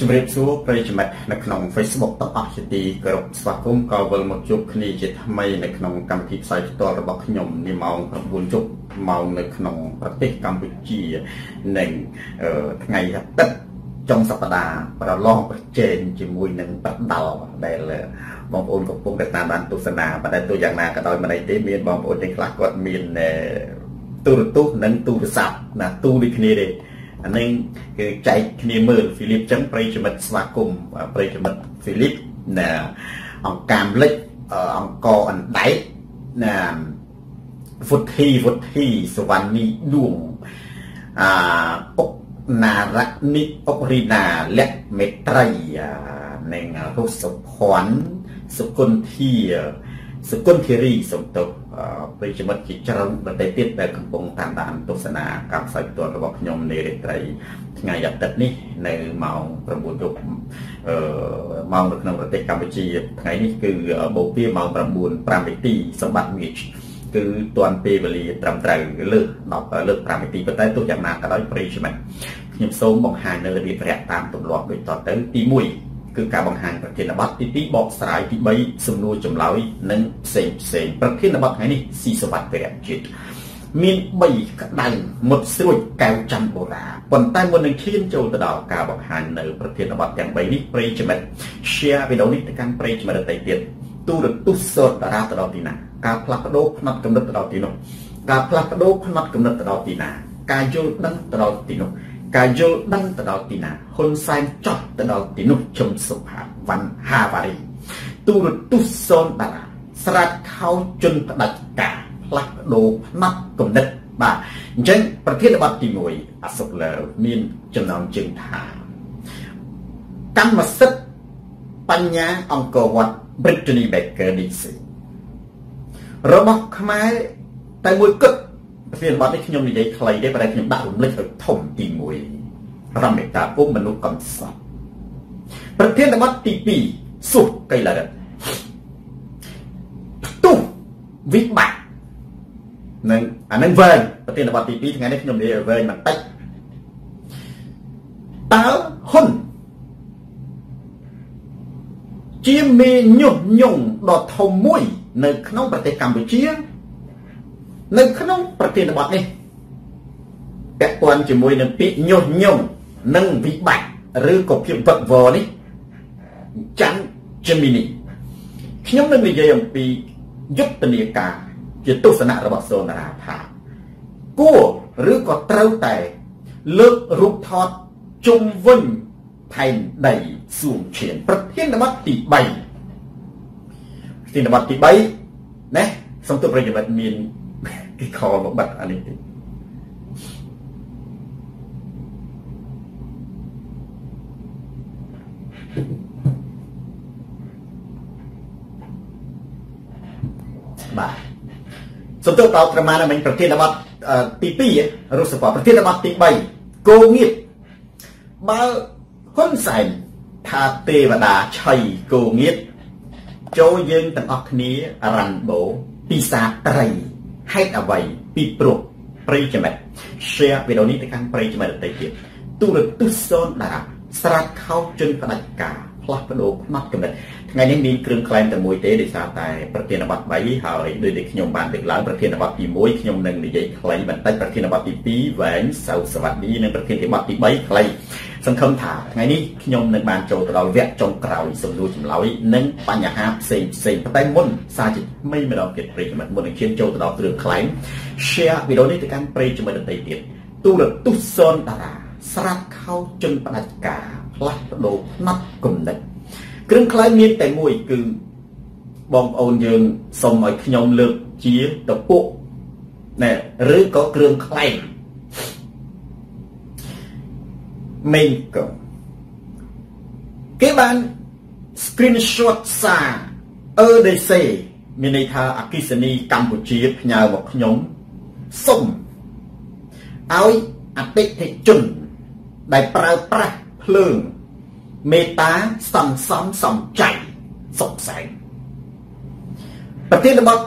ជំរាបសួរប្រិយមិត្តនៅក្នុង Facebook ទាំងអស់ជាទីគោរពស្វាគមន៍ក៏វិលមកជួបគ្នាជាថ្មីនៅក្នុងកម្មវិធីផ្សាយផ្ទាល់របស់ខ្ញុំនាម៉ោង9យប់ម៉ោងនៅក្នុងប្រទេសកម្ពុជានិងថ្ងៃអាទិត្យចុងសប្តាហ៍ប្រឡងប្រជែងជាមួយនឹងបដលដែលបងប្អូនកំពុងតែតាមដានទស្សនាប៉ុន្តែទោះយ៉ាងណាក៏ដោយមិនអីទេមានបងប្អូនទាំងខ្លះគាត់មានទូរទស្សន៍និងទូរស័ព្ទណាទូដូចគ្នាទេ អានេះគឺចែកគ្នាមើលហ្វីលីបចឹងប្រិយមិត្តស្វាគមន៍ប្រិយមិត្តហ្វីលីបណាអង្កាមលិចអង្គអណ្ដែកណាវុធីវុធីសវណ្ណីដួងអាអុកណារនិអុករីណាលក្ខមេត្រីនិងរុសភ័ណ្ឌសុគន្ធាសុគន្ធារីសំតុ ប្រិយមិត្តជាច្រើនប្រទេសទៀតដែលកំពុងតាមដានទស្សនាការផ្សាយផ្ទាល់របស់ខ្ញុំនារាត្រីថ្ងៃអាទិត្យនេះនៅម៉ោង9យប់អឺម៉ោងនៅក្នុងប្រទេសកម្ពុជាថ្ងៃនេះគឺបូព៌ាម៉ោង9:05នាទីសម្បត្តិមីជគឺទាន់ពេលវេលាត្រឹមត្រូវលើស10លើស5នាទីប៉ុន្តែទោះយ៉ាងណាក៏ដោយប្រិយមិត្តខ្ញុំសូមបង្ហាញនៅរបៀបរយៈតាមទម្លាប់ដូចតទៅទី1 គឺការបង្ហាញប្រធានបទទី2បកស្រាយទី3សំណួរចម្លើយនិងផ្សេងផ្សេងប្រធានបទថ្ងៃនេះស៊ីសវត្តវរៈជាតិមាន3ក្តៅមុតស្រួចកែវច័ន្ទបូរាប៉ុន្តែមុននឹងឈានចូលទៅដល់ការបង្ហាញនៅប្រធានបទទាំង3នេះប្រិយមិត្ត share វីដេអូនេះទៅកាន់ប្រិយមិត្តដទៃទៀតទូរទស្សន៍សតតារាទៅដល់ទីណាការផ្លាស់ប្ដូរផ្នត់កំណត់ទៅដល់ទីនោះការផ្លាស់ប្ដូរផ្នត់កំណត់ទៅដល់ទីណាការយល់ដឹងទៅដល់ទីនោះ ការយល់ដឹងទៅដល់ទីណាហ៊ុនសែនចោះទៅដល់ទីនោះជំសុផាវណ្ណហាវ៉ារីទូរទស្សន៍សូនតារាស្រាច់ខោជន់ផ្ដាច់ការផ្លាស់ប្ដូរផ្នែកគំនិតបាទអញ្ចឹងប្រធានបទទី1អសុកលើមានចំណងជើងថាកម្មសិទ្ធិបញ្ញាអង្គរវត្ត Brittany Baker DC របស់ខ្មែរតែមួយគត់ ប្រធានបទនេះខ្ញុំនិយាយខ្លីទេប៉ុន្តែខ្ញុំដាក់រំលេចឲ្យធំទី1រមេតាពុំមនុស្សកំសត់ប្រធានបទទី2សុខកៃឡារិតផ្ទុះវិបត្តិនឹងអានឹងវែងប្រធានបទទី2ថ្ងៃនេះខ្ញុំនិយាយឲ្យវែងបន្តិចតើហ៊ុនជាមេញុះញង់ដ៏ធំមួយ នៅក្នុងប្រទេសកម្ពុជា នៅក្នុងប្រធានបទនេះពាក់ព័ន្ធជាមួយនឹងពាក្យញុះញង់និងវិបត្តិឬក៏ភាពវឹកវរនេះច័ន្ទជមីនីខ្ញុំនឹងនិយាយអំពីយុទ្ធនាការជាទស្សនៈរបស់សូនារាថាគួរឬក៏ត្រូវតែ លើករូបថតជុំវិញផែនដីសួងឈាន ប្រធានបទទី3ប្រធានបទទី3ណាសំទុបប្រតិបត្តិមាន គេខលមកបិទអានេះតិចបាទសំទោសដល់ប្រមាណមិញប្រធានបទទី2រុស្សពប្រធានបទទី3គោងៀតបើហ៊ុនសែនថាទេវតាឆៃគោងៀតចូលយើងទាំងអស់គ្នារ៉ាន់បូពីសាត្រី ហេតុអ្វីពីព្រោះប្រិយមិត្ត share វីដេអូនេះទៅកាន់ប្រិយមិត្តដទៃទៀតទូរទស្សន៍សូនតាស្រាត់ខោជន់ផ្ដាច់ការផ្លាស់ប្ដូរផ្នត់កំណត់ ថ្ងៃនេះមានគ្រឿងក្លែងតែមួយទេដោយសារតែប្រធានបទ3ហើយដោយដែលខ្ញុំបានលើកឡើងប្រធានបទទី1ខ្ញុំនឹងនិយាយខ្លីបន្តិចប្រធានបទទី2វែងសៅសវត្ថីនិងប្រធានបទទី3ខ្លីសង្ឃឹមថាថ្ងៃនេះខ្ញុំនឹងបានចូលទៅដល់វគ្គចុងក្រោយសំណួរចម្លើយនិងបញ្ហាផ្សេងផ្សេងតែមុនសារជាថ្មីម្ដងទៀតប្រិយមិត្តមុននឹងឈានចូលទៅដល់គ្រឿងខ្លែង share វីដេអូនេះទៅកាន់ប្រិយមិត្តដទៃទៀតទូរទស្សន៍សនតារាស្រាប់ខោជន់ផ្ដាច់ការផ្លាស់ប្ដូរផ្នត់គំនិត គ្រឿងខ្លែងមានតែមួយគឺបងប្អូនយើងសូមឲ្យខ្ញុំលើកជាតពុកណែឬក៏គ្រឿងខ្លែងមេងកងគេបាន screenshot សារ EDC មានន័យថាអគិសនីកម្ពុជាផ្ញើមកខ្ញុំសុំឲ្យអតិថិជនដែលប្រើប្រាស់ភ្លើង មេតាសន្សំសំចៃសុខសែងប្រធានបទ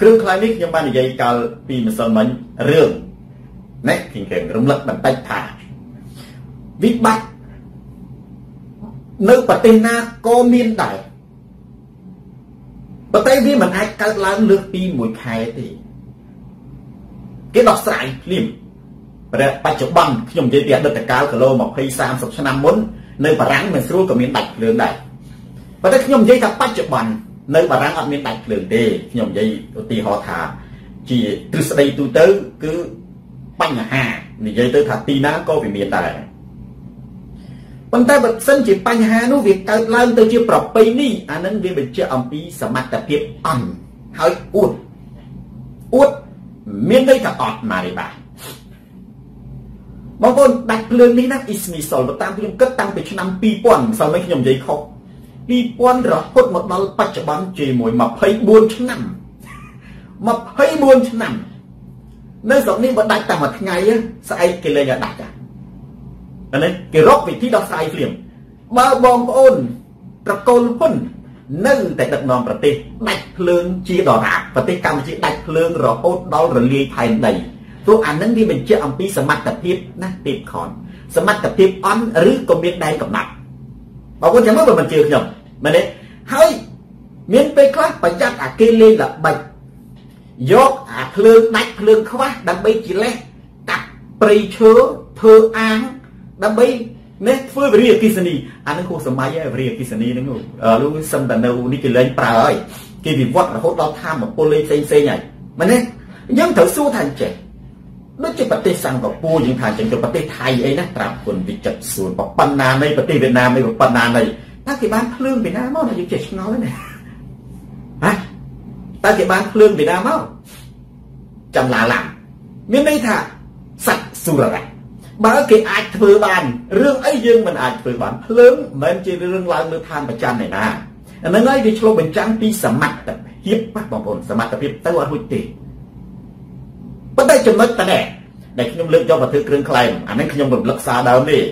គ្រឿងខ្លែងនេះខ្ញុំបាននិយាយកាលពីម្សិលមិញរឿងណែខ្ញុំគេរំលឹកបន្តិចថាវិបត្តិនៅប្រទេសណាក៏មានដែរប្រទេសវាមិនអាចកើតឡើងលើសពី1ខែទេគេដោះស្រាយភ្លាមប្របច្ចុប្បន្នខ្ញុំនិយាយពីអតីតកាលគីឡូ20 30ឆ្នាំមុន នៅបារាំងមិនស្រួលក៏មានដាច់ភ្លើងដែរប៉ុន្តែខ្ញុំនិយាយថាបច្ចុប្បន្ននៅបារាំងអត់មានដាច់ភ្លើងទេខ្ញុំនិយាយឧទាហរណ៍ថា ជាទ្រឹស្ដីទូទៅគឺបញ្ហានិយាយទៅថាទីណាក៏វាមានដែរប៉ុន្តែបើសិនជាបញ្ហានោះវាកើតឡើងទៅជាប្រពៃណីអានឹងវាបញ្ជាក់អំពីសមត្ថភាពអន់ហើយអួតអួតមានន័យថាអត់ម៉ារីបា បងប្អូនដាច់ភ្លើងនេះណាអ៊ីស្មីសុលតាមខ្ញុំគិតតាំងពីឆ្នាំ2000ម្សិលមិញខ្ញុំនិយាយខុស2000រហូតមកដល់បច្ចុប្បន្នជាមួយ24ឆ្នាំ24ឆ្នាំនៅស្រុកនេះបើដាច់តែមួយថ្ងៃស្អែកគេលែងឲ្យដាច់ចាអានេះគេរកវិធីដោះស្រាយភ្លាមបើបងប្អូនត្រកូលហ៊ុននៅតែដឹកនាំប្រទេសដាច់ភ្លើងជាដរាបប្រទេសកម្ពុជាដាច់ភ្លើងរហូតដល់រលាយផែនដី ព្រោះអានឹងវាបញ្ជាក់អំពីសមត្ថភាពណាទេពខនសមត្ថភាពអន់ឬក៏មានដែនកំណត់បងប្អូនចាំមើលបើមិនជឿខ្ញុំមែនទេហើយមានពេលខ្លះប្រយ័ត្នអាគេលេងល្បិចយកអាភ្លើងដាច់ភ្លើងខ្វះដើម្បីជាលេសកាប់ព្រៃឈើធ្វើអាងដើម្បីនេះធ្វើវិរិយអគិសនីអានឹងគោះសម័យហើយវិរិយអគិសនីហ្នឹងលុះសឹមតែនៅនេះគេលែងប្រើហើយគេវិវត្តរហូតដល់ធម្មពលលេងផ្សេងផ្សេងហើយមែនទេយើងត្រូវសួរថាអញ្ចេះ ដូចជាប្រទេសសិង្ហបុរីយើងថាអញ្ចឹងទៅប្រទេសថៃអីណាត្រាប់គុណវិចិត្រសួនប៉ុណ្ណានៃប្រទេសវៀតណាមនៃប៉ុណ្ណានៃតើគេបានភ្លើងពីណាមកយើងចេះឆ្ងល់ណាហ៎តើគេបានភ្លើងពីណាមកចាំឡាឡាំមានន័យថាសត្វសុររៈបើគេអាចធ្វើបានរឿងអីយើងមិនអាចធ្វើបានភ្លើងមិនមែនជារឿងឡើងលើឋានប្រច័នឯណាអាហ្នឹងហើយវាឆ្លុះបញ្ចាំងពីសមត្ថភាពបងប្អូនសមត្ថភាពទៅអត់រួចទេ ប៉ុន្តែចំណុចតែដែលខ្ញុំលើកយកមកធ្វើគ្រឿងក្លែមអានេះខ្ញុំរំលឹកសារដើមនេះ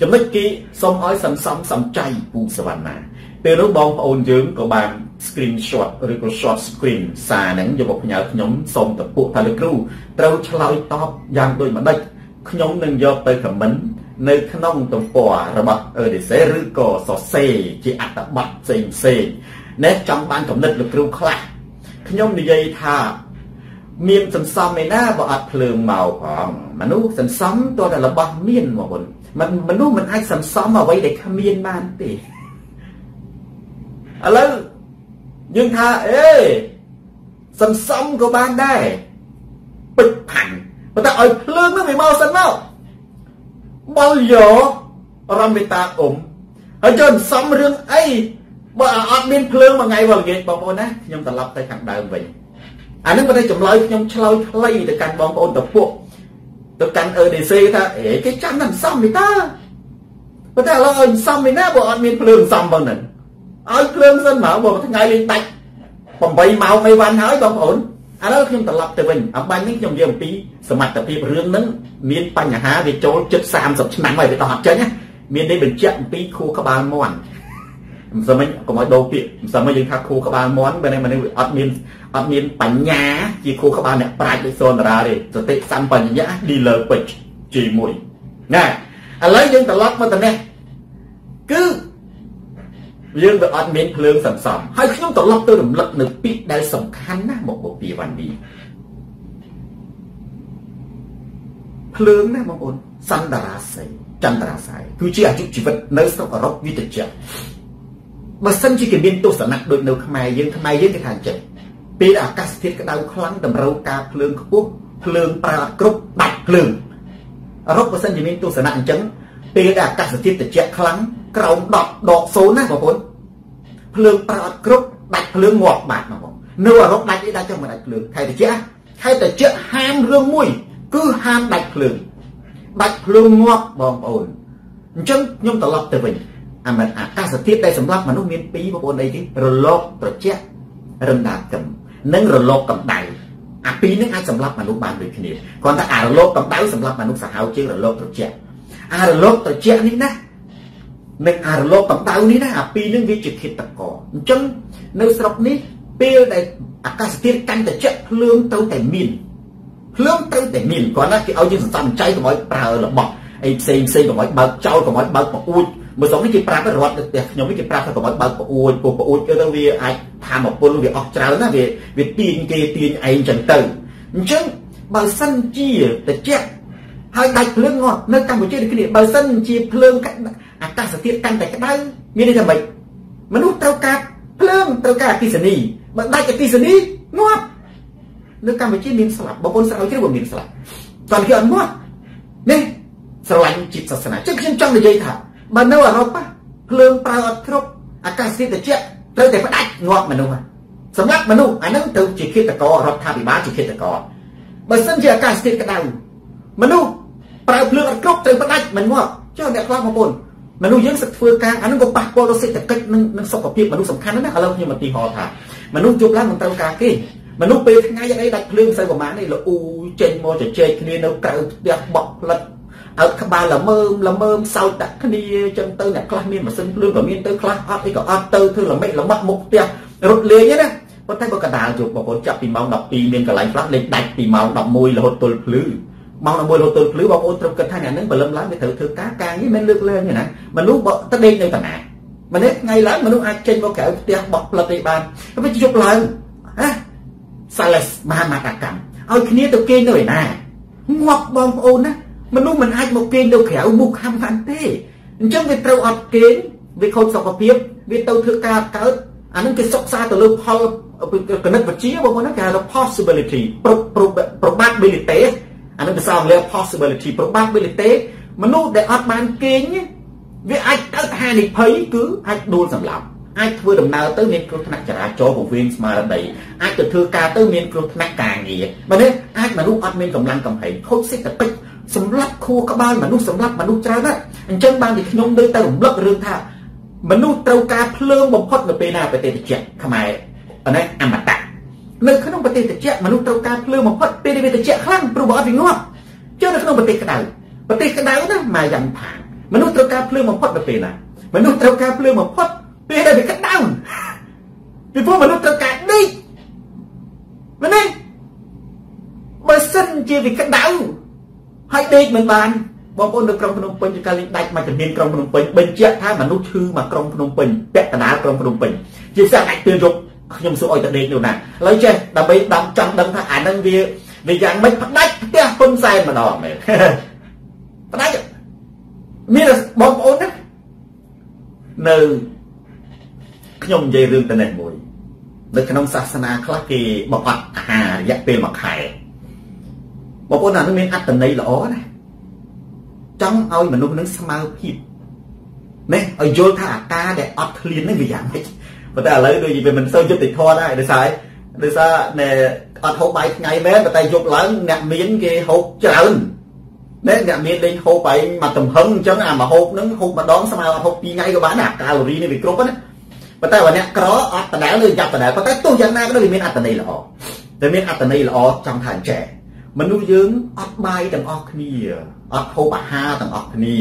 ចំណុចគេសូមឲ្យសន្សំសំចៃពូសវណ្ណាពេលនោះបងប្អូនយើងក៏បាន screenshot ឬក៏ short screen សារហ្នឹងយកមកផ្ញើខ្ញុំសូមទៅពួកថាលោកគ្រូត្រូវឆ្លើយតបយ៉ាងដូចម្ដេចខ្ញុំនឹងយកទៅ comment នៅក្នុងទំព័ររបស់ EDC ឬក៏សរសេរជាអត្ថបទផ្សេងផ្សេងណែចង់បានកំណត់លោកគ្រូខ្លះខ្ញុំនិយាយថា មានសន្សំឯណាបើអត់ភ្លើងមកផងមនុស្សសន្សំតើតែរបស់មានមកបុនមិនមនុស្សមិនអាចសន្សំអ្វីដែលគ្មានបានទេឥឡូវយើងថាអេសន្សំក៏បានដែរពេចផាន់ប៉ុន្តែឲ្យភ្លើងនោះវាមកសិនមកបលយោរំវិតាអ៊ុំហើយចូលសំរឿងអីបើអត់មានភ្លើងមួយថ្ងៃវល់និយាយបងប្អូនណាខ្ញុំត្រឡប់ទៅខាងដើមវិញ អានឹងបើតែចម្លើយខ្ញុំឆ្លើយខ្លីទៅកាន់បងប្អូនតពួកទៅកាន់ EDC ថាអេគេចាំតែសំនេះតើប៉ុន្តែឥឡូវឲ្យសំនេះណាបើអត់មានភ្លើងសំបងហ្នឹងឲ្យភ្លើងសិនមកបើថ្ងៃលេងដាច់8ម៉ោងអីវ៉ាន់ហើយបងប្អូនឥឡូវខ្ញុំត្រឡប់ទៅវិញអំបញ្ញនេះខ្ញុំនិយាយអំពីសមត្ថភាពរឿងហ្នឹងមានបញ្ហាវាចូលជិត30ឆ្នាំហើយវាដោះអត់ចេញណាមាននេះបញ្ជាក់អំពីខួរក្បាលមន់មិនសមមិញកុំឲ្យដូរពាក្យមិនសមមិញយើងថាខួរក្បាលមន់បើនេះមនុស្សអត់មាន អត់មានបញ្ញាជាខួរក្បាលអ្នកប្រាជ្ញដូចសូនតារាទេសតិសម្បញ្ញា dealer pitch ជាមួយណាឥឡូវយើងត្រឡប់មកទៅនេះគឺយើងវាអត់មានភ្លើងសន្សំហើយខ្ញុំត្រឡប់ទៅរំលឹកនៅពាក្យដែលសំខាន់ណាស់មកបពីវ៉ាន់ឌីភ្លើងណាបងប្អូនសន្តារាស័យចន្ទរាស័យគឺជាអាយុជីវិតនៅស្រុកអឺរ៉ុបវិទ្យាបើសិនជាគេមានទស្សនៈដូចនៅខ្មែរយើងខ្មែរយើងគេថាអញ្ចឹង ពេលអាកាសធាតុក្តៅខ្លាំងតម្រូវការភ្លើងខ្ពស់ភ្លើងប្រើអត់គ្រប់ដាច់ភ្លើងអឺរ៉ុបបើសិនជាមានទស្សនៈអញ្ចឹងពេលដែលអាកាសធាតុត្រជាក់ខ្លាំងក្រោម10ដក0ណាបងប្អូនភ្លើងប្រើអត់គ្រប់ដាច់ភ្លើងងាប់បាត់បងប្អូននៅអឺរ៉ុបដាច់អីដាច់ចឹងមិនដាច់ភ្លើងខែត្រជាក់ខែត្រជាក់ហាមរឿងមួយ គឺហាមដាច់ភ្លើងដាច់ភ្លើងងាប់បងប្អូនអញ្ចឹងខ្ញុំត្រឡប់ទៅវិញអាមិនអាកាសធាតុដែលសម្រាប់មនុស្សមានពីរបងប្អូនអីគេរលកត្រជាក់រំដាកឹម និងរលកកម្ដៅអាពីរនេះអាចសម្រាប់មនុស្សបានដូចគ្នាគ្រាន់តែអារលកកម្ដៅសម្រាប់មនុស្សសាហាវជាងរលកត្រជាក់អារលកត្រជាក់នេះណានិងអារលកកម្ដៅនេះណាអាពីរនេះវាជាឃាតករអញ្ចឹងនៅស្រុកនេះពេលដែលអាកាសធាតុកាន់តែជាក់ភ្លើងទៅតែមានភ្លើងទៅតែមានគ្រាន់តែគេឲ្យយើងសន្សំចៃកុំឲ្យប្រើរបស់អីផ្សេងផ្សេងកុំឲ្យបើកចោលកុំឲ្យបើកប្រអួច បើសុំនេះគេប្រាប់រត់ទៅផ្ទះខ្ញុំនេះគេប្រាប់ថាកុំឲ្យបើកប្អួយពោះប្អួយទៅវាអាចថាមកពុលវាអស់ច្រើនណាវាវាទាញគេទាញឯងចឹងទៅអញ្ចឹងបើសិនជាតិចហើយដាច់ភ្លើងងាប់នៅកម្ពុជាដូចគ្នាបើសិនជាភ្លើងអាកាសធាតុកាន់តែក្តៅមានន័យថាម៉េចមនុស្សត្រូវការភ្លើងត្រូវការអគិសនីបើដាច់អគិសនីងាប់នៅកម្ពុជាមានស្លាប់បងប្អូនស្រាវជ្រាវមានស្លាប់តើគេអត់ងាប់នេះស្រឡាញ់ចិត្តសាសនាចឹងខ្ញុំចង់និយាយថា បើនៅអឺរ៉ុបភ្លើងប្រើអត់គ្រប់អាកាសធាតុត្រជាក់ត្រូវតែផ្ដាច់ងាប់មនុស្សសម្រាប់មនុស្សអានឹងទៅជាឃាតកររដ្ឋាភិបាលជាឃាតករបើសិនជាអាកាសធាតុក្តៅមនុស្សប្រើភ្លើងអត់គ្រប់ត្រូវផ្ដាច់មិនងាប់ចុះអ្នកខ្លះបងប្អូនមនុស្សយើងសឹកធ្វើការអានឹងក៏ប៉ះពាល់ដល់សេដ្ឋកិច្ចនិងនិងសុខភាពមនុស្សសំខាន់ណាស់ឥឡូវខ្ញុំឧទាហរណ៍ថាមនុស្សជួបឡើងមិនត្រូវការគេមនុស្សពេលថ្ងៃអីដាច់ភ្លើងស្អីប្រហែលនេះលអ៊ូចេញមកជជែកគ្នានៅក្រៅផ្ទះបក់ផ្លិត អើក្បាលល្មើមល្មើមសោតដាក់គ្នាចឹងទៅអ្នកខ្លះមានម៉ាស៊ីនភ្លើងក៏មានទៅខ្លះអត់អីក៏អត់ទៅធ្វើល្មិចល្មាក់មុខផ្ទះរត់លេងណាប៉ុន្តែបើកដាលជួបបងប្អូនចាប់ពីម៉ោង12មានកន្លែងខ្លះលេងដាច់ពីម៉ោង11រហូតទល់ភ្លឺម៉ោង11រហូតទល់ភ្លឺបងប្អូនត្រូវគិតថាអ្នកនឹងបលឹមឡើងវាត្រូវធ្វើការការងារមិនលើកលែងទេណាមនុស្សបើទៅដេកនៅតាណាម្នាក់ថ្ងៃឡើងមនុស្សអាចចេញមកក្រៅផ្ទះបោះផ្លិតទេបានវាជប់ឡើងណាសាឡេសមហាមាតកម្មឲ្យគ្នាទៅគេងនៅឯណាងាប់បងប្អូនណា មនុស្សមិនអាចមកគេងនៅក្រៅមុខខំបានទេអញ្ចឹងវាត្រូវអត់គេងវាខូចសុខភាពវាទៅធ្វើការកើតអានឹងគេសិក្សាទៅលើផលគណិតវិទ្យាបងប្អូនណាគេហៅថា possibility probability អានឹងភាសាអង់គ្លេស possibility probability មនុស្សដែលអត់បានគេងវាអាចកើតហានិភ័យគឺអាចដួលសម្លាប់អាចធ្វើដំណើរទៅមានគ្រោះថ្នាក់ចរាចរណ៍ពវៀនស្មារតីអាចទៅធ្វើការទៅមានគ្រោះថ្នាក់ការងារបើនេះអាចមនុស្សអត់មានកម្លាំងកំហែងខូចសេដ្ឋកិច្ច សម្រាប់ខួរក្បាលមនុស្សសម្រាប់មនុស្សច្រើនណាស់អញ្ចឹងបានទីខ្ញុំលើទៅរំលឹករឿងថាមនុស្សត្រូវការភ្លើងបំផុតនៅពេលណាប្រទេសជាតិខ្មែរអានេះអមតៈនៅក្នុងប្រទេសត្រជាក់មនុស្សត្រូវការភ្លើងបំផុតពេលវាត្រជាក់ខ្លាំងព្រោះបើអត់វាងាប់ចុះនៅក្នុងប្រទេសក្តៅប្រទេសក្តៅណាម៉ាយ៉ាងផាងមនុស្សត្រូវការភ្លើងបំផុតនៅពេលណាមនុស្សត្រូវការភ្លើងបំផុតពេលដែលវាក្តៅពីព្រោះមនុស្សត្រូវការដេកមែនទេបើសិនជាវាក្តៅ ហើយដេកមិនបានបងប្អូននៅក្រុងភ្នំពេញកាលលេងដាច់មកជំនាញក្រុងភ្នំពេញបញ្ជាក់ថាមនុស្សឈឺមកក្រុងភ្នំពេញពាក់កណ្ដាលក្រុងភ្នំពេញជាសាដាច់ពេលយប់ខ្ញុំសួរឲ្យទៅដេកនោះណាឥឡូវចេះដើម្បីដំចង់ដឹងថាអានឹងវាវាយ៉ាងម៉េចផ្ដាច់ផ្ទះហ៊ុនសែនម្ដងមែនផ្ដាច់មានបងប្អូនណានៅខ្ញុំនិយាយរឿងទៅនេះមួយ នៅក្នុងសាសនាខ្លះគេបង្អត់អាហាររយៈពេលមួយខែ បងប្អូនអានោះមានអត្តន័យល្អណាចង់ឲ្យមនុស្សនឹងស្មើភាពណាឲ្យយល់ថាអាការដែលអត់ឃ្លាននេះវាយ៉ាងម៉េចប៉ុន្តែឥឡូវដូចវាមិនសូវយុត្តិធម៌ដែរដោយសារដោយសារណែអត់ហូបបាយថ្ងៃមែនប៉ុន្តែយប់ឡើងអ្នកមានគេហូបច្រើនណែអ្នកមានលេងហូបឯងមកទំហឹងអញ្ចឹងអាមកហូបហ្នឹងហូបម្ដងស្មើអត់ហូប2ថ្ងៃក៏បានអាកាឡូរីនេះវាគ្រប់ណាប៉ុន្តែបើអ្នកក្រអត់ដដែលឬចាប់ដដែលប៉ុន្តែទោះយ៉ាងណាក៏ដោយវាមានអត្តន័យល្អតែមានអត្តន័យល្អចង់ថាអញ្ចេះ មនុស្សយើងអត់បាយទាំងអស់គ្នាអត់ហូបអាហារទាំងអស់គ្នា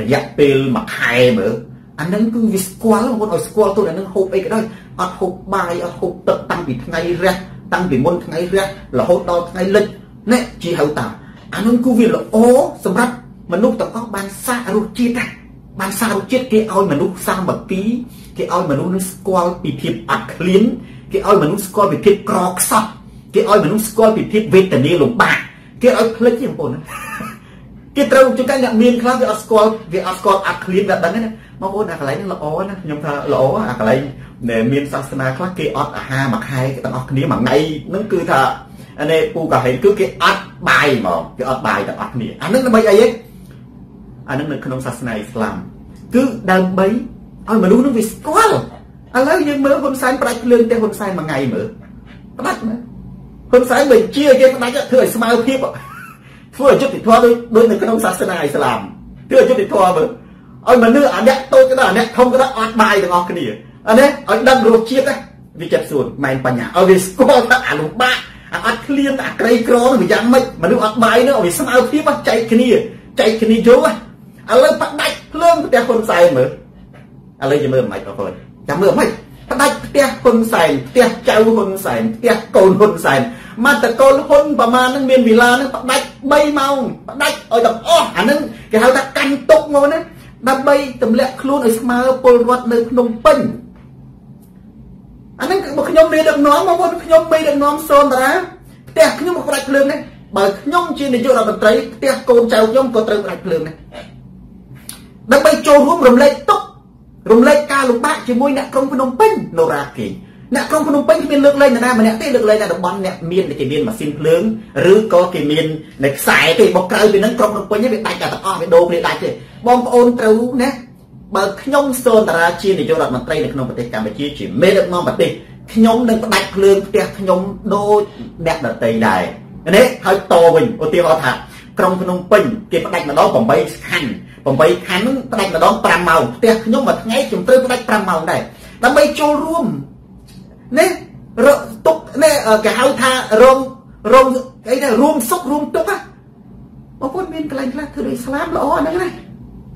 រយៈពេលមួយខែមើលអានឹងគឺវាស្គាល់បងប្អូនឲ្យស្គាល់ទៅអានឹងហូបអីក៏ដោយអត់ហូបបាយអត់ហូបទឹកតាំងពីថ្ងៃរះតាំងពីមុនថ្ងៃរះរហូតដល់ថ្ងៃលិចនេះជាហៅតាអានឹងគឺវាល្អសម្រាប់មនុស្សទាំងអស់បានសាករសជាតិបានសារសជាតិគេឲ្យមនុស្សសាមគ្គីគេឲ្យមនុស្សនឹងស្គាល់ពីភាពអត់ឃ្លានគេឲ្យមនុស្សស្គាល់ពីភាពក្រខ្សត់ គេឲ្យមនុស្សស្គាល់ពីភាពវេទនាលំបាកគេឲ្យភ្លេចទេបងប្អូនគេត្រូវជួនកាលអ្នកមានខ្លះវាអត់ស្គាល់វាអត់ស្គាល់អត់ឃ្លានវាដឹងណាបងប្អូនអាកន្លែងនេះល្អណាខ្ញុំថាល្អអាកន្លែងមានសាសនាខ្លះគេអត់អាហារមួយខែទាំងអស់គ្នាមួយថ្ងៃហ្នឹងគឺថានេះពូកាហេនគឺគេអត់បាយហ្មងគេអត់បាយទាំងអស់គ្នាអានឹងដើម្បីអីទេអានឹងនៅក្នុងសាសនាអ៊ីស្លាមគឺដើម្បីឲ្យមនុស្សនឹងវាស្គាល់ឥឡូវយើងមើលហ៊ុនសែនផ្ដាច់ភ្លើងតែហ៊ុនសែនមួយថ្ងៃមើលផ្ដាច់មើល ហ៊ុនសែនមិនជាគេផ្ដាច់ធ្វើឲ្យស្មើភាពធ្វើឲ្យយុត្តិធម៌ដូចដូចនៅក្នុងសាសនាអ៊ីស្លាមធ្វើឲ្យយុត្តិធម៌មើលឲ្យមនុស្សអាអ្នកតូចក៏ដោយអាអ្នកធំក៏ដោយអត់បាយទាំងអស់គ្នាអានេះឲ្យដឹងរសជាតិវាចិត្តសួនម៉ែនបញ្ញាឲ្យវាស្គាល់ថាអាលំបាកអាអត់ឃ្លានអាក្រីក្រនឹងវាយ៉ាងម៉េចមនុស្សអត់បាយនោះឲ្យវាស្មើភាពចែកគ្នាចែកគ្នាយកឥឡូវបដាច់ភ្លើងផ្ទះហ៊ុនសែនមើលឥឡូវយើងមើលមិនបងប្អូនចាំមើលមិន ផ្ដាច់ផ្ទះហ៊ុនសែនផ្ទះចៅហ៊ុនសែនផ្ទះកូនហ៊ុនសែនមកតកូលហ៊ុនប្រមាណនឹងមានវិឡានឹងផ្ដាច់3ម៉ោងផ្ដាច់ឲ្យទាំងអស់អានឹងគេហៅថាកាន់ទុកមកណាដើម្បីទម្លាក់ខ្លួនឲ្យស្មើពលរដ្ឋនៅភ្នំពេញអាហ្នឹងបើខ្ញុំមេដឹកនាំមកបងខ្ញុំមេដឹកនាំសូនតារាផ្ទះខ្ញុំក៏ផ្ដាច់ភ្លើងដែរបើខ្ញុំជានាយករដ្ឋមន្ត្រីផ្ទះកូនចៅខ្ញុំក៏ត្រូវផ្ដាច់ភ្លើងដែរដើម្បីចូលរួមរំលែកទុក្ខ រំលែកការលំបាកជាមួយអ្នកក្រុងភ្នំពេញនរ៉ាគេអ្នកក្រុងភ្នំពេញគ្មានលើកលែងនរណាម្នាក់ទេលើកលែងតែតំបន់អ្នកមានគេមានម៉ាស៊ីនភ្លើងឬក៏គេមាននៅខ្សែទេបើក្រៅពីហ្នឹងក្រុងភ្នំពេញវាដាច់តែទាំងអស់វាដូរគ្នាដាច់ទេបងប្អូនត្រូវណាបើខ្ញុំសូនតារាជានាយករដ្ឋមន្ត្រីនៅក្នុងប្រទេសកម្ពុជាជាមេដឹកនាំប្រទេសខ្ញុំនឹងផ្ដាច់ភ្លើងផ្ទះខ្ញុំដូចអ្នកដតីដែរនេះហើយតវិញឧទាហរណ៍ថា ក្រុងភ្នំពេញគេផ្ដាច់ម្ដង8ខណ្ឌ8ខណ្ឌហ្នឹងផ្ដាច់ម្ដង5ម៉ោងផ្ទះខ្ញុំមួយថ្ងៃខ្ញុំត្រូវផ្ដាច់5ម៉ោងដែរដើម្បីចូលរួមនេះរទុកនេះគេហៅថារងរងអីដែររួមសុខរួមទុកណាបងប្អូនមានកន្លែងខ្លះធ្វើដូចស្លាមល្អហ្នឹងណា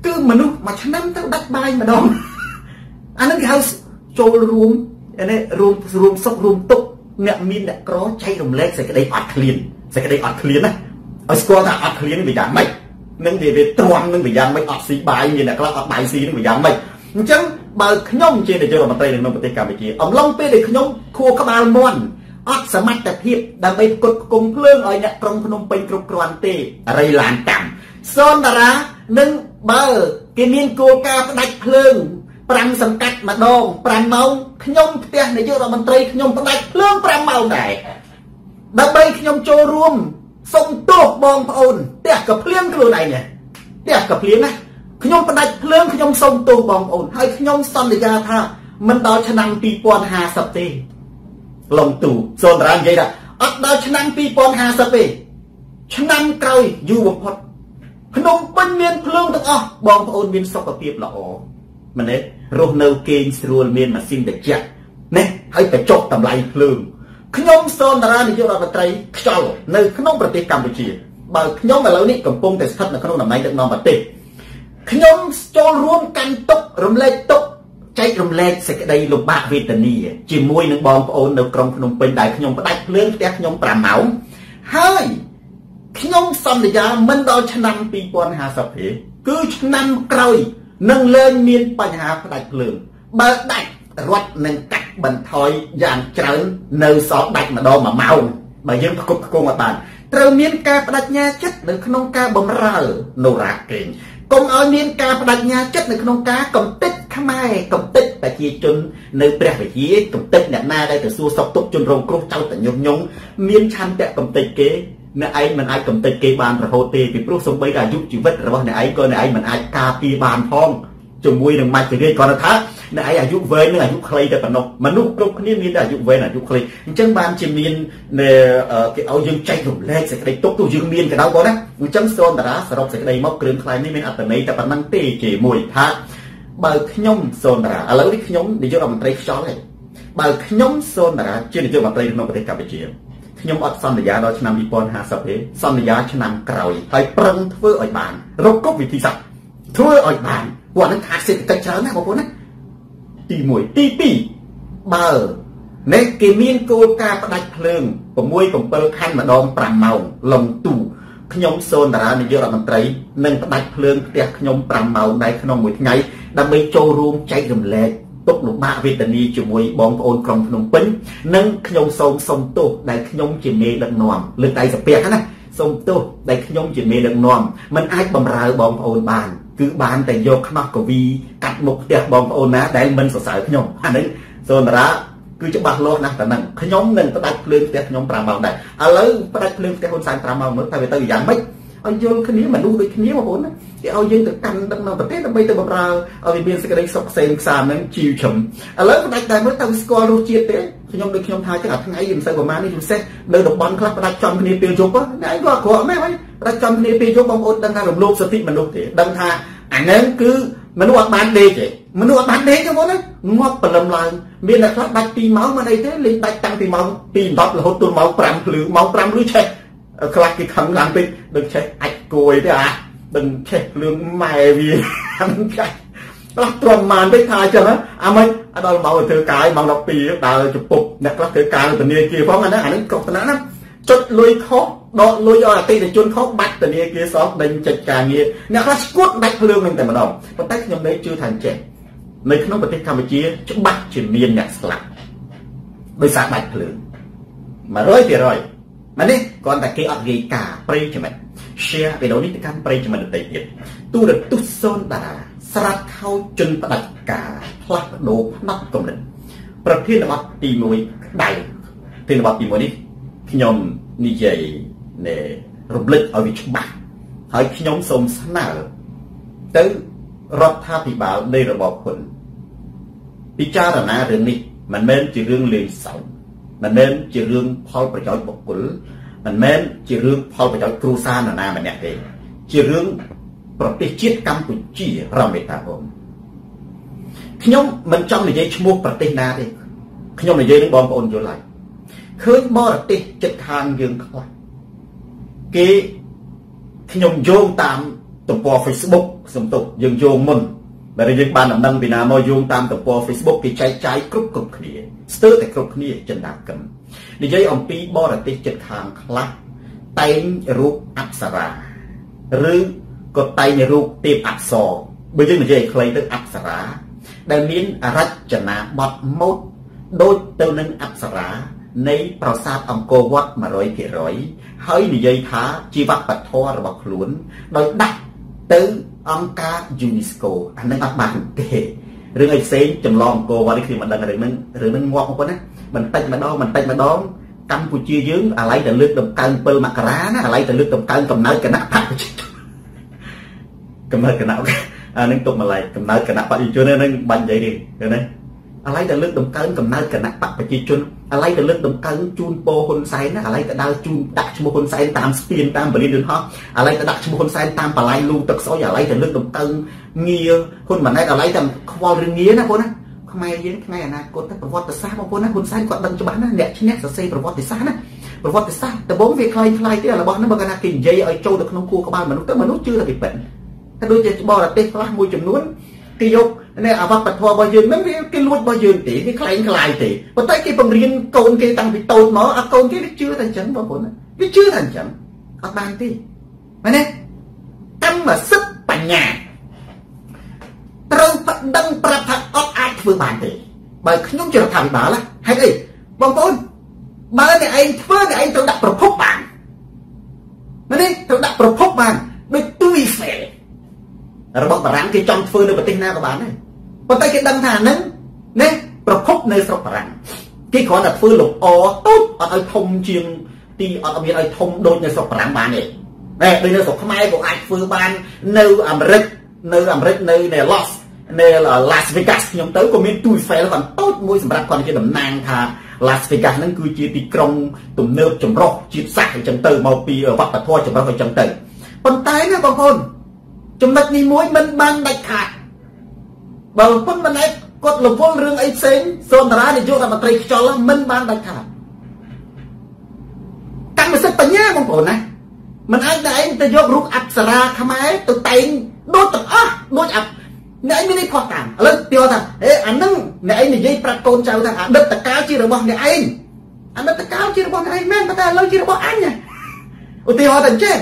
គឺមនុស្សមួយឆ្នាំទៅដាច់បាយម្ដងអាហ្នឹងគេហៅចូលរួមនេះរួមរួមសុខរួមទុកអ្នកមានអ្នកក្រចែករំលែកសេចក្តីអត់ឃ្លានសេចក្តីអត់ឃ្លានណា ឲ្យស្គាល់ថាអត់ឃ្លានវាយ៉ាងម៉េចនឹងវាវាទ្រាំនឹងវាយ៉ាងម៉េចអត់ស៊ីបាយមានអ្នកខ្លះអត់បាយស៊ីនឹងវាយ៉ាងម៉េចអញ្ចឹងបើខ្ញុំជានាយករដ្ឋមន្ត្រីនៅក្នុងប្រទេសកម្ពុជាអំឡុងពេលដែលខ្ញុំខួរក្បាលមន់អត់សមត្ថភាពដើម្បីផ្គត់ផ្គង់ភ្លើងឲ្យអ្នកក្រុងភ្នំពេញគ្រប់គ្រាន់ទេរីឡានកម្មសនតារានឹងបើគេមានគោលការណ៍ផ្ដាច់ភ្លើង5សង្កាត់ម្ដង5ម៉ោងខ្ញុំផ្ទះនាយករដ្ឋមន្ត្រីខ្ញុំផ្ដាច់ភ្លើង5ម៉ោងដែរដើម្បីខ្ញុំចូលរួម សុំទោសបងប្អូនផ្ទះក៏ភ្លៀងខ្លួនឯងដែរផ្ទះក៏ភ្លៀងណាខ្ញុំផ្ដាច់ភ្លើងខ្ញុំសុំទោសបងប្អូនហើយខ្ញុំសន្យាថាមិនដល់ឆ្នាំ2050ទេឡុងទូសូនតារានិយាយថាអត់ដល់ឆ្នាំ2050ទេឆ្នាំក្រោយយូរបំផុតភ្នំពេញមានភ្លើងទាំងអស់បងប្អូនមានសុខភាពល្អម្នេះរស់នៅគេងស្រួលមានម៉ាស៊ីនត្រជាក់ណែហើយបញ្ចុះតម្លៃភ្លើង ខ្ញុំសនតារានាយករដ្ឋមន្ត្រីខ្យល់នៅក្នុងប្រទេសកម្ពុជាបើខ្ញុំឥឡូវនេះកំពុងតែស្ថិតនៅក្នុងតំណែងដឹកនាំប្រទេសខ្ញុំចូលរួមកាន់ទុករំលែកទុកចែករំលែកសេចក្តីលំបាកវេទនាជាមួយនឹងបងប្អូននៅក្រុងភ្នំពេញដែលខ្ញុំផ្ដាច់ភ្លើងផ្ទះខ្ញុំ5ម៉ោងហើយខ្ញុំសន្យាមិនដល់ឆ្នាំ2050ទេគឺឆ្នាំក្រោយនឹងលែងមានបញ្ហាផ្ដាច់ភ្លើងបើដាច់ រដ្ឋនឹងកាត់បន្ថយយ៉ាងច្រើននៅសល់ដាច់ម្ដង1ម៉ោងបើយើងផ្គប់ផ្គង់ឲ្យបានត្រូវមានការបដិញ្ញាចិត្តនៅក្នុងការបម្រើនរ៉ាកេងកុំឲ្យមានការបដិញ្ញាចិត្តនៅក្នុងការកំទេចខ្មែរកំទេចប្រជាជននៅព្រះវិហារកំទេចអ្នកណាដែលទៅសួរសុខទុក្ខជនរងគ្រោះចោលតញុះញង់មានឆន្ទៈកំទេចគេអ្នកឯងមិនអាចកំទេចគេបានរហូតទេពីព្រោះសំបីតែអាយុជីវិតរបស់អ្នកឯងក៏អ្នកឯងមិនអាចការពារបានផង ជាមួយនឹងមច្ចរាជគាត់ថាអ្នកឯងអាយុវែងនិងអាយុខ្លីតែប៉ុណ្ណោះមនុស្សគ្រប់គ្នាមានតែអាយុវែងអាយុខ្លីអញ្ចឹងបានជាមានគេឲ្យយើងចែករំលែកសេចក្តីទុកទោះយើងមានក៏ដោយបងណាអញ្ចឹងសូនតារាសរុបសេចក្តីមកគ្រឿងខ្លែងនេះមានអត្ថន័យតែប៉ុណ្ណឹងទេជាមួយថាបើខ្ញុំសូនតារាឥឡូវនេះខ្ញុំនាយករដ្ឋមន្ត្រីខ្យល់ហើយបើខ្ញុំសូនតារាជានាយករដ្ឋមន្ត្រីក្នុងប្រទេសកម្ពុជាខ្ញុំអត់សន្យាដល់ឆ្នាំ2050ទេសន្យាឆ្នាំក្រោយហើយប្រឹងធ្វើឲ្យបានរកគ្រប់វិធីសាស្ត្រធ្វើឲ្យបាន គាត់នឹងខាតសេដ្ឋកិច្ចច្រើនណាបងប្អូនណាទី1ទី2បើនេះគេមានគោលការណ៍ផ្ដាច់ភ្លើង6 7ខណ្ឌម្ដង5ម៉ោងលំទូខ្ញុំសូនតារានាយករដ្ឋមន្ត្រីនឹងផ្ដាច់ភ្លើងផ្ទះខ្ញុំ5ម៉ោងដែរក្នុងមួយថ្ងៃដើម្បីចូលរួមចែករំលែកទុកលំបាកវេទនាជាមួយបងប្អូនក្រុងភ្នំពេញនិងខ្ញុំសូមសុំទោសដែលខ្ញុំជាមេដឹកនាំលើកដៃសាពះណាសូមទោសដែលខ្ញុំជាមេដឹកនាំមិនអាចបំរើបងប្អូនបាន គឺបានតែយកខ្នោះកវីកាត់មុខផ្ទះបងប្អូនណាដែលមិនសរសើរខ្ញុំអានេះសូនតារាគឺច្បាស់លាស់ណាស់តែហ្នឹងខ្ញុំនឹងផ្ដាច់ភ្លើងផ្ទះខ្ញុំ5ម៉ោងដែរឥឡូវផ្ដាច់ភ្លើងផ្ទះហ៊ុនសែន5ម៉ោងមើលថាវាទៅយ៉ាងម៉េចឲ្យយល់គ្នាមនុស្សដូចគ្នាបងប្អូនណាគេឲ្យយើងទៅកាន់ដឹកនាំប្រទេសដើម្បីទៅបម្រើឲ្យមានសេចក្តីសុខផ្សេងផ្សាហ្នឹងជីវជ្រឹមឥឡូវផ្ដាច់តែមើលទៅស្គាល់រសជាតិទេខ្ញុំដូចខ្ញុំថាចឹងអាថ្ងៃមិនសូវប្រហែលនេះពិសេសនៅតំបន់ខ្លះផ្ដាច់ចំគ្នាពេលយប់ណាឯងក៏អក្រក់មែនហើយ ផ្ដាច់ចំគ្នាពេលយប់បងប្អូនដឹងថារំលោភសិទ្ធិមនុស្សទេដឹងថាអាហ្នឹងគឺមនុស្សអត់បានដេកទេមនុស្សអត់បានដេកទេបងណាងាប់ព្រលឹមឡើងមានអ្នកខ្លះដាច់2ម៉ោងមិនអីទេលេងដាច់តាំងពីម៉ោង2:10រហូតទល់ម៉ោង5ភ្លឺម៉ោង5លឺឆេះខ្លះគេខឹងឡើងពេកដឹងឆេះអាចគួយទេអាដឹងឆេះលឿងម៉ែវាហ្នឹងចាស់ខ្លះទ្រាំបានពេកថាអញ្ចឹងអាមិនដល់ម៉ោងធ្វើការម៉ោង12ដើរជពុកអ្នកខ្លះធ្វើការនៅធនាគារផងអាហ្នឹងអាហ្នឹងកុសណាណាចុចលុយខុស ដកលុយឲ្យអតិថិជនខុសបាត់ធនាគារសងដេញចិត្តការងារអ្នកខ្លះស្គួតដាច់ភ្លើងនឹងតែម្ដងប៉ុន្តែខ្ញុំនៅជឿថាអញ្ចេះនៅក្នុងប្រទេសកម្ពុជាច្បាស់ជាមានអ្នកស្លាប់ដោយសារដាច់ភ្លើង100%មែនទេគ្រាន់តែគេអត់រាយការណ៍ប្រិយចំណិត share វីដេអូនេះទៅកាន់ប្រិយចំណិតដទៃទៀតទូរទស្សន៍សូនតារាស្រាត់ខោជន់ផ្ដាច់ការផ្លាស់ប្ដូរផ្នែកកំណត់ប្រធានបទទី1ក្តៅប្រធានបទទី1នេះខ្ញុំនិយាយ នៃរំលឹកឲ្យវាច្បាស់ហើយខ្ញុំសូមស្នើទៅរដ្ឋាភិបាលនៃរបបហ៊ុនពិចារណារឿងនេះមិនមែនជារឿងលេងសើចមិនមែនជារឿងផលប្រយោជន៍បុគ្គលមិនមែនជារឿងផលប្រយោជន៍គ្រួសារនរណាម្នាក់ទេជារឿងប្រទេសជាតិកម្ពុជារមេតាបងខ្ញុំមិនចង់និយាយឈ្មោះប្រទេសណាទេខ្ញុំនិយាយនឹងបងប្អូនយល់ហើយឃើញបរទេសចិត្តខាងយើងខ្លះ គេខ្ញុំយោងតាមទំព័រ Facebook សំទុកយើងយោងមុនដែលយើងបានដំណឹងពីណាមកយោងតាមទំព័រ Facebook គេចែកចាយគ្រប់គ្រប់គ្នាស្ទើរតែគ្រប់គ្នាចិនដាកឹមនិយាយអំពីបរទេសចិត្តខាងខ្លះតែងរូបអប្សរាឬក៏តែងរូបទេពអប្សរបើយើងនិយាយឲ្យខ្លីទៅអប្សរា ដែលមានរចនាបថម៉ូដដូចទៅនឹងអប្សរានៃប្រាសាទអង្គរវត្ត100% ហើយនិយាយថាជីវបធម៌របស់ខ្លួន ដោយដាក់ទៅអង្គការ UNESCO អានឹងអត់បានទេរឿងអីផ្សេងចម្លងអង្គរវត្តនេះខ្ញុំមិនដឹងរឿងហ្នឹងរឿងហ្នឹងងាប់មកប៉ុណ្ណាបន្តិចម្ដងបន្តិចម្ដងកម្ពុជាយើងអាឡ័យតែលើកដំកើង7មករាណាអាឡ័យតែលើកដំកើងកំណើតគណៈបព្វជិជនកំណើតគណៈអានឹងទុកម្លាយកំណើតគណៈបព្វជិជនហ្នឹងបាញ់និយាយទេឃើញទេ អាឡ័យតែលើកដំកើងកំណើតគណៈបកប្រជាជនអាឡ័យតែលើកដំកើងជូនពោហ៊ុនសែនណាអាឡ័យតែដើរជូនដាក់ឈ្មោះហ៊ុនសែនតាមស្ពានតាមបរិយាយន្តហោះអាឡ័យតែដាក់ឈ្មោះហ៊ុនសែនតាមបលាយលូទឹកស្អុយអាឡ័យតែលើកដំកើងងារហ៊ុនម៉ាណែតអាឡ័យតែខ្វល់រឿងងារណាបងណាខ្មែរយើងថ្ងៃអនាគតទៅប្រវត្តិសាស្ត្របងប្អូនណាហ៊ុនសែនគាត់ដឹងច្បាស់ណាអ្នកឈ្នះសរសេរប្រវត្តិសាស្ត្រណាប្រវត្តិសាស្ត្រដំបូងវាคล้ายคล้ายទេរបស់ហ្នឹងបើគាត់ថាគេនិយាយឲ្យចូលទៅក្នុងគួរក្បាលមនុស្សទៅមនុស្សជឿថាគេប៉ិនតែដូចជាបរទេសខ្លះមួយចំនួន គេយកនេះអវត្តធម៌របស់យើងហ្នឹងវាគេលួចរបស់យើងទេគេខ្លែងខ្លាយទេប៉ុន្តែគេបង្រៀនកូនគេតាំងពីតូចមកអាកូនគេវាជឿតែអញ្ចឹងបងប្អូនវាជឿតែអញ្ចឹងអត់បានទេមែនទេកម្មសិទ្ធិបញ្ញាត្រូវប្តឹងប្រាប់ថាអត់អាចធ្វើបានទេបើខ្ញុំជារដ្ឋាភិបាលហេតុអីបងប្អូនបើអ្នកឯងធ្វើអ្នកឯងត្រូវដាក់ប្រភពបានមែនទេត្រូវដាក់ប្រភពបានដូចទួយហ្វេ របស់បារាំងគេចង់ធ្វើនៅប្រទេសណាក៏បានដែរប៉ុន្តែគេដឹងថាហ្នឹងណាប្រភពនៅស្រុកបារាំងគេគ្រាន់តែធ្វើលំអតូចអត់ឲ្យធំជាងទីអត់មានឲ្យធំដូចនៅស្រុកបារាំងបានទេតែដូចនៅស្រុកខ្មែរក៏អាចធ្វើបាននៅអាមេរិកនៅអាមេរិកនៅនៅ Los នៅ Las Vegas ខ្ញុំទៅក៏មានទូ Eiffel គាត់តូចមួយសម្រាប់គាត់ជាតំណាងថា Las Vegas ហ្នឹងគឺជាទីក្រុងទំនើបចម្រុះជាតិសាសន៍អញ្ចឹងទៅមកពីវប្បធម៌ចម្រុះអញ្ចឹងទៅប៉ុន្តែណាបងប្អូន ចំណុចនេះមួយមិនបានដាច់ខាតបើពុនមិនឯងគាត់រវល់រឿងអីផ្សេងសូនតារានាយករដ្ឋមន្ត្រីខ្យល់មិនបានដាច់ខាតកម្មសិទ្ធិបញ្ញាបងប្អូនណាមិនអាចតែឯងទៅយករូបអប្សរាខ្មែរទៅតែងដូចទាំងអស់ដូចអាអ្នកឯងមាននេះខុសតាមឥឡូវပြောថាអេអានឹងអ្នកឯងនិយាយប្រាប់កូនចៅថាអតីតកាលជារបស់អ្នកឯងអតីតកាលជារបស់អ្នកឯងមែនតែឥឡូវជារបស់អញឧទាហរណ៍តែអញ្ចឹង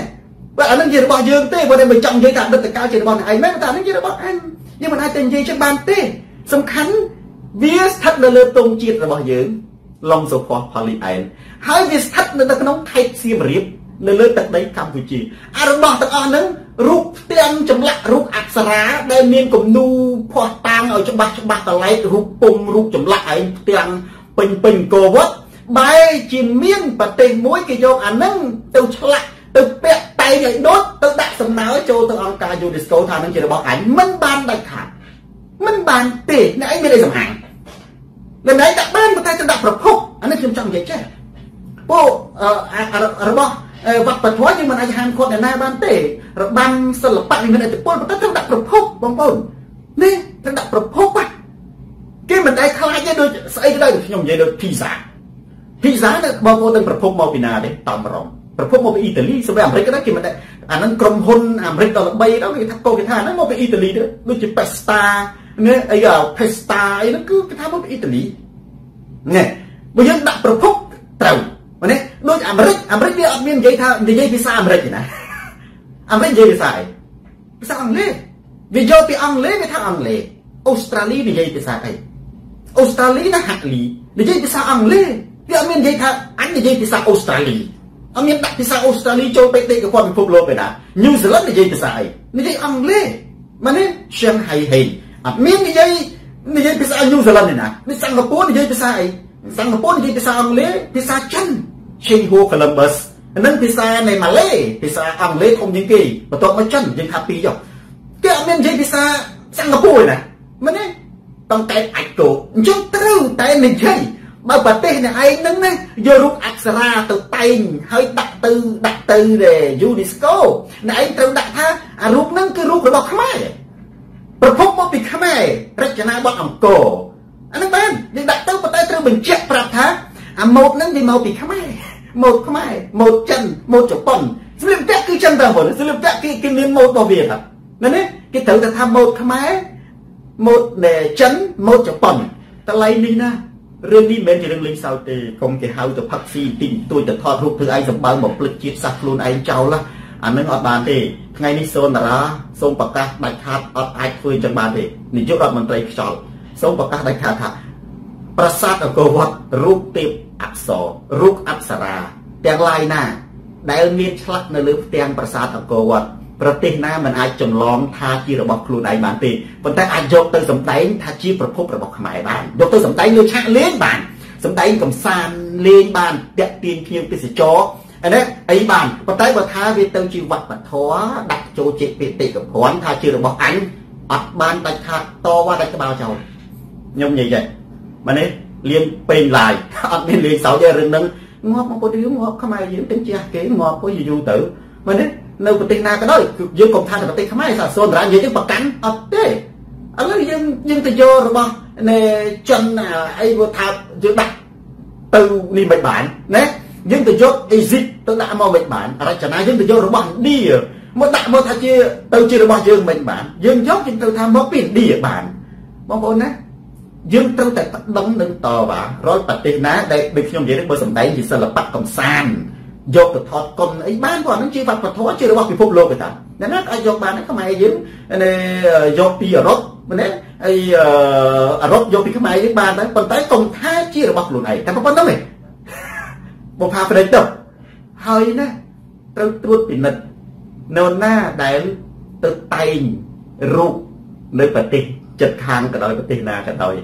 បើអានឹងជារបស់យើងទេបើតែមិនចង់និយាយថាអតីតកាលជារបស់អ្នកឯងមែនតែអានឹងជារបស់អញយើងមិនអាចទៅនិយាយចឹងបានទេសំខាន់វាស្ថិតនៅលើទងជាតិរបស់យើងឡុងសូផោះផូលីអែនហើយវាស្ថិតនៅក្នុងខេត្តសៀមរាបនៅលើទឹកដីកម្ពុជាអារបស់ទាំងអស់ហ្នឹងរូបផ្ទាំងចម្លាក់រូបអប្សរាដែលមានគំនូភ័ស្តុតាងឲ្យច្បាស់ច្បាស់តឡែករូបពុំរូបចម្លាក់ឯងផ្ទាំងពេញពេញកវត្តបែរជាមានប្រទេសមួយគេយកអាហ្នឹងទៅឆ្លាក់ទៅពាក់ តែងឲ្យដូចទៅដាក់សំណើចូលទៅអង្គការ UNESCO ថានឹងជារបស់អញមិនបានដាច់ខាតមិនបានទេអ្នកឯងមានអីសំហាងអ្នកឯងដាក់បានប៉ុន្តែទៅដាក់ប្រភពអានេះខ្ញុំចង់និយាយចេះពួករបស់វប្បធម៌យើងមិនអាចហាមឃាត់អ្នកណាបានទេរបាំសិល្បៈវាមានឥទ្ធិពលប៉ុន្តែត្រូវដាក់ប្រភពបងប្អូននេះត្រូវដាក់ប្រភពគេមិនដែលខ្លាចទេដូចស្អីក៏ដោយខ្ញុំនិយាយដូចភីសាភីសានៅបងប្អូននឹងប្រភពមកពីណាទេតំរំ ប្រភពមកពីអ៊ីតាលីសម្រាប់អាមេរិកដែរគេមិនដែរអាហ្នឹងក្រុមហ៊ុនអាមេរិកដល់ល្បីដល់គេថាកូគេថាហ្នឹងមកពីអ៊ីតាលីទៅដូចជា Pesta នេះអី Pesta អីហ្នឹងគឺគេថាមកពីអ៊ីតាលីណែបើយើងដាក់ប្រភពត្រូវមែនទេដូចអាមេរិកអាមេរិកវាអត់មាននិយាយថានិយាយភាសាអាមេរិកទេណាអាមេរិកនិយាយភាសាអីភាសាអង់គ្លេសវាយកពីអង់គ្លេសវាថាអង់គ្លេសអូស្ត្រាលីនិយាយភាសាអីអូស្ត្រាលីណាហាក់លីនិយាយភាសាអង់គ្លេសវាអត់មាននិយាយថាអញនិយាយភាសាអូស្ត្រាលី អត់មានដាក់ភាសាអូស្ត្រាលីចូលបេតិកភណ្ឌពិភពលោកទេណាញូហ្សេឡង់និយាយភាសាអីនិយាយអង់គ្លេសមែនទេឈៀងហៃហេងអត់មាននិយាយនិយាយភាសាញូហ្សេឡង់ទេណានេះសិង្ហបុរីនិយាយភាសាអីសិង្ហបុរីនិយាយភាសាអង់គ្លេសភាសាចិនឈេងហូកូឡុំប៊ុសនឹងភាសានៃម៉ាឡេភាសាអង់គ្លេសធំជាងគេបន្ទាប់មកចិនយើងថាពីរយកគេអត់មាននិយាយភាសាសិង្ហបុរីណាមែនទេតង្កែអាចគោអញ្ចឹងត្រូវតែនិយាយ បើប្រទេសអ្នកឯងហ្នឹងណាយករូបអក្សរាទៅតែងហើយដាក់ទៅដាក់ទៅយូនីស្កូអ្នកឯងត្រូវដាក់ថាអារូបហ្នឹងគឺរូបរបស់ខ្មែរប្រភពមកពីខ្មែររចនាបថអង្គរអាហ្នឹងបានយើងដាក់ទៅប៉ុន្តែត្រូវបញ្ជាក់ប្រាប់ថាអាម៉ូតហ្នឹងវាមកពីខ្មែរម៉ូតខ្មែរម៉ូតចិនម៉ូតជប៉ុនស្លៀកពាក់គឺចិនតែហ្មងស្លៀកពាក់គេគេមានម៉ូតរបស់វាថាណានេះគេត្រូវតែថាម៉ូតខ្មែរម៉ូតចិនម៉ូតជប៉ុនតម្លៃនេះណា រឿងនេះមិនមែនជារឿងលេងសើចទេកុំគេហៅទៅផឹកស៊ីទីទួយទៅថតរូបធ្វើឯងសម្បើមកភ្លេចជាតិសាសខ្លួនឯងចោលអានឹងអត់បានទេថ្ងៃនេះសូនតារាសូមប្រកាសដាច់ខាតអត់អាចធ្វើអញ្ចឹងបានទេនាយករដ្ឋមន្ត្រីខ្យល់សូមប្រកាសដាច់ខាតថាប្រាសាទអង្គរវត្តរូបទេពអប្សររូបអប្សរាទាំងឡាយណា ដែលមានឆ្លាក់នៅលើផ្ទាំងប្រាសាទអង្គរវត្ត ប្រទេសណាមិនអាចចម្លងថាជារបស់ខ្លួនឯងបានទេប៉ុន្តែអាចយកទៅសម្ដែងថាជាប្រភពរបស់ខ្មែរបានយកទៅសម្ដែងលើឆាកលេងបានសម្ដែងកំសាន្តលេងបានតាក់ទាញភ្ញៀវទេសចរអានេះអីបានប៉ុន្តែបើថាវាទៅជាវត្តធម៌ដាក់ចូលជាបេតិកភណ្ឌថាជារបស់អញអត់បានដាច់ខាតតវ៉ាដាច់ក្បាលចោលខ្ញុំនិយាយមែនទេលៀងពេញឡាយអត់មានលេងសើចទេរឿងហ្នឹងងាប់មកពុទ្ធយើងងាប់ខ្មែរយើងទាំងជាគេងាប់ពុយយូរទៅមែនទេ នៅប្រទេសណាក៏ដោយគឺយើងកុំថាតែប្រទេសខ្មែរសាសូនតារានិយាយទៅប្រកាន់អត់ទេឥឡូវយើងយើងទៅយករបស់នៃចិនអីវាថាយើងដាក់ទៅនេះមិនបានណាយើងទៅយកអេស៊ីកទៅដាក់មកមិនបានរចនាយើងទៅយករបស់ឥណ្ឌាមកដាក់មកថាជាទៅជារបស់យើងមិនបាន យើងយកយើងទៅថាមកពីឥណ្ឌាបានបងប្អូនណាយើងត្រូវតែបដិងនឹងតវ៉ារាល់ប្រទេសណាដែលដូចខ្ញុំនិយាយបើសម្ដែងជាសិល្បៈកំសាន្ត យកទៅថតកុនអីបានព្រោះអានឹងជាវប្បធម៌ជារបស់ពិភពលោកទេតាអ្នកណាអាចយកបានខ្មែរយើងយកពីអឺរ៉ុបណាអីអឺរ៉ុបយកពីខ្មែរយើងបានដែរប៉ុន្តែកុំថាជារបស់ខ្លួនឯងតែប៉ុណ្្នឹងទេបុផាប្រេចទៅហើយណាត្រូវត្រួតពិនិត្យនៅណាដែលទៅតែងរូបនៅប្រទេសចិត្តខាងក៏ដោយប្រទេសណាក៏ដោយ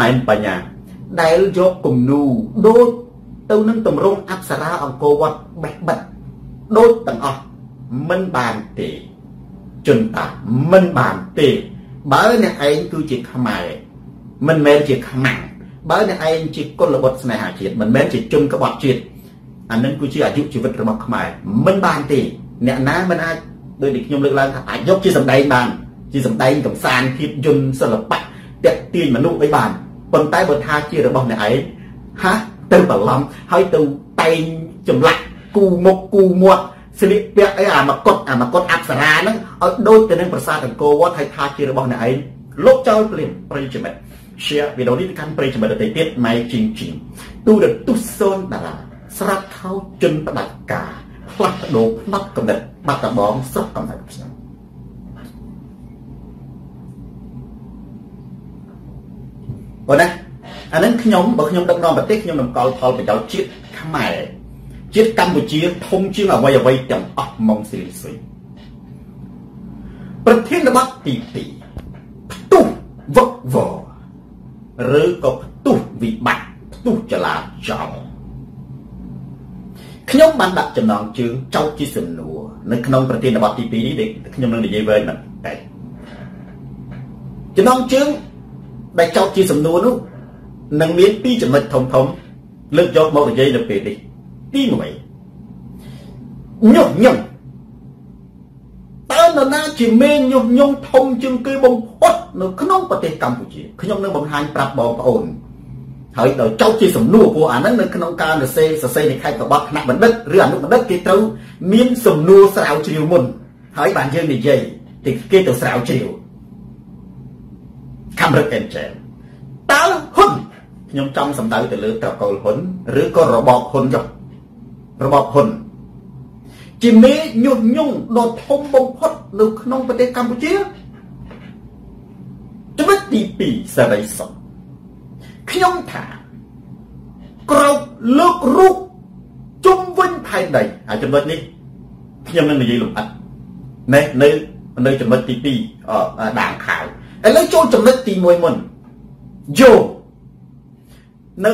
ម៉ែនបញ្ញាដែលយកគំនូដូច ទៅនឹងតម្រងអប្សរាអង្គរវត្តបេះបិទដូចទាំងអស់មិនបានទេជន់តាមិនបានទេបើអ្នកឯងគឺជាខ្មែរមិនមែនជាខ្មាំងបើអ្នកឯងជាគុលបុត្រស្នេហាជាតិមិនមែនជាជនក្បត់ជាតិអានឹងគឺជាអាយុជីវិតរបស់ខ្មែរមិនបានទេ អ្នកណាមិនអាចដោយដែលខ្ញុំលើកឡើងថាអាចយកជាសម្ដែងបាន ជាសម្ដែងកំសាន្តភាពយន្តសិល្បៈតាក់ទាញមនុស្សអីបានប៉ុន្តែបើថាជារបស់អ្នកឯងហា ទៅបន្លំហើយទៅតែងចម្លាក់គូមុខគូមាត់ស្លៀកពាក់អីអាមកុដអាមកុដអប្សរាហ្នឹងឲ្យដូចទៅនឹងប្រាសាទអង្គរវត្តហើយថាជារបស់អ្នកឯងលុបចោលព្រាមប្រិយមិត្ត share វីដេអូនេះទៅកាន់ប្រិយមិត្តដទៃទៀតម៉ៃជីងជីងទូរទស្សន៍សូនតារាស្រាប់ខោជន់ផ្ដាច់ការផ្លាស់ប្ដូរផ្នែកកំណត់បាត់ដបងស្រុកកំណត់ខ្ញុំអូនណា អានឹងខ្ញុំបើខ្ញុំដឹកនាំប្រទេសខ្ញុំនឹងកល់ផលប្រយោជន៍ជាតិខ្មែរជាតិកម្ពុជាធំជាងអ្វីអ្វីទាំងអស់មកស៊ីលីស៊ុយប្រធានបទទី2ផ្ទុះវឹកវរឬក៏ផ្ទុះវិបត្តិផ្ទុះចលាចលខ្ញុំបានដាក់ចំណងជើងចោតជាសំណួរនៅក្នុងប្រធានបទទី2នេះខ្ញុំនឹងនិយាយវែងបន្តិចចំណងជើងដែលចោតជាសំណួរនោះ នឹងមានពីរចំណុចធំធំលើកយកមកនិយាយនៅពេលនេះទី1ញុះញង់តើនរណាជាមេញុះញង់ធំជាងគេបំផុតនៅក្នុងប្រទេសកម្ពុជាខ្ញុំនឹងបង្ហាញប្រាប់បងប្អូនហើយដល់ចោតជាសំណួរព្រោះអាហ្នឹងនៅក្នុងការសរសេរសរសេរនៃខេត្តកបត់ថ្នាក់បណ្ឌិតឬអនុបណ្ឌិតគេត្រូវមានសំណួរស្រាវជ្រាវមុនហើយបានយើងនិយាយគេទៅស្រាវជ្រាវខំរឹកអេនចែតើហ៊ុន ខ្ញុំចង់សំដៅទៅលើត្រកូលហ៊ុនឬក៏របបហ៊ុនចុះរបបហ៊ុនជាមេញុះញង់ដ៏ធំបំផុតនៅក្នុងប្រទេសកម្ពុជាចំណុចទី2សេរីសុខខ្ញុំថាក្រោកលើករូបជុំវិញផែនដីអាចំណុចនេះខ្ញុំនឹងនិយាយលម្អិតណែនៅនៅចំណុចទី2ដាងខៅឥឡូវចូលចំណុចទី1មុនយោ នៅ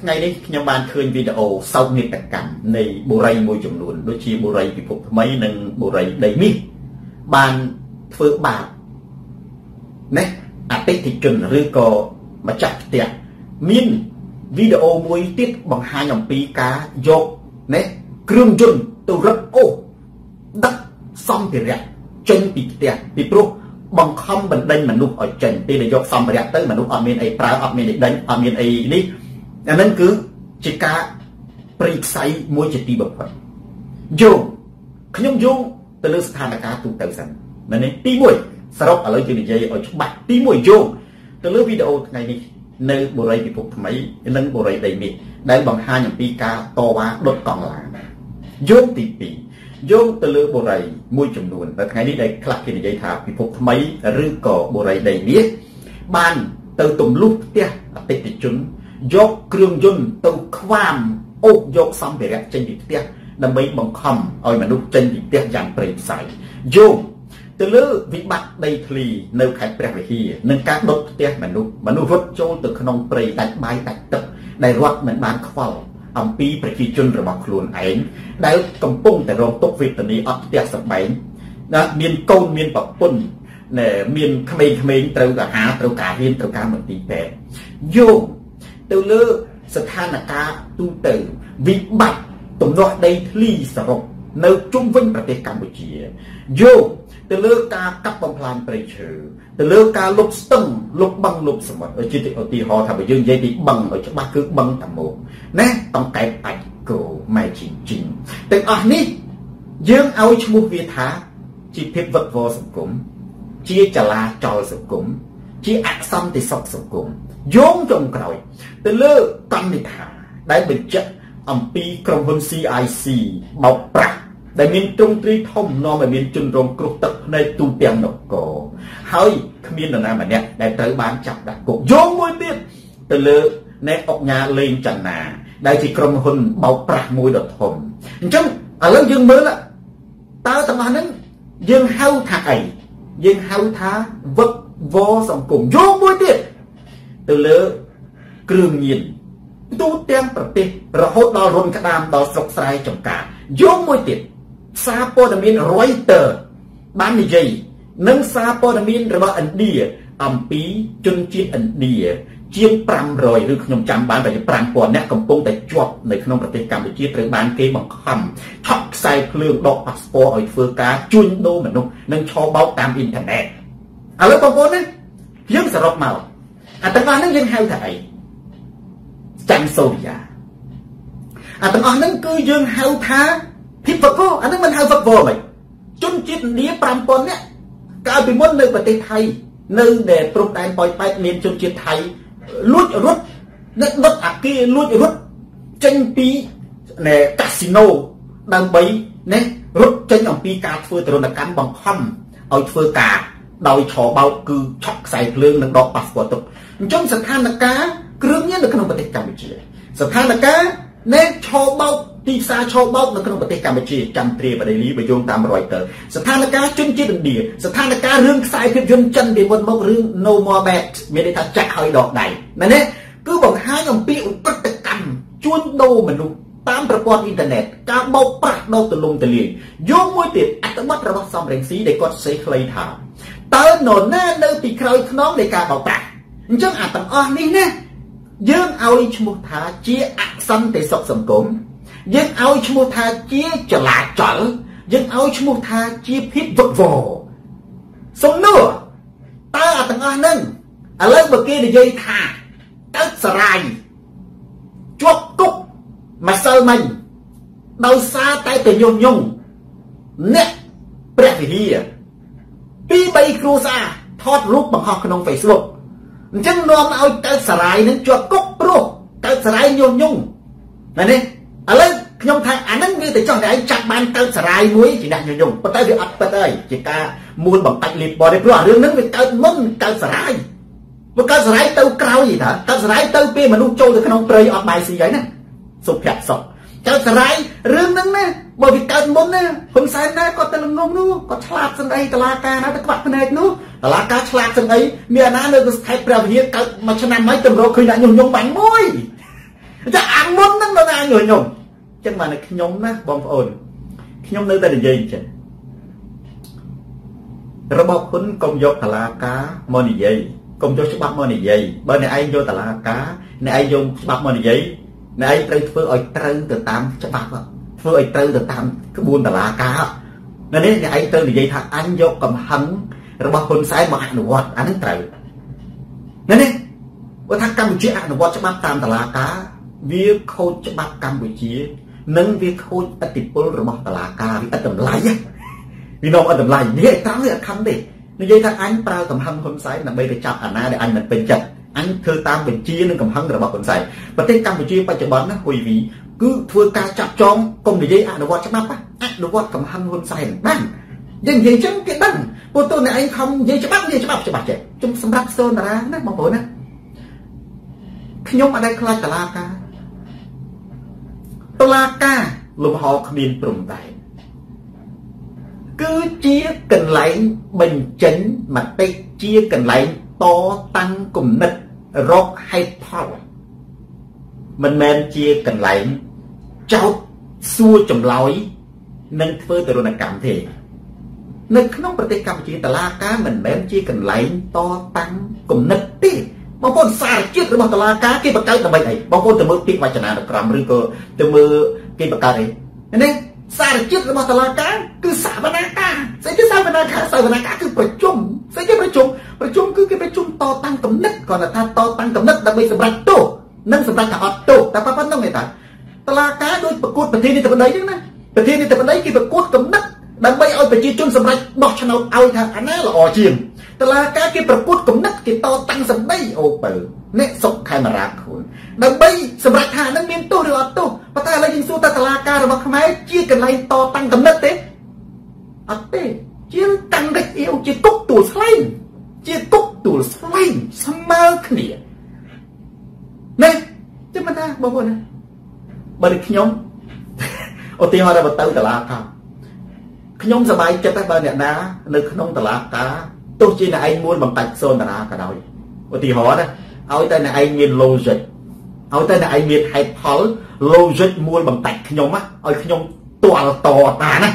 ថ្ងៃនេះខ្ញុំបានឃើញវីដេអូសោកនាដកម្មនៃបុរីមួយចំនួនដូចជាបុរីពិភពថ្មីនិងបុរីដីមាសបានធ្វើបាបណាអតិថិជនឬក៏ម្ចាស់ផ្ទះមានវីដេអូមួយទៀតបង្ហាញអំពីការយកណាគ្រឿងយន្តទៅរឹបអូសដឹកសម្ភារៈចេញពីផ្ទះពីព្រោះបង្ខំបណ្ដេញមនុស្សឲ្យចេញពេលយកសម្ភារៈទៅមនុស្សអត់មានអីប្រើអត់មានអីដេញអត់មានអីនេះ អានឹងគឺជាការព្រៃផ្សៃមួយជាទីបំផុតយោងខ្ញុំយោងទៅលើស្ថានភាពទូទៅសិនមែនទេទី1សរុបឥឡូវយើងនិយាយឲ្យច្បាស់ទី1យោងទៅលើវីដេអូថ្ងៃនេះនៅបុរីពិភពថ្មីនិងបុរីដីមាសដែលបង្ហាញអំពីការតវ៉ាដុតកង់ឡានយោងទី2យោងទៅលើបុរីមួយចំនួនតែថ្ងៃនេះដែលខ្លះគេនិយាយថាពិភពថ្មីឬក៏បុរីដីមាសបានទៅទម្លុះផ្ទះអតិថិជន យកគ្រឿងយន្តទៅខ្វាមអូសយកសម្ភារៈចេញពីផ្ទះដើម្បីបង្ខំឲ្យមនុស្សចេញពីផ្ទះយ៉ាងព្រៃផ្សៃយោងទៅលើវិបត្តិដីធ្លីនៅខេត្តព្រះវិហារនិងការដុតផ្ទះមនុស្សមនុស្សរត់ចូលទៅក្នុងព្រៃដាច់បាយដាច់ទឹកដែលរដ្ឋមិនបានខ្វល់អំពីប្រជាជនរបស់ខ្លួនឯងដែលកំពុងតែរងទុក្ខវេទនាអត់ផ្ទះសម្បែងណាមានកូនមានប្រពន្ធណែមានក្មេងៗត្រូវការហាត្រូវការរៀនត្រូវការមន្ទីរពេទ្យយោង ទៅលើស្ថានភាពទូទៅវិបត្តិទំនាស់ដីធ្លីសរុបនៅជុំវិញប្រទេសកម្ពុជាយកទៅលើការកាប់បំផ្លាញព្រៃឈើទៅលើការលុបស្ទឹងលុបបឹងលុបសមុទ្រជាឧទាហរណ៍ថាបើយើងនិយាយពីបឹងឲ្យច្បាស់គឺបឹងតាមកណាតង្កែបាច់គោម៉ែជីងជីងទាំងអស់នេះយើងឲ្យឈ្មោះវាថាជាភាពវឹកវរសង្គមជាចលាចលសង្គមជាអសន្តិសុខសង្គម យោងចុងក្រោយ ទៅលើកម្មនិថាដែលបញ្ជាក់អំពីក្រុមហ៊ុន CIC បោកប្រាស់ដែលមានទ្រង់ទ្រីធំនាំឲ្យមានជនរងគ្រោះទឹកភ្នែកទូទាំងនគរហើយគ្មាននរណាម្នាក់ដែលត្រូវបានចាប់ដាក់គុកយោងមួយទៀតទៅលើអ្នកអុកញ៉ាលេងចន្ទនាដែលជាក្រុមហ៊ុនបោកប្រាស់មួយដ៏ធំអញ្ចឹងឥឡូវយើងមើលតើទាំងអស់ហ្នឹងយើងហៅថាអីយើងហៅថាវឹកវរសង្គមយោងមួយទៀត ទៅលើគ្រឿងញៀនទូទាំងប្រទេសរហូតដល់រុនក្តាមដល់ស្រុកស្រែចំការយោងមួយទៀតសារព័ត៌មាន Reuters បាននិយាយនឹងសារព័ត៌មានរបស់ឥណ្ឌាអំពីជនជាតិឥណ្ឌាជាង500ឬខ្ញុំចាំបានតែ5000នាក់កំពុងតែជាប់នៅក្នុងប្រទេសកម្ពុជាត្រូវបានគេបង្ខំឆក់ខ្សែភ្លើងដកប៉ាសពតឲ្យធ្វើការជួញដូរមនុស្សនិងឆបោកតាមអ៊ីនធឺណិតឥឡូវបងប្អូនណាយើងសរុបមក អាទាំងអស់ហ្នឹងយើងហៅថាអីច័ន្ទសូរិយាអាទាំងអស់ហ្នឹងគឺយើងហៅថាភិបកោអាហ្នឹងមិនហៅវឹកវរមិនជនជាតិឥណ្ឌា5000នាក់កាលពីមុននៅប្រទេសថៃនៅដែលព្រំដែនប៉ោយប៉ែតមានជនជាតិថៃលួចរត់នៅដុតអាគារលួចរត់ចេញពីកាស៊ីណូដើម្បីណារត់ចេញអំពីការធ្វើទរណកម្មបង្ខំឲ្យធ្វើការដោយឆបោកគឺឆក់ខ្សែភ្លើងនិងដកប៉ាសពតទុក អញ្ចឹងស្ថានភាពគ្រឿងញៀននៅក្នុងប្រទេសកម្ពុជាស្ថានភាពនៃឆបោកទីផ្សារឆបោកនៅក្នុងប្រទេសកម្ពុជាចាំត្រាបដិលីបើយោងតាមរយទៅស្ថានភាពជនជាតិឥណ្ឌាស្ថានភាពរឿងខ្សែភាពយន្តចិនពីមុនមករឿង No More Bad មានន័យថាចាក់ឲ្យដកដៃមែនទេគឺបង្ហាញអំពីឧក្រិដ្ឋកម្មជួញដូរមនុស្សតាមប្រព័ន្ធអ៊ីនធឺណិតការបោកប្រាស់ដ៏ទលំទលាយយកមួយទៀតអត្ថបទរបស់សំរងស៊ីដែលគាត់សេខ្លីថាតើនរណានៅពីក្រោយខ្នងនៃការបោកប្រាស់ អញ្ចឹងអាទាំងអស់នេះណាយើងឲ្យឈ្មោះថាជាអសន្តិសុខសង្គមយើងឲ្យឈ្មោះថាជាចលាចលយើងឲ្យឈ្មោះថាជាភាពវឹកវរសំណួរតើអាទាំងអស់ហ្នឹងឥឡូវបើគេនិយាយថាកើតសរាយជាប់គុកម្សិលមិញដោយសារតែទៅញុះញង់អ្នកព្រះវិហារពី3គ្រួសារថតរូបបង្ហោះក្នុង Facebook អញ្ចឹងនាំឲ្យកើតសរាយនឹងជាប់គុកព្រោះកើតសរាយញុះញង់ណានេះឥឡូវខ្ញុំថាអាហ្នឹងវាទៅចោះតែឯងចាប់បានកើតសរាយមួយជាអ្នកញញឹមប៉ុន្តែវាអត់ពិតអើយជាការមូលបំបាច់លៀបបរិព្រោះអារឿងហ្នឹងវាកើតមុនកើតសរាយវាកើតសរាយទៅក្រោយថាកើតសរាយទៅពេលមនុស្សចូលទៅក្នុងព្រៃអត់បាយស៊ីហើយណាសុភ័ក្រសុខកើតសរាយរឿងហ្នឹងណា បើវាកើតមុនណាហ៊ុនសែនណាគាត់ទៅល្ងងនោះគាត់ឆ្លាតសឹងអីតឡាការណាទៅក្បាត់ភ្នែកនោះតឡាការឆ្លាតសឹងអីមានអាណានៅខេត្តព្រះវិហារកើតមួយឆ្នាំហើយទៅរកឃើញអ្នកញុះញង់បាញ់មួយចាអាមុនហ្នឹងដល់ណាញុះញង់ចឹងបានតែខ្ញុំណាបងប្អូនខ្ញុំនៅតែនិយាយអញ្ចឹងរបស់គុណកុំយកតឡាការមកនិយាយកុំយកច្បាប់មកនិយាយបើអ្នកឯងយកតឡាការអ្នកឯងយកច្បាប់មកនិយាយអ្នកឯងត្រូវធ្វើឲ្យត្រូវទៅតាមច្បាប់ ធ្វើឲ្យត្រូវទៅតាមក្បួនតឡាការនៅនេះអ្នកឯងត្រូវនិយាយថាអញយកកំហឹងរបស់ហ៊ុនសែនមកអនុវត្តអានឹងត្រូវនៅនេះបើថាកម្ពុជាអនុវត្តច្បាប់តាមតឡាការវាខូចច្បាប់កម្ពុជានិងវាខូចអតិពលរបស់តឡាការវាឥតតម្លៃវានាំឥតតម្លៃនេះត្រង់វាអត់ខំទេនិយាយថាអញប្រើកំហឹងហ៊ុនសែនដើម្បីទៅចាប់អាណាដែលអញមិនពេញចិត្តអញធ្វើតាមបញ្ជានិងកំហឹងរបស់ហ៊ុនសែនប្រទេសកម្ពុជាបច្ចុប្បន្នណាហ៊ុយវី គឺធ្វើការចាប់ចងកុំនិយាយអនុវត្តច្បាប់អនុវត្តកំហឹងហ៊ុនសែនបានយើងនិយាយចឹងគេដឹងពួកតូនអ្នកឯងខំនិយាយច្បាប់និយាយច្បាប់ច្បាស់ចេះជុំសម្រាប់សូនតារាណាបងប្អូនណាខ្ញុំអត់ដែលខ្លាចតឡាការតឡាការលំហគ្មានព្រំដែនគឺជាកន្លែងបញ្ចេញមតិជាកន្លែងតតាំងគំនិតរកហេតុផលមិនមែនជាកន្លែង ចោតសួរចម្លើយនិងធ្វើទរណកម្មទេ នៅក្នុងប្រទេសកម្ពុជាតឡាការមិនមែនជាកន្លែងតតាំងគំនិតទេបងប្អូនសារជាតិរបស់តឡាការគេបង្កើតដើម្បីអីបងប្អូនទៅមើលពាក្យវចនានុក្រមឬក៏ទៅមើលគេបង្កើតអីនេះសារជាតិរបស់តឡាការគឺសវនាការស្អីគេសវនាការសវនាការគឺប្រជុំស្អីគេប្រជុំប្រជុំគឺគេប្រជុំតតាំងគំនិតគាត់ថាតតាំងគំនិតដើម្បីសម្រេចទោសនិងសម្រេចថាអត់ទោសតែប៉ុណ្្នឹងទេតា តឡាការដូចប្រកួតប្រធាននីតិបណ្ឌិតចឹងណាប្រធាននីតិបណ្ឌិតគេប្រកួតគំនិតដើម្បីឲ្យប្រជាជនសម្រេចបោះឆ្នោតឲ្យថាអាណាល្អជាងតឡាការគេប្រកួតគំនិតគេតតាំងសម្ដីអូបើអ្នកសុកខេមរាខ្លួនដើម្បីសម្រេចថានឹងមានទោសឬអត់ទោសប៉ុន្តែឥឡូវយើងសួរតតឡាការរបស់ខ្មែរជាកន្លែងតតាំងគំនិតទេអត់ទេជាតាំងរិចអៀវជាគុកទួលស្លែងជាគុកទួលស្លែងស្មើគ្នាណែចាំមិនថាបងប្អូនណា បើខ្ញុំឧទាហរណ៍ដល់ទៅតឡាការខ្ញុំសប្បាយចិត្តដែរបើអ្នកណានៅក្នុងតឡាការទោះជាអ្នកឯងមួយបំតាច់សូនតារាក៏ដោយឧទាហរណ៍ណាឲ្យតែអ្នកឯងមាន logic ឲ្យតែអ្នកឯងមានហេតុផល logic មូលបំតាច់ខ្ញុំឲ្យខ្ញុំទាល់តតាណា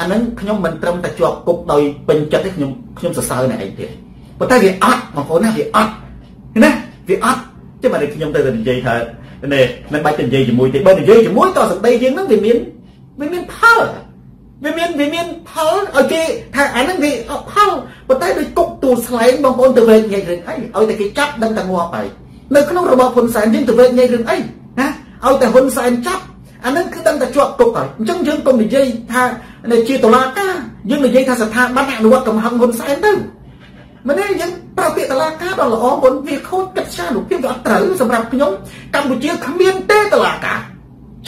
អាហ្នឹងខ្ញុំមិនត្រឹមតែជាប់គុកដោយពេញចិត្តទេខ្ញុំខ្ញុំសរសើរអ្នកឯងទៀតប៉ុន្តែវាអត់បងប្អូនណាវាអត់ណាវាអត់ចាំតែខ្ញុំទៅនិយាយថា នេះមិនបាច់ទៅនិយាយជាមួយទេបើនិយាយជាមួយតសម្ដីយើងហ្នឹងវាមានវាមានផលវាមានវាមានផលឲ្យគេថាអាហ្នឹងវាអត់ផលប៉ុន្តែដូចគុកទួលស្លែងបងប្អូនទៅវែកញែករឿងអីឲ្យតែគេចាប់ដឹងតែងាប់ហើយនៅក្នុងរបបហ៊ុនសែនយើងទៅវែកញែករឿងអីណាឲ្យតែហ៊ុនសែនចាប់អាហ្នឹងគឺដឹងតែជាប់គុកហើយអញ្ចឹងយើងកុំនិយាយថាជាតុលាការយើងនិយាយថាស្ថាប័នអនុវត្តកំហឹងហ៊ុនសែនទៅ មិនទេយើងប្រើពាក្យតឡាការដល់ល្អមុនវាខូចកិច្ចការលោកភាពវាអត់ត្រូវសម្រាប់ខ្ញុំកម្ពុជាគ្មានទេតឡាការ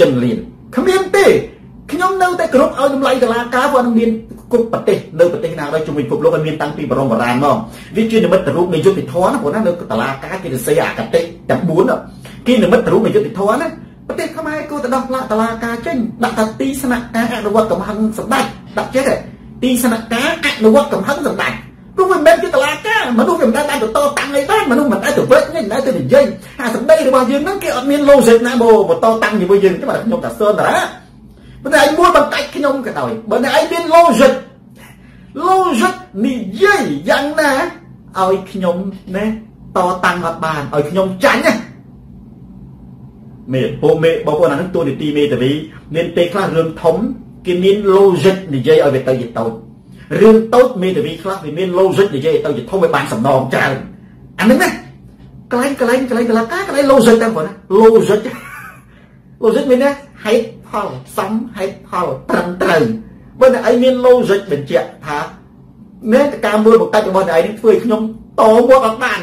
ចិនលៀនគ្មានទេខ្ញុំនៅតែគ្រប់ឲ្យតម្លៃតឡាការព្រោះនឹងមានគ្រប់ប្រទេសនៅប្រទេសណាដោយជំនួយពិភពលោកឲ្យមានតាំងពីបរមបុរាណមកវាជានិមិត្តរូបនៃយុទ្ធធម៌ណាព្រោះណានៅតឡាការគេសរសេរអកតេទាំង4គេនិមិត្តរូបនៃយុទ្ធធម៌ណាប្រទេសខ្មែរគួរទៅដោះផ្លាកតឡាការចេញដាក់ថាទីស្នាក់ការអនុវត្តកំហឹងសម្ដេចដាក់ចេះទេទីស្នាក់ការអនុវត្តកំហឹងសម្ដេច ព្រោះវាមិនមែនជាតឡាការមនុស្សវាមិនដែលបានទៅតតាំងអីបានមនុស្សមិនដែលទៅវេកមិនដែលទៅនិយាយអាសម្ដីរបស់យើងហ្នឹងគេអត់មាន logic ណាមកតតាំងជាមួយយើងទេបាទខ្ញុំតាសើតារាបើតែឯងមួយបន្តិចខ្ញុំក៏ដោយបើតែឯងមាន logic logic និយាយយ៉ាងណាឲ្យខ្ញុំណាតតាំងអត់បានឲ្យខ្ញុំចាញ់ណាមេពូមេបងប្អូនអានឹងតួនាទីមេតាវីមានពេលខ្លះរឿងធំគេមាន logic និយាយឲ្យវាទៅជាតូច រឿងតូចមេតាវីខ្លះវាមាន logic និយាយទៅជាធំវាបានសំណងច្រើនអានឹងណាកន្លែងកន្លែងកន្លែងកន្លែងការកន្លែង logic តែបងណា logic logic មានណាហេតុផលសំហេតុផលត្រឹមត្រូវបើអ្នកឯងមាន logic បញ្ជាក់ថានេះការមើលបង្កាច់របស់អ្នកឯងនេះធ្វើឲ្យខ្ញុំតមកអត់បាន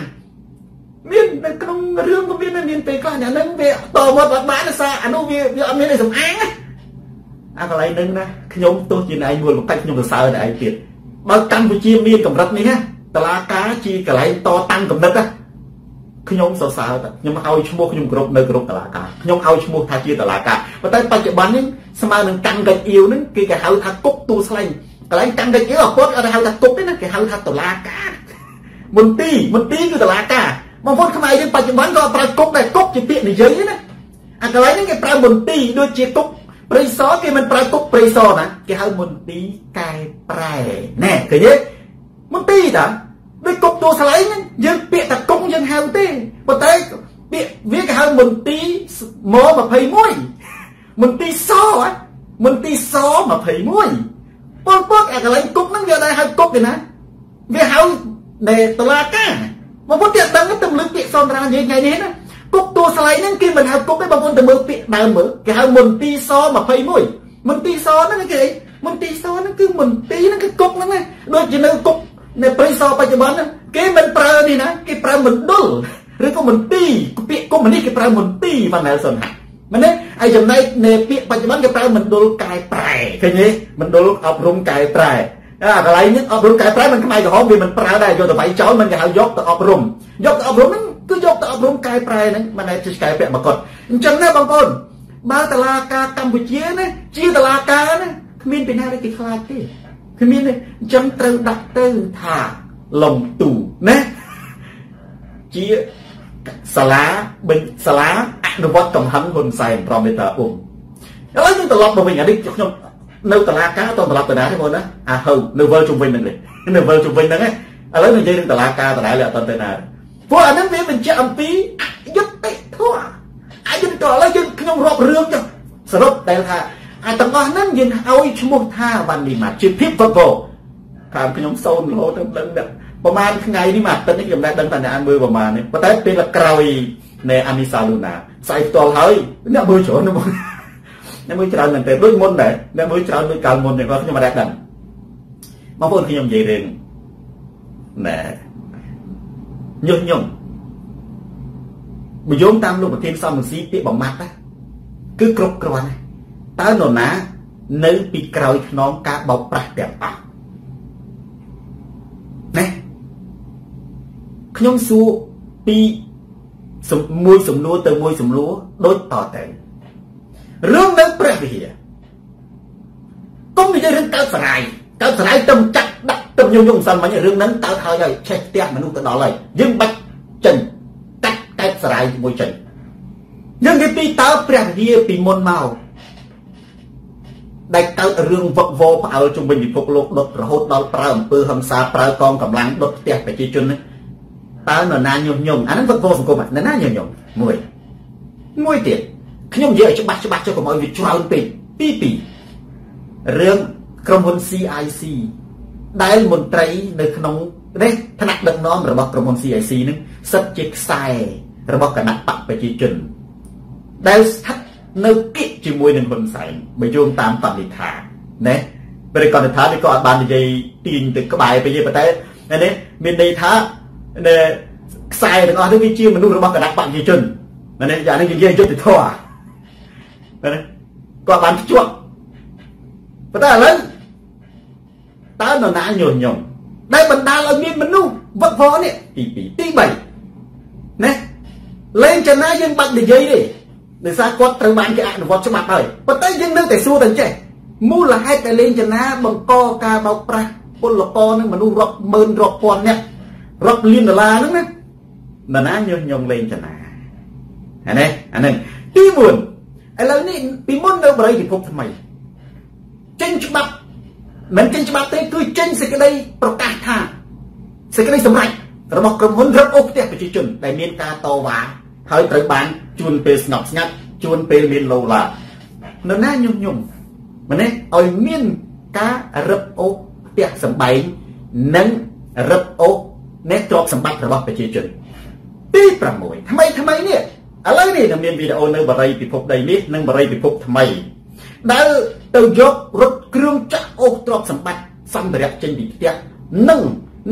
មាននៅក្នុងរឿងក៏មានមានពេលខ្លះអ្នកហ្នឹងវាតមកបាត់បានសារអានោះវាវាអត់មានអីសំអាង អាកន្លែងហ្នឹងណាខ្ញុំទោះជាឯងមូលបង្កាច់ខ្ញុំសរសើរតែឯងទៀតបើកម្ពុជាមានកម្រិតនេះណាតឡាការជាកន្លែងតតាំងកំណត់ណាខ្ញុំសរសើរតែខ្ញុំឲ្យឈ្មោះខ្ញុំគ្រប់នៅគ្រប់តឡាការខ្ញុំឲ្យឈ្មោះថាជាតឡាការប៉ុន្តែបច្ចុប្បន្ននេះស្មើនឹងកាន់កិច្ចអៀវហ្នឹងគេគេហៅថាគុកទូស្លែងកន្លែងកាន់កិច្ចអៀវអពតអត់ហៅថាគុកទេណាគេហៅថាតឡាការមន្ទីរមន្ទីរគឺតឡាការបងប្អូនខ្មែរយើងបច្ចុប្បន្នក៏ប្រើគុកដែរគុកជាពាក្យនិយាយណាអាកន្លែងហ្នឹងគេប្រើមន្ទីរដូចជាគុក ព្រៃសរគេមិនប្រើគុកព្រៃសរណាគេហៅមន្ទីរកែប្រែណែឃើញទេមន្ទីរតាដូចគុកតួស្លែងយើងពាក្យតែគុកយើងហៅទេប៉ុន្តែពាក្យវាគេហៅមន្ទីរម21មន្ទីរសមន្ទីរស21ពលពតអាកន្លែងគុកហ្នឹងវាដែរហៅគុកទេណាវាហៅនៃតឡាការបងប្អូនទៀតដឹងទៅលើពាក្យសន្តានានិយាយថ្ងៃនេះណា គុកតួស្លែងហ្នឹងគេមិនហៅគុកទេបងប្អូនទៅមើលពាក្យដើមមើលគេហៅមន្ទីរស21មន្ទីរសហ្នឹងគេមន្ទីរសហ្នឹងគឺមន្ទីរហ្នឹងគឺគុកហ្នឹងណាដូចជានៅគុកនៅព្រៃសរបច្ចុប្បន្នគេមិនប្រើនេះណាគេប្រើមណ្ឌលឬក៏មន្ទីរពាក្យកុំនេះគេប្រើមន្ទីរវណ្ណែលសុនហាមែនទេហើយចំណែកនៃពាក្យបច្ចុប្បន្នគេប្រើមណ្ឌលកែប្រែឃើញទេមណ្ឌលអប់រំកែប្រែអាកន្លែងនេះអប់រំកែប្រែមិនខ្មែរក្រហមវាមិនប្រើដែរយកទៅបៃចោលមិនគេហៅយកទៅអប់រំយកទៅអប់រំហ្នឹង គឺយកទៅអប់រំកែប្រែហ្នឹងមិនដែលជាកែពាក់មកគាត់អញ្ចឹងណាបងប្អូនបើតឡាការកម្ពុជាណាជាតឡាការណាគ្មានពីណាគេខ្លាចទេគ្មានទេអញ្ចឹងត្រូវដាក់ទៅថាលំទូណាជាសាលាបិញសាលាអនុវត្តកំហឹងហ៊ុនសែនប្រមេតាអ៊ុំឥឡូវយើងត្រឡប់មកវិញអានេះខ្ញុំនៅតឡាការតត្រឡប់ទៅណាទេបងណាអាហៅនៅវិលជុំវិញហ្នឹងនៅវិលជុំវិញហ្នឹងឥឡូវនិយាយនឹងតឡាការដដែលអត់ទៅណា ព្រោះអាហ្នឹងវាបញ្ជាក់អំពីអយុត្តិធម៌អយុត្តិធម៌ឥឡូវយើងខ្ញុំរាប់រឿងចុះសរុបតែថាអាទាំងអស់ហ្នឹងយើងឲ្យឈ្មោះថាវ៉ាន់លីម៉ាជាភាពវឹកវរតាមខ្ញុំសូនរហូតទៅដឹងប្រហែលថ្ងៃនេះមួយអាទិត្យនេះខ្ញុំដែរដឹងថាអ្នកមើលប្រហែលនេះប៉ុន្តែពេលក្រោយនៃអានីសាលូណាស្អែកផ្ទាល់ហើយអ្នកមើលច្រើនណាស់អ្នកមើលច្រើនមែនទេដូចមុនដែរអ្នកមើលច្រើនដូចកាលមុនទេគាត់ខ្ញុំមិនដែរដឹងបងប្អូនខ្ញុំនិយាយរឿងណែ ញុះញង់បើយោងតាមលោកប្រធានសំរងស៊ីពាក្យបំមាត់ណាគឺគ្រប់គ្រាន់តើនរណា នៅពីក្រោយខ្នងការបោកប្រាស់ទាំងអស់ណាខ្ញុំសួរពីមួយសំណួរទៅមួយសំណួរដូចតទៅរឿងនៅព្រះវិហារកុំនិយាយរឿងកើតសរាយកើតសរាយទៅចាក់ដាក់ ទៅញញងសិនមិញរឿងហ្នឹងកើតហើយហើយឆេះផ្ទះមនុស្សទៅដល់ហើយយើងបាច់ចិនកាត់កើតសរាយជាមួយចិនយើងនិយាយពីតើព្រះវិហារពីមុនមកដែលកើតរឿងវឹកវរផ្អើលជុំវិញពិភពលោកដុតរហូតដល់ប្រើអំពើហិង្សាប្រើកងកម្លាំងដុតផ្ទះប្រជាជននេះតើនរណាញុះញង់អាហ្នឹងវឹកវរសង្គមនរណាញុះញង់មួយមួយទៀតខ្ញុំនិយាយឲ្យច្បាស់ច្បាស់ចុះកុំឲ្យវាច្រើនពេកទី2រឿងក្រុមហ៊ុន CIC ដែលមន្ត្រីនៅក្នុងនេះថ្នាក់ដឹកនាំរបស់ក្រុមហ៊ុន CIC នឹងសិតជាខ្សែរបស់គណៈបកប្រជាជន ដែលស្ថិតនៅគិកជាមួយនឹងហ៊ុនសែនបើយោងតាមបទនិថាណាពេលគាត់និថានេះក៏អត់បាននិយាយទាញទៅក្បែរពេកទេប៉ុន្តែនេះមានន័យថាខ្សែទាំងអស់នេះវាជាមនុស្សរបស់គណៈបកប្រជាជនណាយ៉ាងនេះនិយាយយុត្តិធម៌ណាគាត់បានភ្ជាប់ប៉ុន្តែឥឡូវ តើនរណាញញងដែលបណ្ដាលឲ្យមានមនុស្សវឹកវរនេះទី2ទី3ណាលេងចំណាយើងបាត់និយាយទេដោយសារគាត់ត្រូវបានគេអនុវត្តច្បាប់ហើយប៉ុន្តែយើងនៅតែសួរតែចេះមូលហេតុដែលលេងចំណាបង្កការបោកប្រាស់ពលករនឹងមនុស្សរាប់ម៉ឺនរាប់ពាន់នាក់រាប់លានដុល្លារហ្នឹងណានរណាញញងលេងចំណាអានេះអានឹងទី4ឥឡូវនេះពីមុននៅបរិយពិភពថ្មីចេញច្បាប់ មិនចេញច្បាប់ទេគឺចេញសេចក្តីប្រកាសថាសេចក្តីសម្រេចរបស់ក្រុមហ៊ុនរឹបអូសផ្ទះប្រជាជនដែលមានការតវ៉ាហើយត្រូវបានជួនពេលស្ងប់ស្ងាត់ជួនពេលមានឡូឡានៅណាញុះញង់ម្នេះឲ្យមានការរឹបអូសផ្ទះសម្បែងនិងរឹបអូសអ្នកទ្រព្យសម្បត្តិរបស់ប្រជាជនទី6ថ្មីថ្មីនេះឥឡូវនេះនឹងមានវីដេអូនៅបរិយពិភពដីនេះនិងបរិយពិភពថ្មីដែលទៅយករថ គ្រឿងចាក់អូសទ្រព្យសម្បត្តិសម្ភារៈចេញពីផ្ទះនិង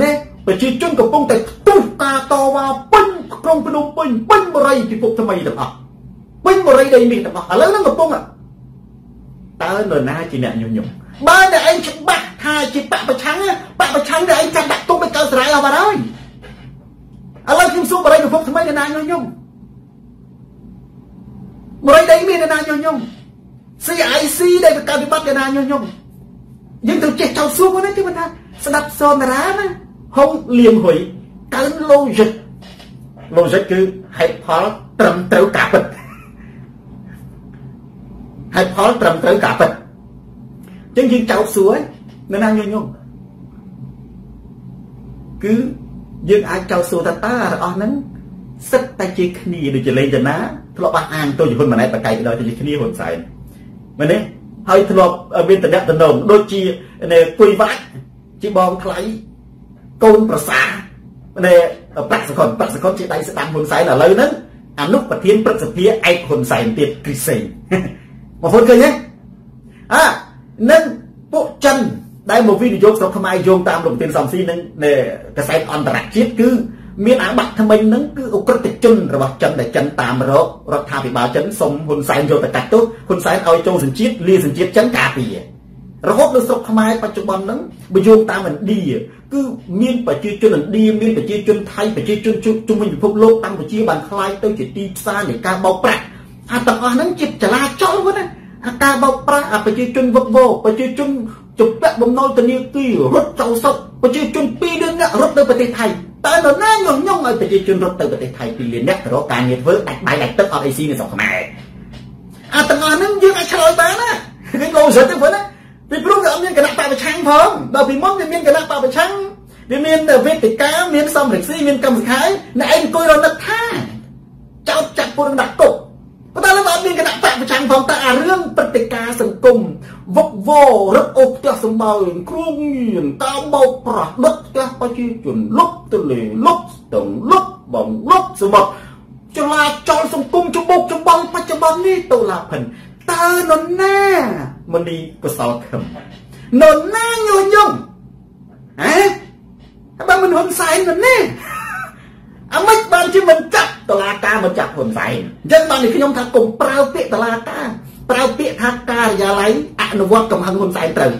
ណែប្រជាជនកំពុងតែផ្ទុះការតវ៉ាពេញក្រុងភ្នំពេញពេញបរិយពិភពថ្មីទាំងអស់ពេញបរិយដីមាសទាំងអស់ឥឡូវហ្នឹងកំពុងតើនរណាជាអ្នកញុះញង់បើតែឯងច្បាស់ថាជាបពប្រឆាំងបពប្រឆាំងតែឯងចាំដាក់ទុកទៅកៅស្រ័យអស់បាត់ហើយឥឡូវខ្ញុំសួរបរិយពិភពថ្មីនរណាញុះញង់បរិយដីមាសនរណាញុះញង់ CIC ដែលប្រកាសវិបត្តិនរណាញុះញង់យើងត្រូវចេះចោទសួរគាត់ណាគឺថាស្ដាប់សនរាណាហុងលៀងហុយកើន logic logic គឺហេតុផលត្រឹមត្រូវការពិតហេតុផលត្រឹមត្រូវការពិតចឹងយើងចោទសួរនៅណាញញងគឺយើងអាចចោទសួរថាតើរបស់ហ្នឹងសិតតែជាគ្នាដូចជាលេងចនាធ្លាប់បានអានទៅជាហ៊ុនម៉ាណែតបកាយដល់ទៅជាគ្នាហ៊ុនសែន មែនទេហើយធ្លាប់មានតំណតំណងដូចជាគុយវាច់ជាបងថ្លៃកូនប្រសានៃប្រាក់សកលប្រាក់សកលជាដៃស្ដាំហ៊ុនសែនឥឡូវហ្នឹងអនុប្រធានព្រឹទ្ធសភាឯកហ៊ុនសែនទៀតគ្រីសេងបងប្អូនឃើញទេអានឹងពួកចិនដែលមកវិនិយោគស្រុកខ្មែរយោងតាមលោកទានសំស៊ីនឹងកសែតអន្តរជាតិគឺ មានអាបត្តិថ្មីហ្នឹងគឺអក្រិតជនរបស់ចិនដែលចិនតាមរករដ្ឋាភិបាលចិនសុំហ៊ុនសែនយកទៅកាត់ទោសហ៊ុនសែនឲ្យចូលសញ្ជាតិលាសញ្ជាតិចិនការពាររហូតដល់ស្រុកខ្មែរបច្ចុប្បន្នហ្នឹងបើយោងតាមឥណ្ឌាគឺមានប្រជាជនឥណ្ឌាមានប្រជាជនថៃប្រជាជនជុំវិញពិភពលោកកម្ពុជាបានคล้ายទៅជាទីផ្សារនៃការបោកប្រាស់អាទាំងអស់ហ្នឹងជាចលាចលហ្នឹងណាអាការបោកប្រាស់អាប្រជាជនវឹកវរប្រជាជនជំពាក់បំណុលធនាគាររត់ចូលសុខប្រជាជន2លានអ្នករត់ទៅប្រទេសថៃ តើនរណាញុះញង់ឲ្យប្រជាជនរត់ទៅប្រទេសថៃ2លានអ្នកទៅរកការងារធ្វើដាច់បាយដាច់ទឹកអត់អីស៊ីនៅស្រុកខ្មែរអាទាំងអស់ហ្នឹងយើងអាចឆ្លើយបានណាគេលោសិតទៅណាពីព្រោះវាអត់មានគណៈបពប្រឆាំងផងដល់ពីមុនវាមានគណៈបពប្រឆាំងវាមានវេទិកាមានសំរងស៊ីមានកម្មសខាយអ្នកឯងអង្គុយរនឹកថាចោតចាត់ពួកនឹងដាក់គុក ប៉ុន្តែលោកអត់មានគណៈបកប្រឆាំងផងតែអារឿងព្រឹត្តិការណ៍សង្គមវឹកវររឹកអូសផ្ទះសម្បើងគ្រូងៀនតាមបោកប្រាស់ដឹកផ្ទះប្រជាជនលុបទលេលុបស្ទឹងលុបបងលុបសមុទ្រចលាចលសង្គមច្បុកច្បងបច្ចុប្បន្ននេះតុលាភិនតើនរណាមនីកុសលខឹមនរណាញុះញង់ហ៎បើមិនហ៊ុនសែនមិននេះ អាម៉េចបានជាមិនចាប់តឡាការមិនចាប់ហ៊ុនសែនអញ្ចឹងបាននេះខ្ញុំថាកុំប្រើពាក្យតឡាការប្រើពាក្យថាការិយាល័យអនុវត្តកំហឹងហ៊ុនសែនត្រូវ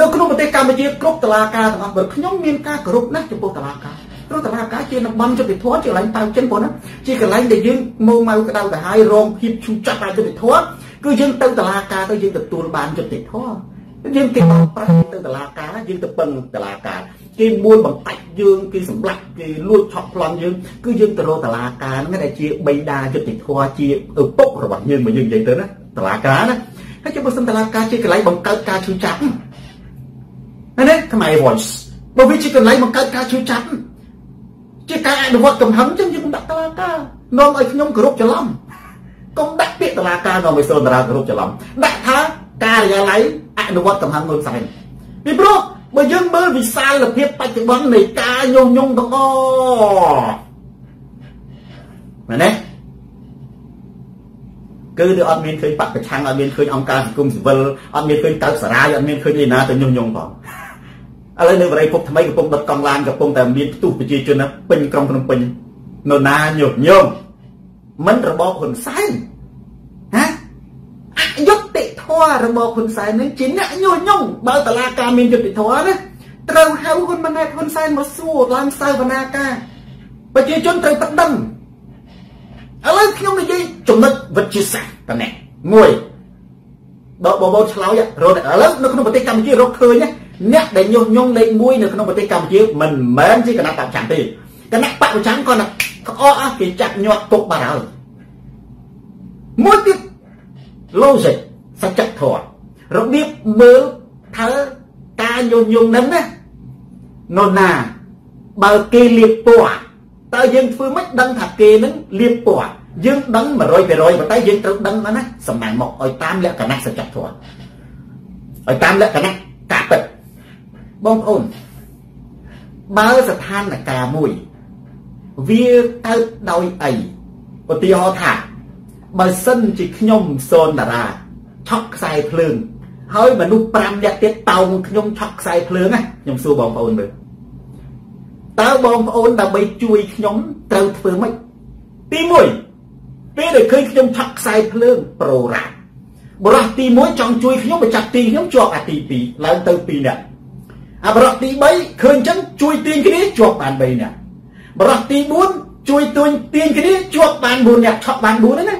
នៅក្នុងប្រទេសកម្ពុជាគ្រប់តឡាការទាំងអស់បើខ្ញុំមានការគោរពណាស់ចំពោះតឡាការព្រោះតឡាការជាតំបន់យុតិធម៌ជាកន្លែងតៅចិនប៉ុណ្ណាជាកន្លែងដែលយើងមកមកក្តៅទៅហើយរងភាពឈូចាប់ឲ្យយុតិធម៌គឺយើងទៅតឡាការទៅយើងទទួលបានយុតិធម៌ យើងគេបោកប្រាស់ទៅតឡាការយើងទៅពឹងតឡាការគេមួយបំបាច់យើងគេសម្លាប់គេលួចឆក់ប្លន់យើងគឺយើងទៅរកតឡាការហ្នឹងដែលជាបៃតាយុតិធធជាឪពុករបស់យើងមកយើងនិយាយទៅណាតឡាការណាហើយជិះបើសិនតឡាការជាកន្លែងបង្កើតការឈឺចាប់ណាខ្មែរ voice បើវាជាកន្លែងបង្កើតការឈឺចាប់ជាការអនុវត្តកំហឹងចឹងយើងដាក់តឡាការនាំឲ្យខ្ញុំគោរពច្រឡំកុំដាក់ពាក្យតឡាការនាំឲ្យសូនតារាគោរពច្រឡំដាក់ថា ការិយាល័យអនុវត្តកំហឹងមួយផ្សេងពីព្រោះបើយើងមើលវិសាលភាពបច្ចុប្បន្ននៃការញុះញង់ទាំងអមែនទេគឺវាអត់មានឃើញបពប្រឆាំងអត់មានឃើញអង្គការសង្គមស៊ីវិលអត់មានឃើញតើសារាយអត់មានឃើញឯណាទៅញុះញង់ផងឥឡូវនៅបរិយាពុកថ្មីកំពុងដុតកង់ឡានកំពុងតែមានផ្ទុះប្រជាជនពេញក្រុងភ្នំពេញនៅណាញុះញង់មិនរបបហ៊ុនសែនហ៎អយុត្តិ ធម៌របស់ហ៊ុនសែននឹងជាអ្នកញុះញង់បើតឡាការមានយុត្តិធម៌ណាត្រូវហៅហ៊ុនម៉ាណែតហ៊ុនសែនមកសួរឡើងសៅវនាការប្រជាជនត្រូវទឹកដឹងឥឡូវខ្ញុំនិយាយចំណុចវិទ្យាសាស្ត្រតនេះមួយដកបបោឆ្លោយរត់ឥឡូវនៅក្នុងប្រទេសកម្ពុជារកឃើញអ្នកដែលញុះញង់លេខ1នៅក្នុងប្រទេសកម្ពុជាមិនមែនជាគណៈបព្វចាំទេគណៈបព្វចាំគាត់ក្អកគេចាក់ញាត់ទុកបាត់ហើយមួយទៀត logic សច្ចធម៌របៀបមើលថាការញុះញង់នឹងណានរណាបើគេលៀបពណ៌តើយើងធ្វើម៉េចដឹងថាគេនឹងលៀបពណ៌យើងដឹង100%ប៉ុន្តែយើងត្រូវដឹងណាសំណាងមកឲ្យតាមលក្ខណៈសច្ចធម៌ឲ្យតាមលក្ខណៈការពិតបងប្អូនបើស្ថានភាពមួយវាកើតដោយអីឧទាហរណ៍ថាបើសិនជាខ្ញុំសូនតារា ឆក់ខ្សែភ្លើងហើយមនុស្ស5នាក់ទៀតតោងខ្ញុំឆក់ខ្សែភ្លើងណាខ្ញុំសួរបងប្អូនមើលតើបងប្អូនដើម្បីជួយខ្ញុំត្រូវធ្វើម៉េចទី1ពេលដែលឃើញខ្ញុំឆក់ខ្សែភ្លើងប្រូរ៉ាបរោះទី1ចង់ជួយខ្ញុំបញ្ចាប់ទីខ្ញុំជាប់អាទី2ឡើងទៅ2នាក់អាបរោះទី3ឃើញចឹងជួយទាញគ្នាជាប់បាន3នាក់បរោះទី4ជួយទួញទាញគ្នាជាប់បាន4នាក់ឆក់បាន4ហ្នឹងណា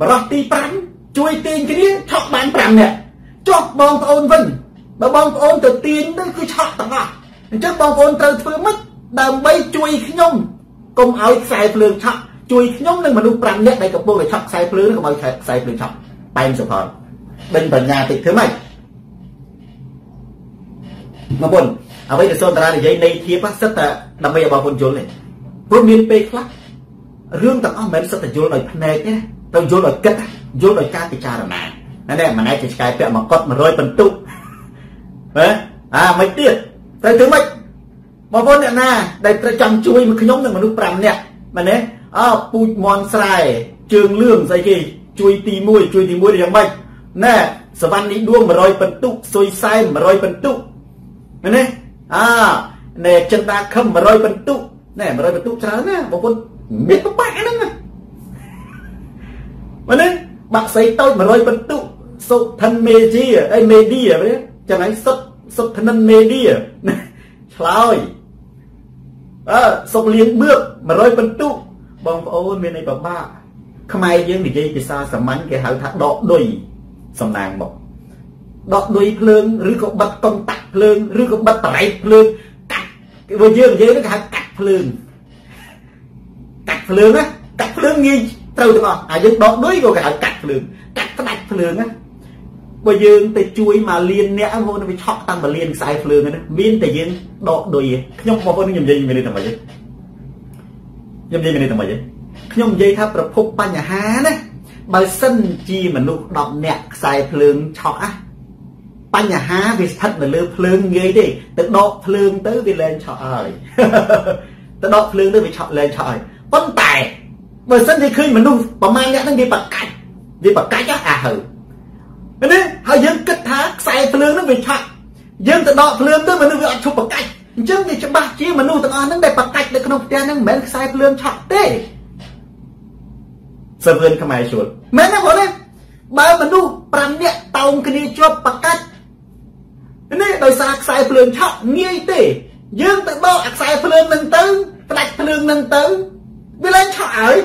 បរោះទី5 ជួយទាញគ្នាឆក់បាន5នាក់ជាប់បងប្អូនវិញបើបងប្អូនទៅទាញទៅគឺឆក់ទាំងអស់អញ្ចឹងបងប្អូនត្រូវធ្វើម៉េចដើម្បីជួយខ្ញុំកុំឲ្យខ្សែភ្លើងឆក់ជួយខ្ញុំនិងមនុស្ស5នាក់ដែលកំពុងតែឆក់ខ្សែភ្លើងកុំឲ្យខ្សែភ្លើងឆក់បែងសុផលដេញបញ្ញាតិចធ្វើម៉េចបងប្អូនអ្វីដែលសូនតារានិយាយនៃធៀបសិតតែដើម្បីឲ្យបងប្អូនយល់ទេព្រោះមានពេលខ្លះរឿងទាំងអស់មិនមែនសិតតែយល់ដោយភ្នែកទេត្រូវយល់ដោយគិត យល់ដោយការពិចារណានេះម្នាក់ជាឆ្កែពាក់មកកត់100បន្ទុកហ៎អាមិនទៀតត្រូវធ្វើម៉េចបងប្អូនអ្នកណាដែលត្រូវចង់ជួយមកខ្ញុំនឹងមនុស្ស5នាក់មែនទេអើពូជមន់ស្រែជើងលឿងស្អីគេជួយទី1ជួយទី1យ៉ាងម៉េចណែសវណ្ណនេះដួង100បន្ទុកសុយសែម100បន្ទុកមែនទេអើណែចិនដាខឹម100បន្ទុកណែ100បន្ទុកច្រើនណាបងប្អូនមានប្របាក់ហ្នឹងណាមែនទេ បាក់ស្អីតូច100បន្ទុកសុថិនមេឌីអីមេឌីមែនទេចឹងហើយសុតសុថិនមេឌីឆ្លើយអើសុកលៀងបឿក100បន្ទុកបងប្អូនមានអីពិបាកខ្មែរយើងនិយាយភាសាសាមញ្ញគេហៅថាដកដុយសំណាងមកដកដុយភ្លើងឬក៏បិទកុងតាក់ភ្លើងឬក៏បិទបរៃភ្លើងកាត់គេយើងនិយាយគេហៅកាត់ភ្លើងកាត់ភ្លើងណាកាត់ភ្លើងងាយ ត្រូវទាំងអស់អាយើងដកដុយក៏គេហៅកាត់ភ្លើងកាត់ផ្ដាច់ភ្លើងណាបើយើងទៅជួយមកលៀនអ្នកហ្នឹងវាឆក់តាំងមកលៀនខ្សែភ្លើងហ្នឹងមានតែយើងដកដុយខ្ញុំបងប្អូនខ្ញុំនិយាយមានន័យថាម៉េចខ្ញុំនិយាយមានន័យថាម៉េចខ្ញុំនិយាយថាប្រភពបញ្ហាណាបើសិនជាមនុស្ស10នាក់ខ្សែភ្លើងឆក់ណាបញ្ហាវាស្ថិតនៅលើភ្លើងងាយទេទៅដកភ្លើងទៅវាលែងឆក់ហើយទៅដកភ្លើងទៅវាឆក់លែងឆក់ហើយប៉ុន្តែ បើសិនជាឃើញមនុស្សប្រមាណអ្នកហ្នឹងវាបកាច់វាបកាច់អាហើណាហើយយើងគិតថាខ្សែភ្លើងហ្នឹងវាឆក់យើងទៅដកភ្លើងទៅមនុស្សវាអត់ឈប់បកាច់អញ្ចឹងវាច្បាស់ជាមនុស្សទាំងអស់ហ្នឹងដែលបកាច់នៅក្នុងផ្ទះហ្នឹងមិនមែនខ្សែភ្លើងឆក់ទេសើវឿនខ្មែរជួលមែនទេបងណាបើមនុស្ស5នាក់តោងគ្នាជាប់បកាច់នេះដោយសារខ្សែភ្លើងឆក់ងាយទេ យើងទៅដកអាខ្សែភ្លើងនឹងទៅផ្ដាច់ភ្លើងនឹងទៅ វាឡើងឆក់ហើយ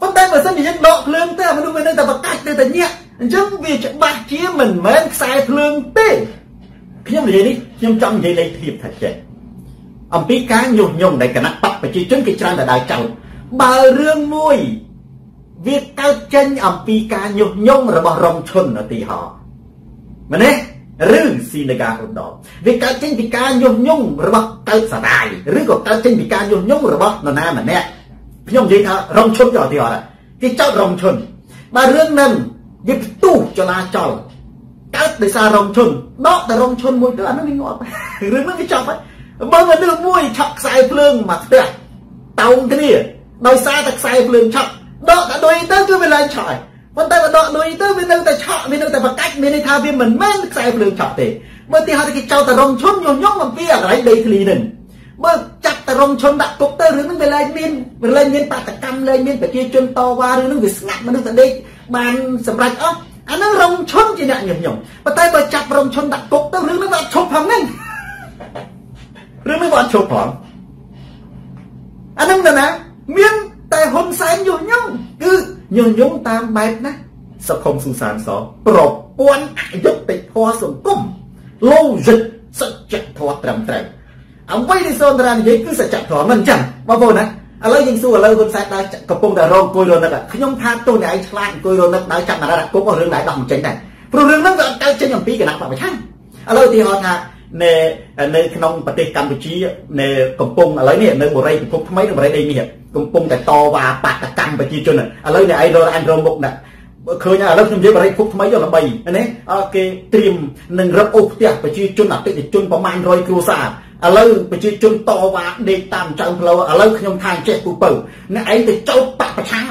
ប៉ុន្តែបើសិនជាយើងដកភ្លើងទៅមនុស្សវានៅតែបកាច់ទៅតែញាក់អញ្ចឹងវាច្បាស់ជាមិនមែនខ្សែភ្លើងទេខ្ញុំនិយាយនេះខ្ញុំចង់និយាយលេខធៀបថាចេះអំពីការញុះញង់ដែលគណៈបកប្រជាជនគេច្រើនតែដើរចោលបើរឿងមួយវាកើតចេញអំពីការញុះញង់របស់រងឈុនឧទាហរណ៍មែនទេ ឬស៊ីនកាឧត្តមវាកើតចេញពីការញុះញង់របស់កើតសរាយឬក៏កើតចេញពីការញុះញង់របស់នរណាម្នាក់ខ្ញុំនិយាយថារងឈុនយកឧទាហរណ៍គេចោទរងឈុនបើរឿងនឹងវាផ្ទុះចលាចលកើតដោយសាររងឈុនដកតែរងឈុនមួយទៅអានោះវាងាប់រឿងហ្នឹងវាចប់ហើយបើមនុស្សមួយឆក់ខ្សែភ្លើងមកផ្ទះតោងគ្នាដោយសារតែខ្សែភ្លើងឆក់ដកតែដុយទៅគឺវាឡើងឆក់ហើយ ប៉ុន្តែបើដកដុយទៅវានៅតែឆក់វានៅតែបកាច់មានន័យថាវាមិនមែនខ្សែភ្លើងឆក់ទេបើទីហោះគេចោលតែរងឈុនញុះញង់អំពីអរិយដីធ្លីនឹងបើចាប់តែរងឈុនដាក់គុកទៅរឿងហ្នឹងវាលែងមានវាលែងមានបាតកម្មលែងមានប្រជាជនតវ៉ារឿងហ្នឹងវាស្ងាត់មនុស្សតែដេកបានសម្រេចអស់អាហ្នឹងរងឈុនជាអ្នកញុះញង់ប៉ុន្តែបើចាប់រងឈុនដាក់គុកទៅរឿងហ្នឹងវាអត់ឈប់ផងហ្នឹងរឿងហ្នឹងវាអត់ឈប់ផងអាហ្នឹងណាមានតែហ៊ុនសែនញុះញង់គឺ ញុះញង់តាមបែបណាសុខុមសុសានសប្រព័ន្ធអយុត្តិធម៌សង្គមលោរិតសច្ចធម៌ត្រឹមត្រូវអ្វីដែលសូនតារានិយាយគឺសច្ចធម៌មិនចឹងបងប្អូនណាឥឡូវយើងសួរឥឡូវហ៊ុនសែនដើរកំពុងតែរងអង្គុយរនឹកខ្ញុំថាទោះអ្នកឯងឆ្លាតអង្គុយរនឹកដើរចាប់នរៈគុករឿងដែរដោះមិនចេញដែរព្រោះរឿងហ្នឹងវាអត់កើតចេញអំពីគណៈបព្វឆាំឥឡូវឧទាហរណ៍ថានៅនៅក្នុងប្រទេសកម្ពុជានៅកំពុងឥឡូវនេះនៅបរិយាពិភពថ្មីនៅបរិយាដីមាស កំពុងតែតវ៉ាបាតកម្មប្រជាជនឥឡូវនេះឯងរកអញរងមុខណាឃើញឥឡូវខ្ញុំនិយាយបរិយាភពថ្មីយកល្បីណាគេត្រៀមនឹងរឹបអូសផ្ទះប្រជាជនអតិថិជនប្រមាណ100គ្រួសារឥឡូវប្រជាជនតវ៉ាដេកតាមចៅផ្លូវឥឡូវខ្ញុំថាចេះពូពៅអ្នកឯងទៅចោតបពប្រឆាំង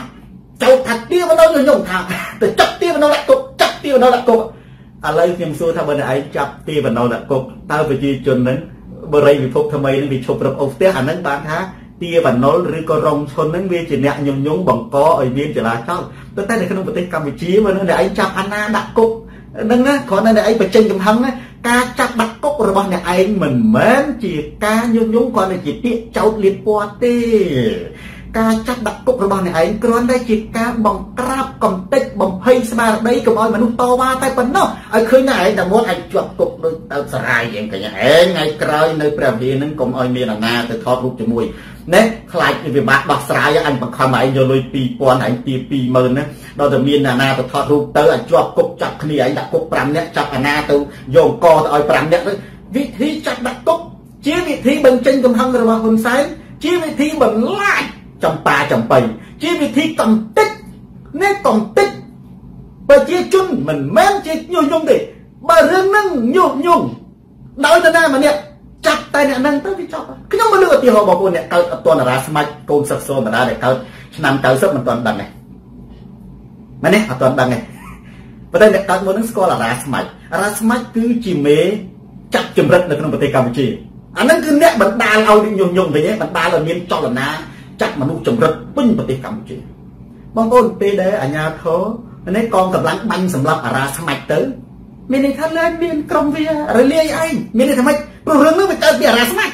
ចោតថាទៀបណ្ដោខ្ញុំថាទៅចាប់ទៀបណ្ដោដាក់គុកចាប់ទៀបណ្ដោដាក់គុកឥឡូវខ្ញុំសួរថាបើអ្នកឯងចាប់ទីបណ្ដោដាក់គុកតើប្រជាជននឹងបរិយាពិភពថ្មីនឹងវាឈប់រឹបអូសផ្ទះអានឹងបានថា ទាវណ្ណុលឬក៏រងឈុនហ្នឹងវាជាអ្នកញុំញងបង្កឲ្យមានចលាចលតែតែនៅក្នុងប្រទេសកម្ពុជាមើលអ្នកឯងចាប់អាណាដាក់គុកហ្នឹងណាគ្រាន់តែអ្នកឯងបញ្ចេញកំហឹងណាការចាប់ដាក់គុករបស់អ្នកឯងមិនមែនជាការញុំញងគ្រាន់តែជាពាក្យចោទលៀបពណ៌ទេ ការចាប់ដាក់គុករបស់អ្នកឯងគ្រាន់តែជាការបង្ក្រាបកំទេចបំភ័យស្មារតីកុំឲ្យមនុស្សតវ៉ាតែប៉ុណ្ណោះឲ្យឃើញតែឯងតែមុនឯងជាប់គុកដូចទៅសរាយឯងកញ្ញាឯងថ្ងៃក្រោយនៅព្រះវិហារហ្នឹងកុំឲ្យមានអាណាទៅថតរូបជាមួយណែខ្លាចវិបត្តិដោះស្រាយអញបង្ខំឯងយកលុយ2000ឯងទា20000ណាដល់តែមានអាណាទៅថតរូបទៅឲ្យជាប់គុកចាប់គ្នាឯងដាក់គុក5នាក់ចាប់អាណាទៅយកកទៅឲ្យ5នាក់ទៅវិធីចាប់ដាក់គុកជាវិធីបញ្ចេញកំហឹងរបស់ហ៊ុនសែនជាវិធីបន្លាច ចំប៉ាចំបៃជាវិធីកំតិចនេះកំតិចប្រជាជនមិនមែនជាញុះញង់ទេបើរឿងហ្នឹងញុះញង់ដោយនរណាម្នាក់ចាប់តែអ្នកហ្នឹងទៅវាចប់ខ្ញុំមកលើកឧទាហរណ៍បងប្អូនអ្នកកើតអត់ទាន់រាស្មាច់កូនសិស្សសូនបណ្ដាដែលកើតឆ្នាំ90មិនទាន់ដឹងទេមែនទេអត់ទាន់ដឹងទេប៉ុន្តែអ្នកកើតមុនហ្នឹងស្គាល់អារាស្មាច់អារាស្មាច់គឺជាមេចាក់ចម្រិតនៅក្នុងប្រទេសកម្ពុជាអាហ្នឹងគឺអ្នកបណ្ដាលឲ្យញុះញង់វិញបណ្ដាលឲ្យមានចលនា ចាក់មនុស្សចម្រិតពេញប្រទេសកម្ពុជាបងប្អូនពេលដែលអាញាធរនេះកងកម្លាំងបាញ់សម្រាប់អារាស្មាច់ទៅមានន័យថាលែងមានក្រុមវារលាយឯងមានន័យថាម៉េចព្រោះរឿងនោះវាកើតពីអារាស្មាច់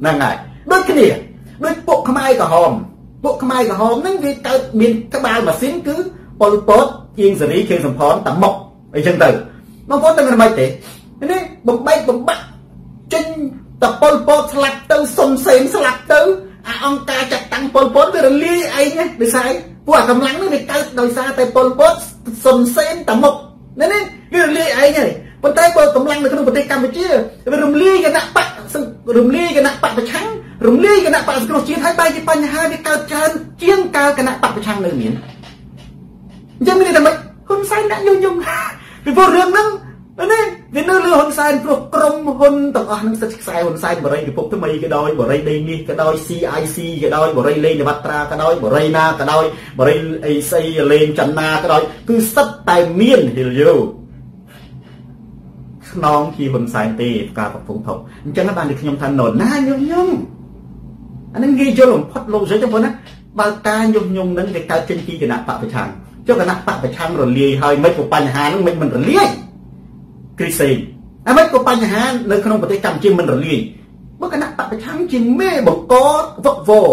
ហ្នឹងហើយដូចគ្នាដូចពួកខ្មែរក្រហមពួកខ្មែរក្រហមហ្នឹងវាកើតមានក្បាលម៉ាស៊ីនគឺប៉ុលពតជាងសេរីខេងសំផនតាមុកអីចឹងទៅបងប្អូនតែមិនមិនទេនេះបំបែកបំបាក់ចេញតប៉ុលពតស្លាប់ទៅសុនសេនស្លាប់ទៅ អាអង្គការចាត់តាំងប៉ុលពតវារលាយឯងណាដោយសារពួកអាកម្លាំងនេះវាកើតដោយសារតែប៉ុលពតសុនសេនតាមុកនេះនេះវារលាយឯងហើយប៉ុន្តែបើកម្លាំងនៅក្នុងប្រទេសកម្ពុជាវារំលាយគណៈបករំលាយគណៈបកប្រឆាំងរំលាយគណៈបកសង្គ្រោះជាតិហើយបែរជាបញ្ហាវាកើតច្រើនជាងកាលគណៈបកប្រឆាំងនៅមានអញ្ចឹងមានតែមិនហ៊ុនសែនដាក់ញុះញង់ពីព្រោះរឿងហ្នឹង នេះវានៅលើហ៊ុនសែនព្រោះក្រុមហ៊ុនទាំងអស់នឹងសិទ្ធិខ្សែហ៊ុនសែនបរិយពិភពថ្មីក៏ដោយបរិយដីនេះក៏ដោយ CIC ក៏ដោយបរិយលេងនវត្រាក៏ដោយបរិយណាក៏ដោយបរិយអីស្អីលេងចន្ទនាក៏ដោយគឺសិទ្ធតែមានហិលយោខ្នងជាហ៊ុនសែនទេការកំពុងថប់អញ្ចឹងបានខ្ញុំថាណូណាញុះញង់អានឹងគេយល់បំផុតលោកស្រីចឹងប៉ុណ្ណាបើការញុះញង់នឹងវាកើតចេញពីគណៈបពប្រឆាំងចុះគណៈបពប្រឆាំងរលាយហើយមិនបញ្ហានឹងមិនមិនរលាយ គ្រីសេងអាម៉េចក៏បញ្ហានៅក្នុងប្រទេសកម្ពុជាមិនរលាយបើគណៈបពប្រឆាំងជាមេបង្កវឹកវរ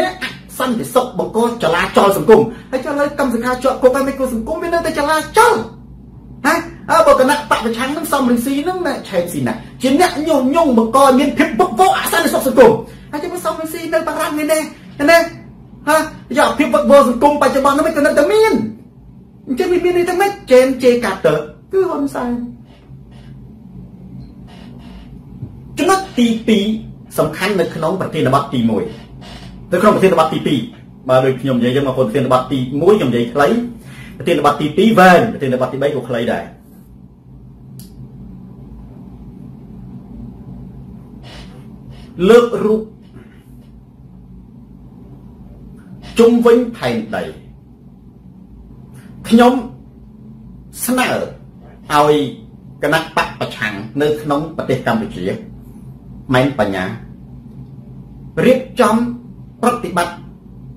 នេះសន្តិសុខបង្កចលាចលសង្គមហើយចុះលើកម្មសខាជាប់គុកហើយមិនគួរសង្គមវានៅតែចលាចលហើយអើបើគណៈបពប្រឆាំងនឹងសំរងស៊ីនឹងណែឆែកស៊ីណាជាអ្នកញុះញង់បង្កមានភាពវឹកវរអសន្តិសុខសង្គមហើយចាំសំរងស៊ីនៅបារាំងនេះណាណាហាយកភាពវឹកវរសង្គមបច្ចុប្បន្ននោះមិនក៏នៅតែមានអញ្ចឹងវាមានន័យថាម៉េចជេនជេកាតើគឺហ៊ុនសែន ចំណុចទី2សំខាន់នៅក្នុងប្រធានបទទី1នៅក្នុងប្រធានបទទី2បើដូចខ្ញុំនិយាយយើងមកប្រធានបទទី1ខ្ញុំនិយាយខ្លីប្រធានបទទី2វែងប្រធានបទទី3ក៏ខ្លីដែរលើករូបជុំវិញផែនដីខ្ញុំស្នើឲ្យគណៈបកប្រឆាំងនៅក្នុងប្រទេសកម្ពុជា ម៉ែនបញ្ញារៀបចំប្រតិបត្តិ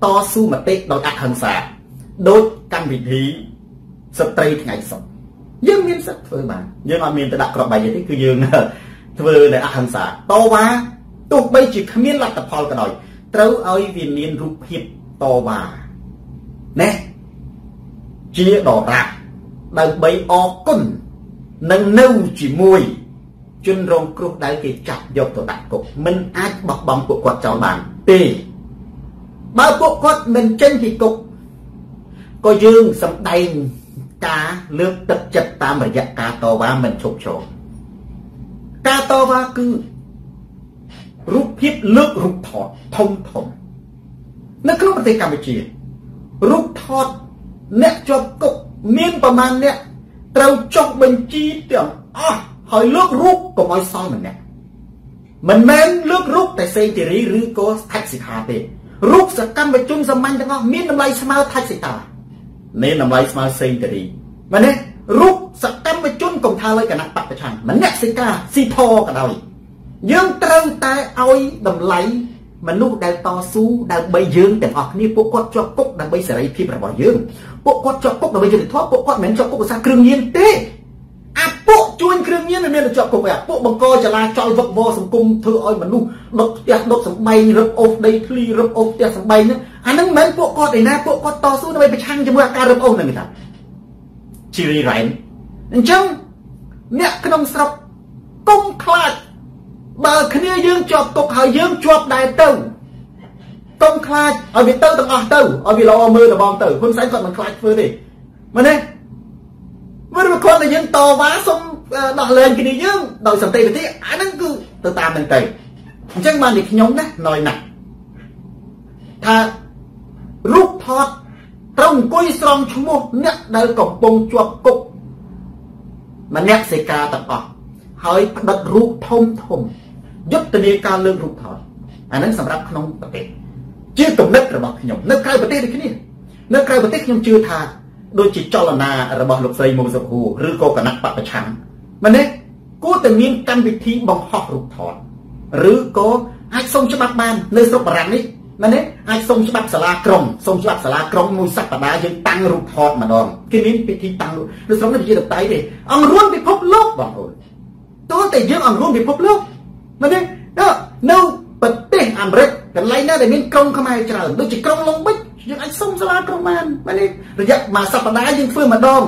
តស៊ូមតិដោយអហិង្សាដោយកម្មវិធីស្ត្រីថ្ងៃសុខយើងមានសិទ្ធិធ្វើបានយើងអត់មានទៅដាក់ក្របបែកទេគឺយើងធ្វើដោយអហិង្សាតវ៉ាទោះបីជាគ្មានលទ្ធផលក៏ដោយត្រូវឲ្យវាមានរូបភាពតវ៉ាណែជាដរាបដើម្បីអគុណនឹងនៅជាមួយ ជនរងគ្រោះដែលគេចាប់យកទៅដាក់គុកមិនអាចបោះបង់ពួកគាត់ចោលបានទេបើពួកគាត់មិនចេញពីគុកក៏យើងសម្ដែងការលើកទឹកចិត្តតាមរយៈការតវ៉ាមិនឈប់ឈរការតវ៉ាគឺរូបភាពលើករូបថតធំធំនៅក្នុងប្រទេសកម្ពុជារូបថតអ្នកជាប់គុកមានប្រមាណអ្នកត្រូវចុះបញ្ជីទាំងអស់ ហើយលើករូបកុំឲ្យសល់ម្នាក់មិនមែនលើករូបតែសេងធីរីឬក៏ថាច់សិក្ខាទេរូបសកម្មជនសាមញ្ញទាំងអស់មានតម្លៃស្មើថាច់សិក្ខាមានតម្លៃស្មើសេងធីរីមែនទេរូបសកម្មជនកុំថាលើគណៈបពប្រឆាំងម្នាក់សិក្ខាស៊ីធក៏ដោយយើងត្រូវតែឲ្យតម្លៃមនុស្សដែលតស៊ូដើម្បីយើងទាំងអស់គ្នាពួកគាត់ជាប់គុកដើម្បីសេរីភាពរបស់យើងពួកគាត់ជាប់គុកដើម្បីយុត្តិធម៌ពួកគាត់មិនមែនជាប់គុកដោយសារគ្រឿងញៀនទេអាពួក ជួញគ្រឿងញៀនមិនមានជាប់គុកទេអាពួកបង្កចលាចលវឹកវរសង្គមធ្វើឲ្យមនុស្សដុតផ្ទះដុតសំបែងរឹបអូសដីធ្លីរឹបអូសផ្ទះសំបែងហ្នឹងអាហ្នឹងមិនមែនពួកគាត់ឯណាពួកគាត់តស៊ូដើម្បីប្រឆាំងជាមួយអាការរឹបអូសហ្នឹងគេថាជីរីរ៉ែនអញ្ចឹងអ្នកក្នុងស្រុកកុំខ្លាចបើគ្នាយើងជាប់ទុកហើយយើងជាប់ដែរទៅកុំខ្លាចឲ្យវាទៅទាំងអស់ទៅឲ្យវាល្អមើលរបងទៅហ៊ុនសែនគាត់មិនខ្លាចធ្វើទេមែនទេមើលមកគាត់តែយើងតវ៉ាសុំ ដោះលែងគ្នាយើងដោយសន្តិវិធីអាហ្នឹងគឺទៅតាមនឹងទៅអញ្ចឹងបានតែខ្ញុំណាណយណាស់ថារូបថតត្រូវអង្គុយស្រង់ឈ្មោះអ្នកដែលកំពុងជាប់គុកម្នាក់សេកាទាំងអស់ហើយផ្ដិតរូបធំធំយុទ្ធនាការលើករូបថតអាហ្នឹងសម្រាប់ក្នុងប្រទេសជាគំនិតរបស់ខ្ញុំនៅក្រៅប្រទេសដូចគ្នានៅក្រៅប្រទេសខ្ញុំជឿថាដូចជាចលនារបស់លោកស្រីមុំសុខូឬក៏គណៈបពប្រឆាំង មែនទេគួរតែមានកម្មវិធីបង្ហោះរូបថតឬក៏អាចសុំច្បាប់បាននៅស្រុកបារាំងនេះមែនទេអាចសុំច្បាប់សាលាក្រុងសុំច្បាប់សាលាក្រុងមួយសប្តាហ៍យើងតាំងរូបថតម្ដងគេមានពិធីតាំងនៅស្រុកនេះជាតៃទេអង្គរួនពិភពលោកបងប្អូនតើតែយើងអង្គរួមពិភពលោកមែនទេនៅប្រទេសអាមេរិកកន្លែងណាដែលមានក្រុងខ្មែរច្រើនដូចជាក្រុងឡុងបិចយើងអាចសុំសាលាក្រុងបានមែនទេរយៈមួយសប្តាហ៍យើងធ្វើម្ដង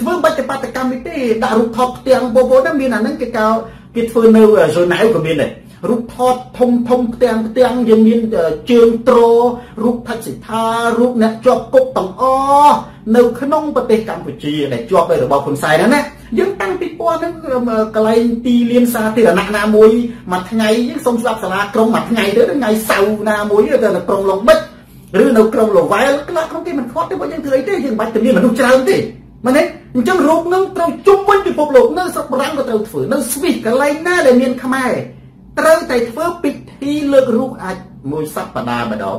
ធ្វើបច្ចបត្តិកម្មនេះទេដាក់រូបថតផ្ទាំងបងប្អូនណាមានអាហ្នឹងគេកោគេធ្វើនៅហ្សូណៅក៏មានដែររូបថតធំធំផ្ទាំងផ្ទាំងយើងមានជើងត្ររូបថច្សិថារូបអ្នកជាប់គុកទាំងអស់នៅក្នុងប្រទេសកម្ពុជាដែលជាប់ដោយរបបហ៊ុនសែនហ្នឹងណាយើងតាំងពីពណ៌ហ្នឹងកន្លែងទីលានសាធារណៈណាមួយមួយថ្ងៃយើងសុំស្ដាប់សាលាក្រុងមួយថ្ងៃទៅថ្ងៃសៅរ៍ណាមួយទៅនៅក្រុងឡុងបិចឬនៅក្រុងលវែលខ្លះក្រុងគេមិនខាត់ទេបើយើងធ្វើអីទេយើងមិនបាច់ទៅមានមនុស្សច្រើនទេ មែនទេអញ្ចឹងរូបនឹងត្រូវជុំវិញពិភពលោកនៅស្រុកបារាំងក៏ត្រូវធ្វើនៅស្វីសកន្លែងណាដែលមានខ្មែរត្រូវតែធ្វើពិធីលើករូបអាចមួយសប្តាហ៍ម្ដង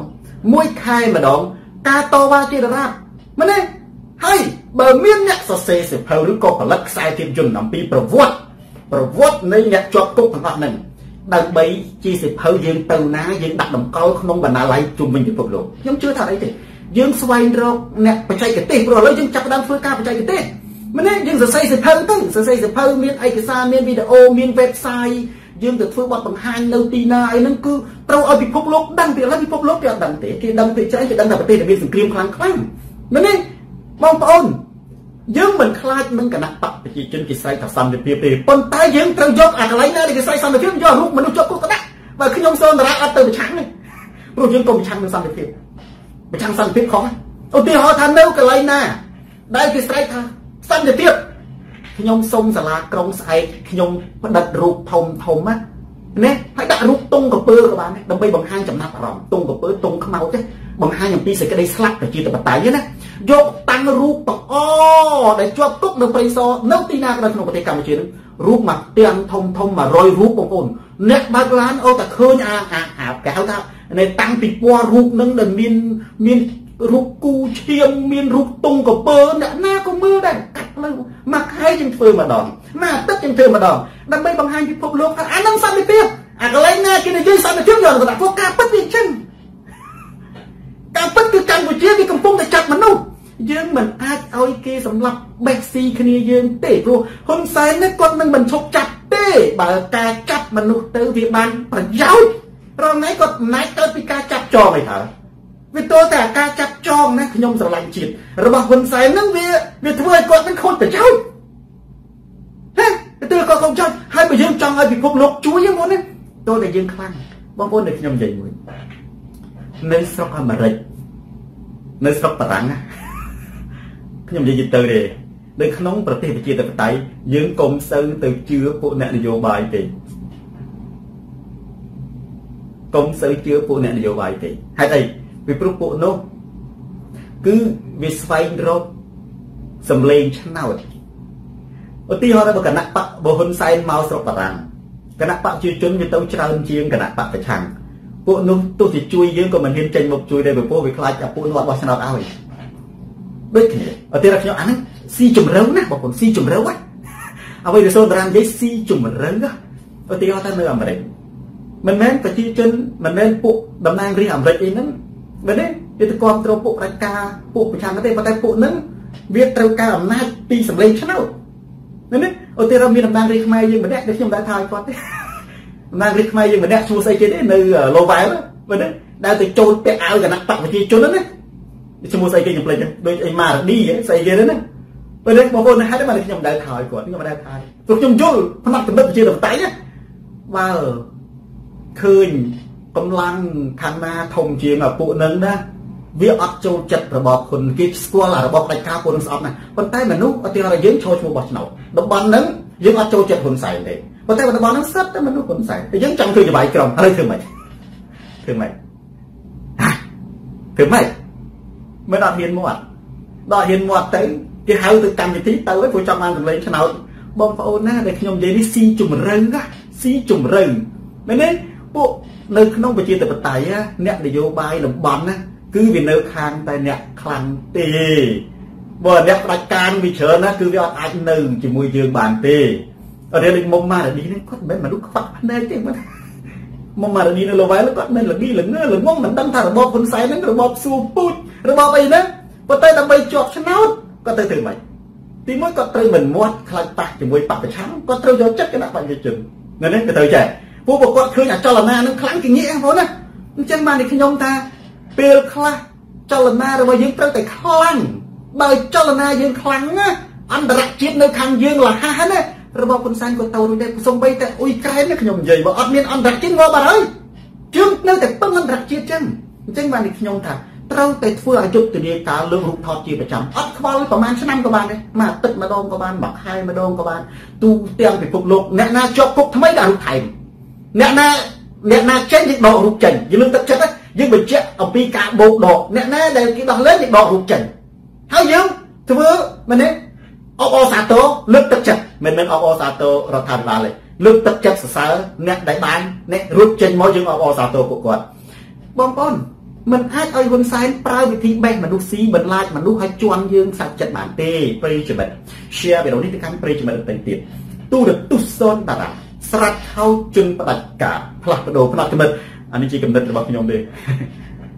មួយខែម្ដងការតវ៉ាជាដរាបមែនទេហើយបើមានអ្នកសរសេរសិភៅឬក៏ផលិតខ្សែភាពយន្តអំពីប្រវត្តិប្រវត្តិនៃអ្នកជាប់គុកទាំងអស់ហ្នឹងដើម្បីជាសិភៅយើងទៅណាយើងដាក់តម្កល់ក្នុងបណ្ណាល័យជុំវិញពិភពលោកខ្ញុំជឿថាអីទេ យើងស្វែងរកអ្នកបច្ចេកទេសព្រោះឥឡូវយើងចាប់ផ្ដើមធ្វើការបច្ចេកទេសមែនទេយើងសរសេរសិភៅទៅសរសេរសិភៅមានឯកសារមានវីដេអូមាន website យើងទៅធ្វើបទបង្ហាញនៅទីណាអីហ្នឹងគឺត្រូវឲ្យពិភពលោកដឹងពីឥឡូវពិភពលោកគេអត់ដឹងទេគេដឹងពីច្រើនគេដឹងតែប្រទេសដែលមានសង្គ្រាមខ្លាំងខ្លាំងមែនទេបងប្អូនយើងមិនខ្លាចនឹងគណៈបកប្រជាជនគេស្រែកថាសន្តិភាពទេប៉ុន្តែយើងត្រូវយកអាកន្លែងណាដែលគេស្រែកសន្តិភាពយករូបមនុស្សជាប់គុកទៅដាក់បើខ្ញុំសូនតារាអត់ទៅប្រឆាំងទេព្រោះយើងកុំប្រឆាំងនឹងសន្តិភាព ប្រឆាំងសន្តិភាពខុសឧទាហរណ៍ថានៅកន្លែងណា ដែលគេស្រែកថាសន្តិភាពខ្ញុំសុំសាលាក្រុងស្អែកខ្ញុំផ្ដិតរូបធំធំណាណាហើយដាក់រូបតុងកពើក៏បានដែរដើម្បីបង្ហាញចំណាប់អារម្មណ៍តុងកពើតុងខ្មោចទេបង្ហាញអំពីសេចក្តីស្លាប់ប្រជាធិបតេយ្យណាយកតាំងរូបទាំងអដែលជាប់ទុកនៅព្រៃសរនៅទីណាក៏ដោយក្នុងប្រទេសកម្ពុជានឹងរូបមកទាំងធំធំ100រូបបងប្អូនអ្នកបើកឡានអូតែឃើញអាអាអាគេហៅថា នៅតាំងពីពណ៌រូបនឹងដែលមានមានរូបគូឈាមមានរូបតុងកពើអ្នកណាក៏មើលដែរកាត់លើមកខែយើងធ្វើម្ដងណាទឹកយើងធ្វើម្ដងដើម្បីបង្ហាញពិភពលោកថាអានឹងសន្តិភាពអាកន្លែងណាគេនិយាយសន្តិភាពយកទៅដាក់ពួកការពិតវាអញ្ចឹងការពិតគឺកម្ពុជាគេកំពុងតែចាប់មនុស្សយើងមិនអាចឲ្យគេសម្លាប់បេះស៊ីគ្នាយើងទេព្រោះហ៊ុនសែននេះគាត់នឹងមិនឈប់ចាប់ទេបើការចាប់មនុស្សទៅវាបានប្រយោជន៍ រងថ្ងៃគាត់អំណាចទៅពីការចាប់ចងឯហើយវាទល់តែការចាប់ចងណាខ្ញុំស្រឡាញ់ជាតិរបស់ហ៊ុនសែននឹងវាវាធ្វើឲ្យគាត់នឹងខូចប្រយោជន៍ហេទៅគាត់ខូចប្រយោជន៍ហើយបើយើងចង់ឲ្យពិភពលោកជួយយើងមុននេះទល់តែយើងខ្លាំងបងប្អូនដែលខ្ញុំនិយាយមួយនៅស្រុកអាមេរិកនៅស្រុកបារាំងខ្ញុំនិយាយទៅទេនៅក្នុងប្រទេសប្រជាធិបតេយ្យយើងកុំសូវទៅជឿពួកអ្នកនយោបាយទេ កុំសូវជឿពួកអ្នកនយោបាយទេហេតុអីពីព្រោះពួកនោះគឺវាស្វែងរកសម្លេងឆ្នោតឧទាហរណ៍បើគណៈបកបើហ៊ុនសែនមកស្រុកបារាំងគណៈបកជាជនវាទៅច្រើនជាងគណៈបកប្រឆាំងពួកនោះទោះជាជួយយើងក៏មិនហ៊ានចេញមកជួយដែរព្រោះវាខ្លាចតែពួកនោះអត់បោះឆ្នោតឲ្យដូចគ្នាឧទាហរណ៍ខ្ញុំអាហ្នឹងស៊ីជំរឿណាបងប្អូនស៊ីជំរឿអ្វីដែលសូនតារានិយាយស៊ីជំរឿឧទាហរណ៍ថានៅអាមេរិក មិនមែនប្រជាជនមិនមែនពួកតំណាងរាស្ត្រអាមេរិកអីហ្នឹងមែនទេវាទៅគ្រប់គ្រងពួកប្រជាការពួកប្រឆាំងទេប៉ុន្តែពួកហ្នឹងវាត្រូវការអំណាចពីសម្លេងឆ្នោតមែនទេឧទាហរណ៍មានតំណាងរាស្ត្រខ្មែរយើងម្នាក់ដែលខ្ញុំដែរថាឲ្យគាត់ទេតំណាងរាស្ត្រខ្មែរយើងម្នាក់ឈ្មោះស្អីគេទេនៅឡូវ៉ែលមែនទេដែលទៅចូលពាក់អាវគណៈបកប្រជាជនហ្នឹងណាឈ្មោះស្អីគេខ្ញុំភ្លេចដូចអីម៉ារ៉ាឌីស្អីគេហ្នឹងណាពេលនេះបងប្អូនហេតុតែបានខ្ញុំដែរថាឲ្យគាត់ខ្ញុំមិនដែរថាព្រោះខ្ញុំយល់ផ្នែកកម្រិតប្រជាធិបតេយ្យណាបើ ឃើញកម្លាំងខាងណាធំជាងពួកនឹងណាវាអត់ចូលចិត្តរបបហ៊ុនគេស្គាល់របបផ្ដាច់ការពួកនឹងស្អប់ណាប៉ុន្តែមនុស្សអតិរយើងឈរឈ្មោះបោះឆ្នោតតំបន់ហ្នឹងយើងអត់ចូលចិត្តហ៊ុនសែនទេប៉ុន្តែតំបន់ហ្នឹងសិតតែមនុស្សហ៊ុនសែនយើងចង់ធ្វើចបាយក្រុមហើយធ្វើម៉េចធ្វើម៉េចធ្វើម៉េចមិនអត់ហ៊ានមាត់ដល់ហ៊ានមាត់ទៅគេហៅទៅកម្មវិធីទៅហើយព្រោះចង់បានសម្លេងឆ្នោតបងប្អូនណាដែលខ្ញុំនិយាយនេះស៊ីជំរឿណាស៊ីជំរឿមែនទេ ពួកនៅក្នុងប្រជាធិបតេយ្យអ្នកនយោបាយតំបន់ណាគឺវានៅខាងតែអ្នកខ្លាំងទេបើអ្នកផ្ដាច់ការវាច្រើនណាគឺវាអត់អាចនៅជាមួយយើងបានទេអត់ទេមុំម៉ារ៉ាឌីនេះគាត់មិនមែនមនុស្សខ្វាក់ភ្នែកទេមិនមុំម៉ារ៉ាឌីនៅលវ៉ែលគាត់មិនល្ងីល្ងើល្ងងមិនដឹងថារបបហ៊ុនសែនហ្នឹងរបបសួរពូជរបបអីហ្នឹងប៉ុន្តែដើម្បីជាប់ឆ្នោតគាត់ទៅធ្វើម៉េចទីមួយគាត់ត្រូវមិនមាត់ខ្លាចប៉ះជាមួយបពប្រឆាំងគាត់ត្រូវយកចិត្តគណៈបញ្ញជននៅនេះក៏ត្រូវចេះ ពួកពួកគាត់ឃើញអាចលនានឹងខ្លាំងជាងាកបងណាអញ្ចឹងបានតែខ្ញុំថាពេលខ្លះចលនារបស់យើងត្រូវតែខ្លាំងបើចលនាយើងខ្លាំងណាអន្តរជាតិនៅខាងយើងលះហះណារបស់ហ៊ុនសែនក៏ទៅរួចដែរសំបីតែអ៊ុយក្រែនខ្ញុំនិយាយបើអត់មានអន្តរជាតិងាប់បាត់ហើយជើងនៅតែពឹងអន្តរជាតិចឹងអញ្ចឹងបានខ្ញុំថាត្រូវតែធ្វើឲ្យយុទ្ធនាការលើករូបថតជាប្រចាំអត់ខ្វល់ប្រហែលឆ្នាំក៏បានដែរមួយអាទិត្យម្ដងក៏បានមួយខែម្ដងក៏បានទូទាំងពិភពលោកអ្នកណាជាប់គុកថ្មីក៏រូបថែម អ្នកណាអ្នកណាចេញយើងដករូបចេញយើងលើកទឹកចិត្តយើងបញ្ជាក់អំពីការបោកដកអ្នកណាដែលគេដោះលែងយើងដករូបចេញហើយយើងធ្វើមែនទេអបអសាទរលើកទឹកចិត្តមិនមែនអបអសាទររដ្ឋាភិបាលទេលើកទឹកចិត្តសរសើរអ្នកដែលបានអ្នករួចចេញមកយើងអបអសាទរពួកគាត់បងប្អូនមិនអាចឲ្យហ៊ុនសែនប្រើវិធីបេះមនុស្សស៊ីបន្លាចមនុស្សឲ្យជន់យើងសាច់ចិត្តបានទេប្រិយមិត្ត share វីដេអូនេះទៅកាន់ប្រិយមិត្តទៅទៀតទូរទស្សន៍តារា ស្រាត់ខោជន់ផ្ដាច់ការផ្លាស់ប្ដូរផ្នែកកំណត់អានេះជាកំណត់របស់ខ្ញុំទេ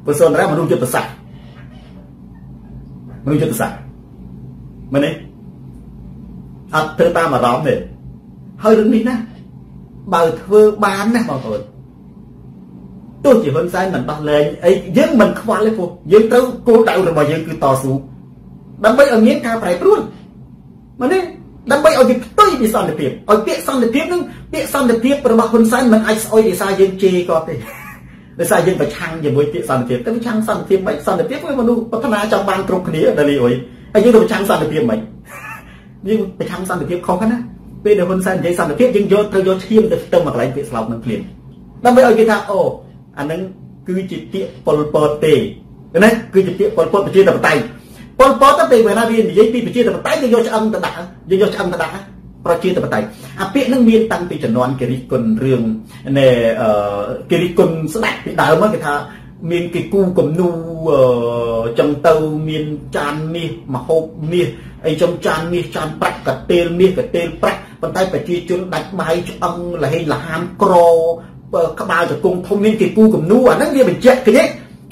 ពុទ្ធតារាមនុស្សយុទ្ធសាស្ត្រមនុស្សយុទ្ធសាស្ត្រមែនទេអត់ធ្វើតាមអារម្មណ៍ទេហើយរឿងនេះណាបើធ្វើបានណាបងប្អូនទោះជាហ៊ុនសែនមិនដោះលែងអីយើងមិនខ្វល់ទេព្រោះយើងត្រូវគោលដៅរបស់យើងគឺតស៊ូដើម្បីឲ្យមានការប្រែប្រួលមែនទេ ដើម្បីឲ្យវាផ្ទុយពីសន្តិភាពឲ្យពាក្យសន្តិភាពនឹងពាក្យសន្តិភាពរបស់ហ៊ុនសែនមិនអាចស្អុយដោយសារយើងជេរគាត់ទេដោយសារយើងប្រឆាំងជាមួយពាក្យសន្តិភាពតែប្រឆាំងសន្តិភាពមិនសន្តិភាពគឺមនុស្សប្រាថ្នាចង់បានគ្រប់គ្នាដល់លីអុយហើយយើងទៅប្រឆាំងសន្តិភាពមិនយើងប្រឆាំងសន្តិភាពខុសណាពេលដែលហ៊ុនសែននិយាយសន្តិភាពយើងយកត្រូវយកឈាមទៅស្ទឹមមកកន្លែងពាក្យស្លោកនឹងភ្លាមដើម្បីឲ្យគេថាអូអានឹងគឺជាពាក្យប៉ុលពតទេណាគឺជាពាក្យប៉ុលពតប្រជាធិបតេយ្យ ប៉ុលពតទៅពេលណាវានិយាយពីប្រជាធិបតេយ្យយើងយកឆ្អឹងទៅដាក់យើងយកឆ្អឹងទៅដាក់ប្រជាធិបតេយ្យអាពាក្យនឹងមានតាំងពីជំនាន់គេរិះគន់រឿងនៃគេរិះគន់ស្ដាច់ពីដើមមកគេថាមានគេគូគំនូចឹងទៅមានចានមាសមហូបមាសអីចំចានមាសចានប្រាក់កតេលមាសកតេលប្រាក់ប៉ុន្តែប្រជាជនដាច់បាយឆ្អឹងលហេលហាមក្រក្បាលជង្គង់ធំមានគេគូគំនូអាហ្នឹងវាបញ្ជាក់គេ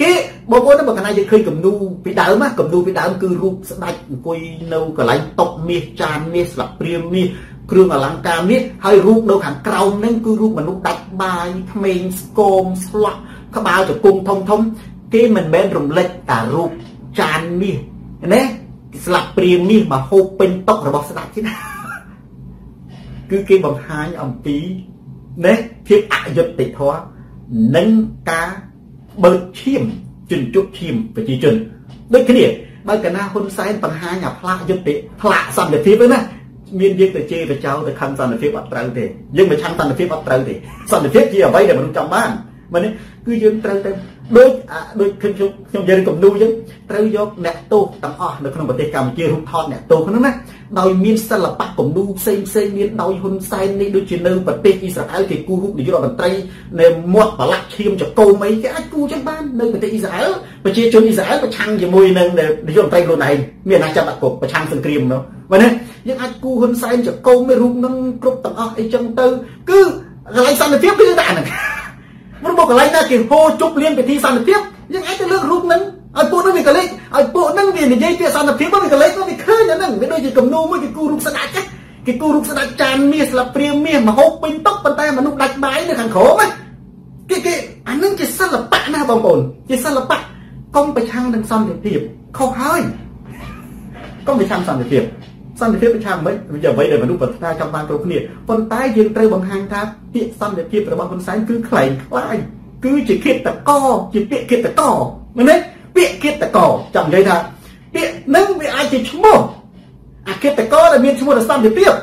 គេ បងប្អូនបើកណាយើងឃើញគំនូពីដើមគំនូពីដើមគឺរូបស្ដេចអង្គុយនៅកន្លែងតុកមាសចានមាសស្លាបព្រាមាសគ្រឿងអលង្ការមាសហើយរូបនៅខាងក្រោមហ្នឹងគឺរូបមនុស្សដាច់បាយក្មេងស្គមស្លាក់ក្បាលជង្គង់ធំធំគេមិនមែនរំលេចតែរូបចានមាសណាស្លាប់ព្រាមាសមកហូបពេញតុករបស់ស្ដេចទេណាគឺគេបង្ហាញអំពីណាភាពអយុត្តិធម៌និងការបើកឈាម ជនជក់ឈាមប្រជាជនដូចគ្នាបើកណាហ៊ុនសែនបង្ហាញអាផ្លាកយុត្តិផ្លាកសន្តិភាពហ្នឹងណាមានយើងទៅជេរបចោទៅខំសន្តិភាពអត់ត្រូវទេយើងមិនឆាំសន្តិភាពអត់ត្រូវទេសន្តិភាពជាអ្វីដែលមនុស្សចង់បានមែនទេគឺយើងត្រូវតែដូចដូចខ្ញុំខ្ញុំនិយាយគំនូអញ្ចឹង ត្រូវយកអ្នកទោសទាំងអស់នៅក្នុងប្រទេសកម្ពុជារូបថតអ្នកទោសហ្នឹងណាដោយមានសិល្បៈគំនូផ្សេងផ្សេងមានដោយហ៊ុនសែននេះដូចជានៅប្រទេសអ៊ីស្រាអែលគេគូរូបនាយករដ្ឋមន្ត្រីនៅមាត់ប្រឡាក់ឈាមចកោមអីគេអាចគូចឹងបាននៅប្រទេសអ៊ីស្រាអែលប្រជាជនអ៊ីស្រាអែលប្រឆាំងជាមួយនឹងនាយករដ្ឋមន្ត្រីខ្លួនឯងមានអាចាប់ដាក់គុកប្រឆាំងសង្គ្រាមនោះមែនទេយើងអាចគូហ៊ុនសែនចកោមមានរូបនឹងគ្រប់ទាំងអស់អីចឹងទៅគឺកន្លែងសន្តិភាពគឺតែអាហ្នឹងមិនមកកន្លែងណាគេហូជប់លៀនពិធីសន្តិភាពយើងអាចទៅលើករូបហ្នឹង ឲ្យពួកហ្នឹងវាកលេចឲ្យពួកហ្នឹងវានិយាយពីសន្តិភាពវាកលេចទៅវាឃើញអាហ្នឹងវាដូចជាគំនូមួយគេគូរូបស្ដេចគេគូរូបស្ដេចចានមាសស្លាបព្រាមាសមហូបពេញតុប៉ុន្តែមនុស្សដាច់បាយនៅខាងក្រោមណាគេគេអាហ្នឹងជាសិល្បៈណាបងប្អូនជាសិល្បៈកុំប្រឆាំងនឹងសន្តិភាពខុសហើយកុំប្រឆាំងសន្តិភាពសន្តិភាពប្រឆាំងមិនវាជាអ្វីដែលមនុស្សប្រាថ្នាចង់បានគ្រប់គ្នាប៉ុន្តែយើងត្រូវបង្ហាញថាពាក្យសន្តិភាពរបស់ហ៊ុនសែនគឺខ្លែងខ្លាយគឺជាគិតតកជាពាក្យគិតតកមែនទេ ពាក្យគិតតកចង់និយាយថាពាក្យនឹងវាអាចជាឈ្មោះអាគិតកដែលមានឈ្មោះសន្តិភាព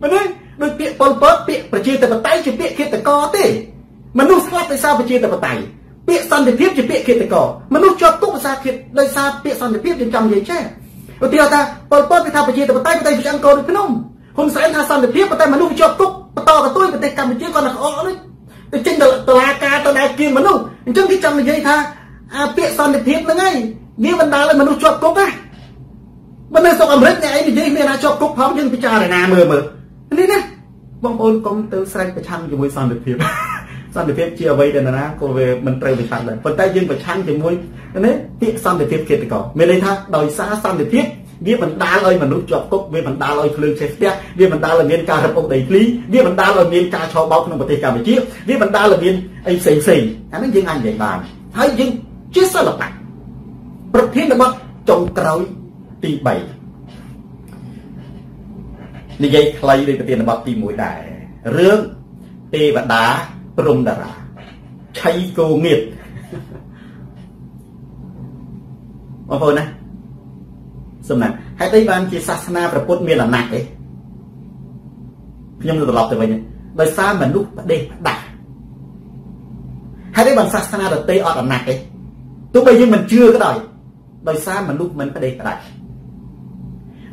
មែនទេដូចពាក្យប៉ុលពតពាក្យប្រជាធិបតេយ្យជាពាក្យគិតកទេមនុស្សស្លាប់ដោយសារប្រជាធិបតេយ្យពាក្យសន្តិភាពជាពាក្យគិតកមនុស្សជាប់គុកដោយសារគិតដោយសារពាក្យសន្តិភាពយើងចង់និយាយចេះឧទាហរណ៍ថាប៉ុលពតវាថាប្រជាធិបតេយ្យប្រទេសឆ្អឹងកោដូចភ្នំហ៊ុនសែនថាសន្តិភាពប៉ុន្តែមនុស្សជាប់គុកបន្តកទួយប្រទេសកម្ពុជាគាត់នឹងអកនេះទៅចេញទៅតឡាការទៅដែលគៀមមនុស្សអញ្ចឹងគេចង់និយាយថា អាពាក្យសន្តិភាពហ្នឹងឯងវាបណ្ដាលឲ្យមនុស្សជាប់គុកណាបើនៅស្រុកអាមេរិកអ្នកឯងនិយាយមានណាជាប់គុកផងយើងពិចារណាមើលមើលនេះណាបងប្អូនកុំទៅស្រែកប្រឆាំងជាមួយសន្តិភាពសន្តិភាពជាអ្វីដែលណាក៏វាមិនត្រូវប្រឆាំងដែរប៉ុន្តែយើងប្រឆាំងជាមួយនេះពាក្យសន្តិភាពគេតកមានន័យថាដោយសារសន្តិភាពវាបណ្ដាលឲ្យមនុស្សជាប់គុកវាបណ្ដាលឲ្យភ្លើងឆេះផ្ទះវាបណ្ដាលឲ្យមានការរឹបអូសដីធ្លីវាបណ្ដាលឲ្យមានការឆោបោកក្នុងប្រទេសកម្ពុជាវាបណ្ដាលឲ្យមានអីផ្សេងផ្សេងអានេះយើងអាចនិយាយបានហើយយើង ជាសិល្បៈប្រធានបទចុងក្រោយទី3និយាយខ្លីដូចប្រធានបទទី1ដែររឿងទេវតាព្រំតារាឆៃគោងៀតបងប្អូនណាសំណាក់ហេតុអីបានជាសាសនាព្រះពុទ្ធមានអំណាចទេខ្ញុំទៅត្រឡប់ទៅវិញដោយសារមនុស្សផ្ដេសផ្ដាស់ហេតុអីបានសាសនាដទៃអត់អំណាចទេ ទោះបីយើងមិនជឿក៏ដោយដោយសារមនុស្សមិនផ្ដេសផ្ដាស់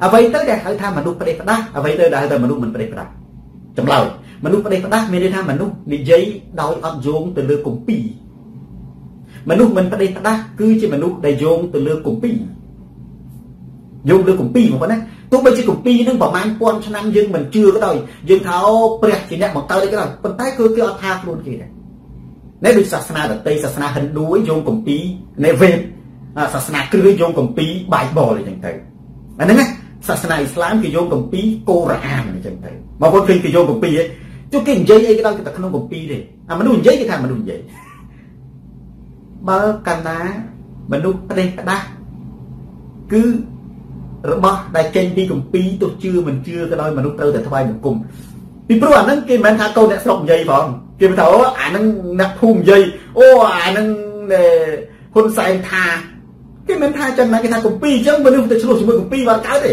អ្វីទៅដែលហៅថាមនុស្សផ្ដេសផ្ដាស់អ្វីទៅដែលហៅថាមនុស្សមិនផ្ដេសផ្ដាស់ចម្លើយមនុស្សផ្ដេសផ្ដាស់មានន័យថាមនុស្សនិយាយដោយអត់យោងទៅលើគម្ពីរមនុស្សមិនផ្ដេសផ្ដាស់គឺជាមនុស្សដែលយោងទៅលើគម្ពីរយកលើកម្ពីបងប្អូនណាទោះបីជាកម្ពីនឹងប្រហែលពាន់ឆ្នាំយើងមិនជឿក៏ដោយយើងថាអូព្រះជាអ្នកបង្កើតអីក៏ដោយប៉ុន្តែគឺគេអត់ថាខ្លួនគេដែរ ណែដូចសាសនាដតីសាសនាហិណ្ឌូយកកម្ពីណែវេតសាសនាគ្រិស្តយកកម្ពីបាយបលអីចឹងទៅអាហ្នឹងណាសាសនាអ៊ីស្លាមគេយកកម្ពីកូរ៉ាអានអញ្ចឹងទៅបងប្អូនឃើញគេយកកម្ពីឯងទោះគេនិយាយអីក៏ដោយគេតែក្នុងកម្ពីទេអាមនុស្សនិយាយគេថាមនុស្សនិយាយបើកាលណាមនុស្សផ្ដេសផ្ដាស់គឺរបស់ដែលចេញពីកម្ពីទោះជឿមិនជឿក៏ដោយមនុស្សត្រូវតែថ្វាយបង្គំ ពីព្រោះអាហ្នឹងគេមិនមែនថាកូនអ្នកស្រុកនិយាយផងគេថាអូអាហ្នឹងអ្នកភូមិនិយាយអូអាហ្នឹងហ៊ុនសែនថាគេមិនថាចឹងណាគេថាកម្ពីអញ្ចឹងមនុស្សទៅឆ្លោះជាមួយកម្ពីបានកើតទេ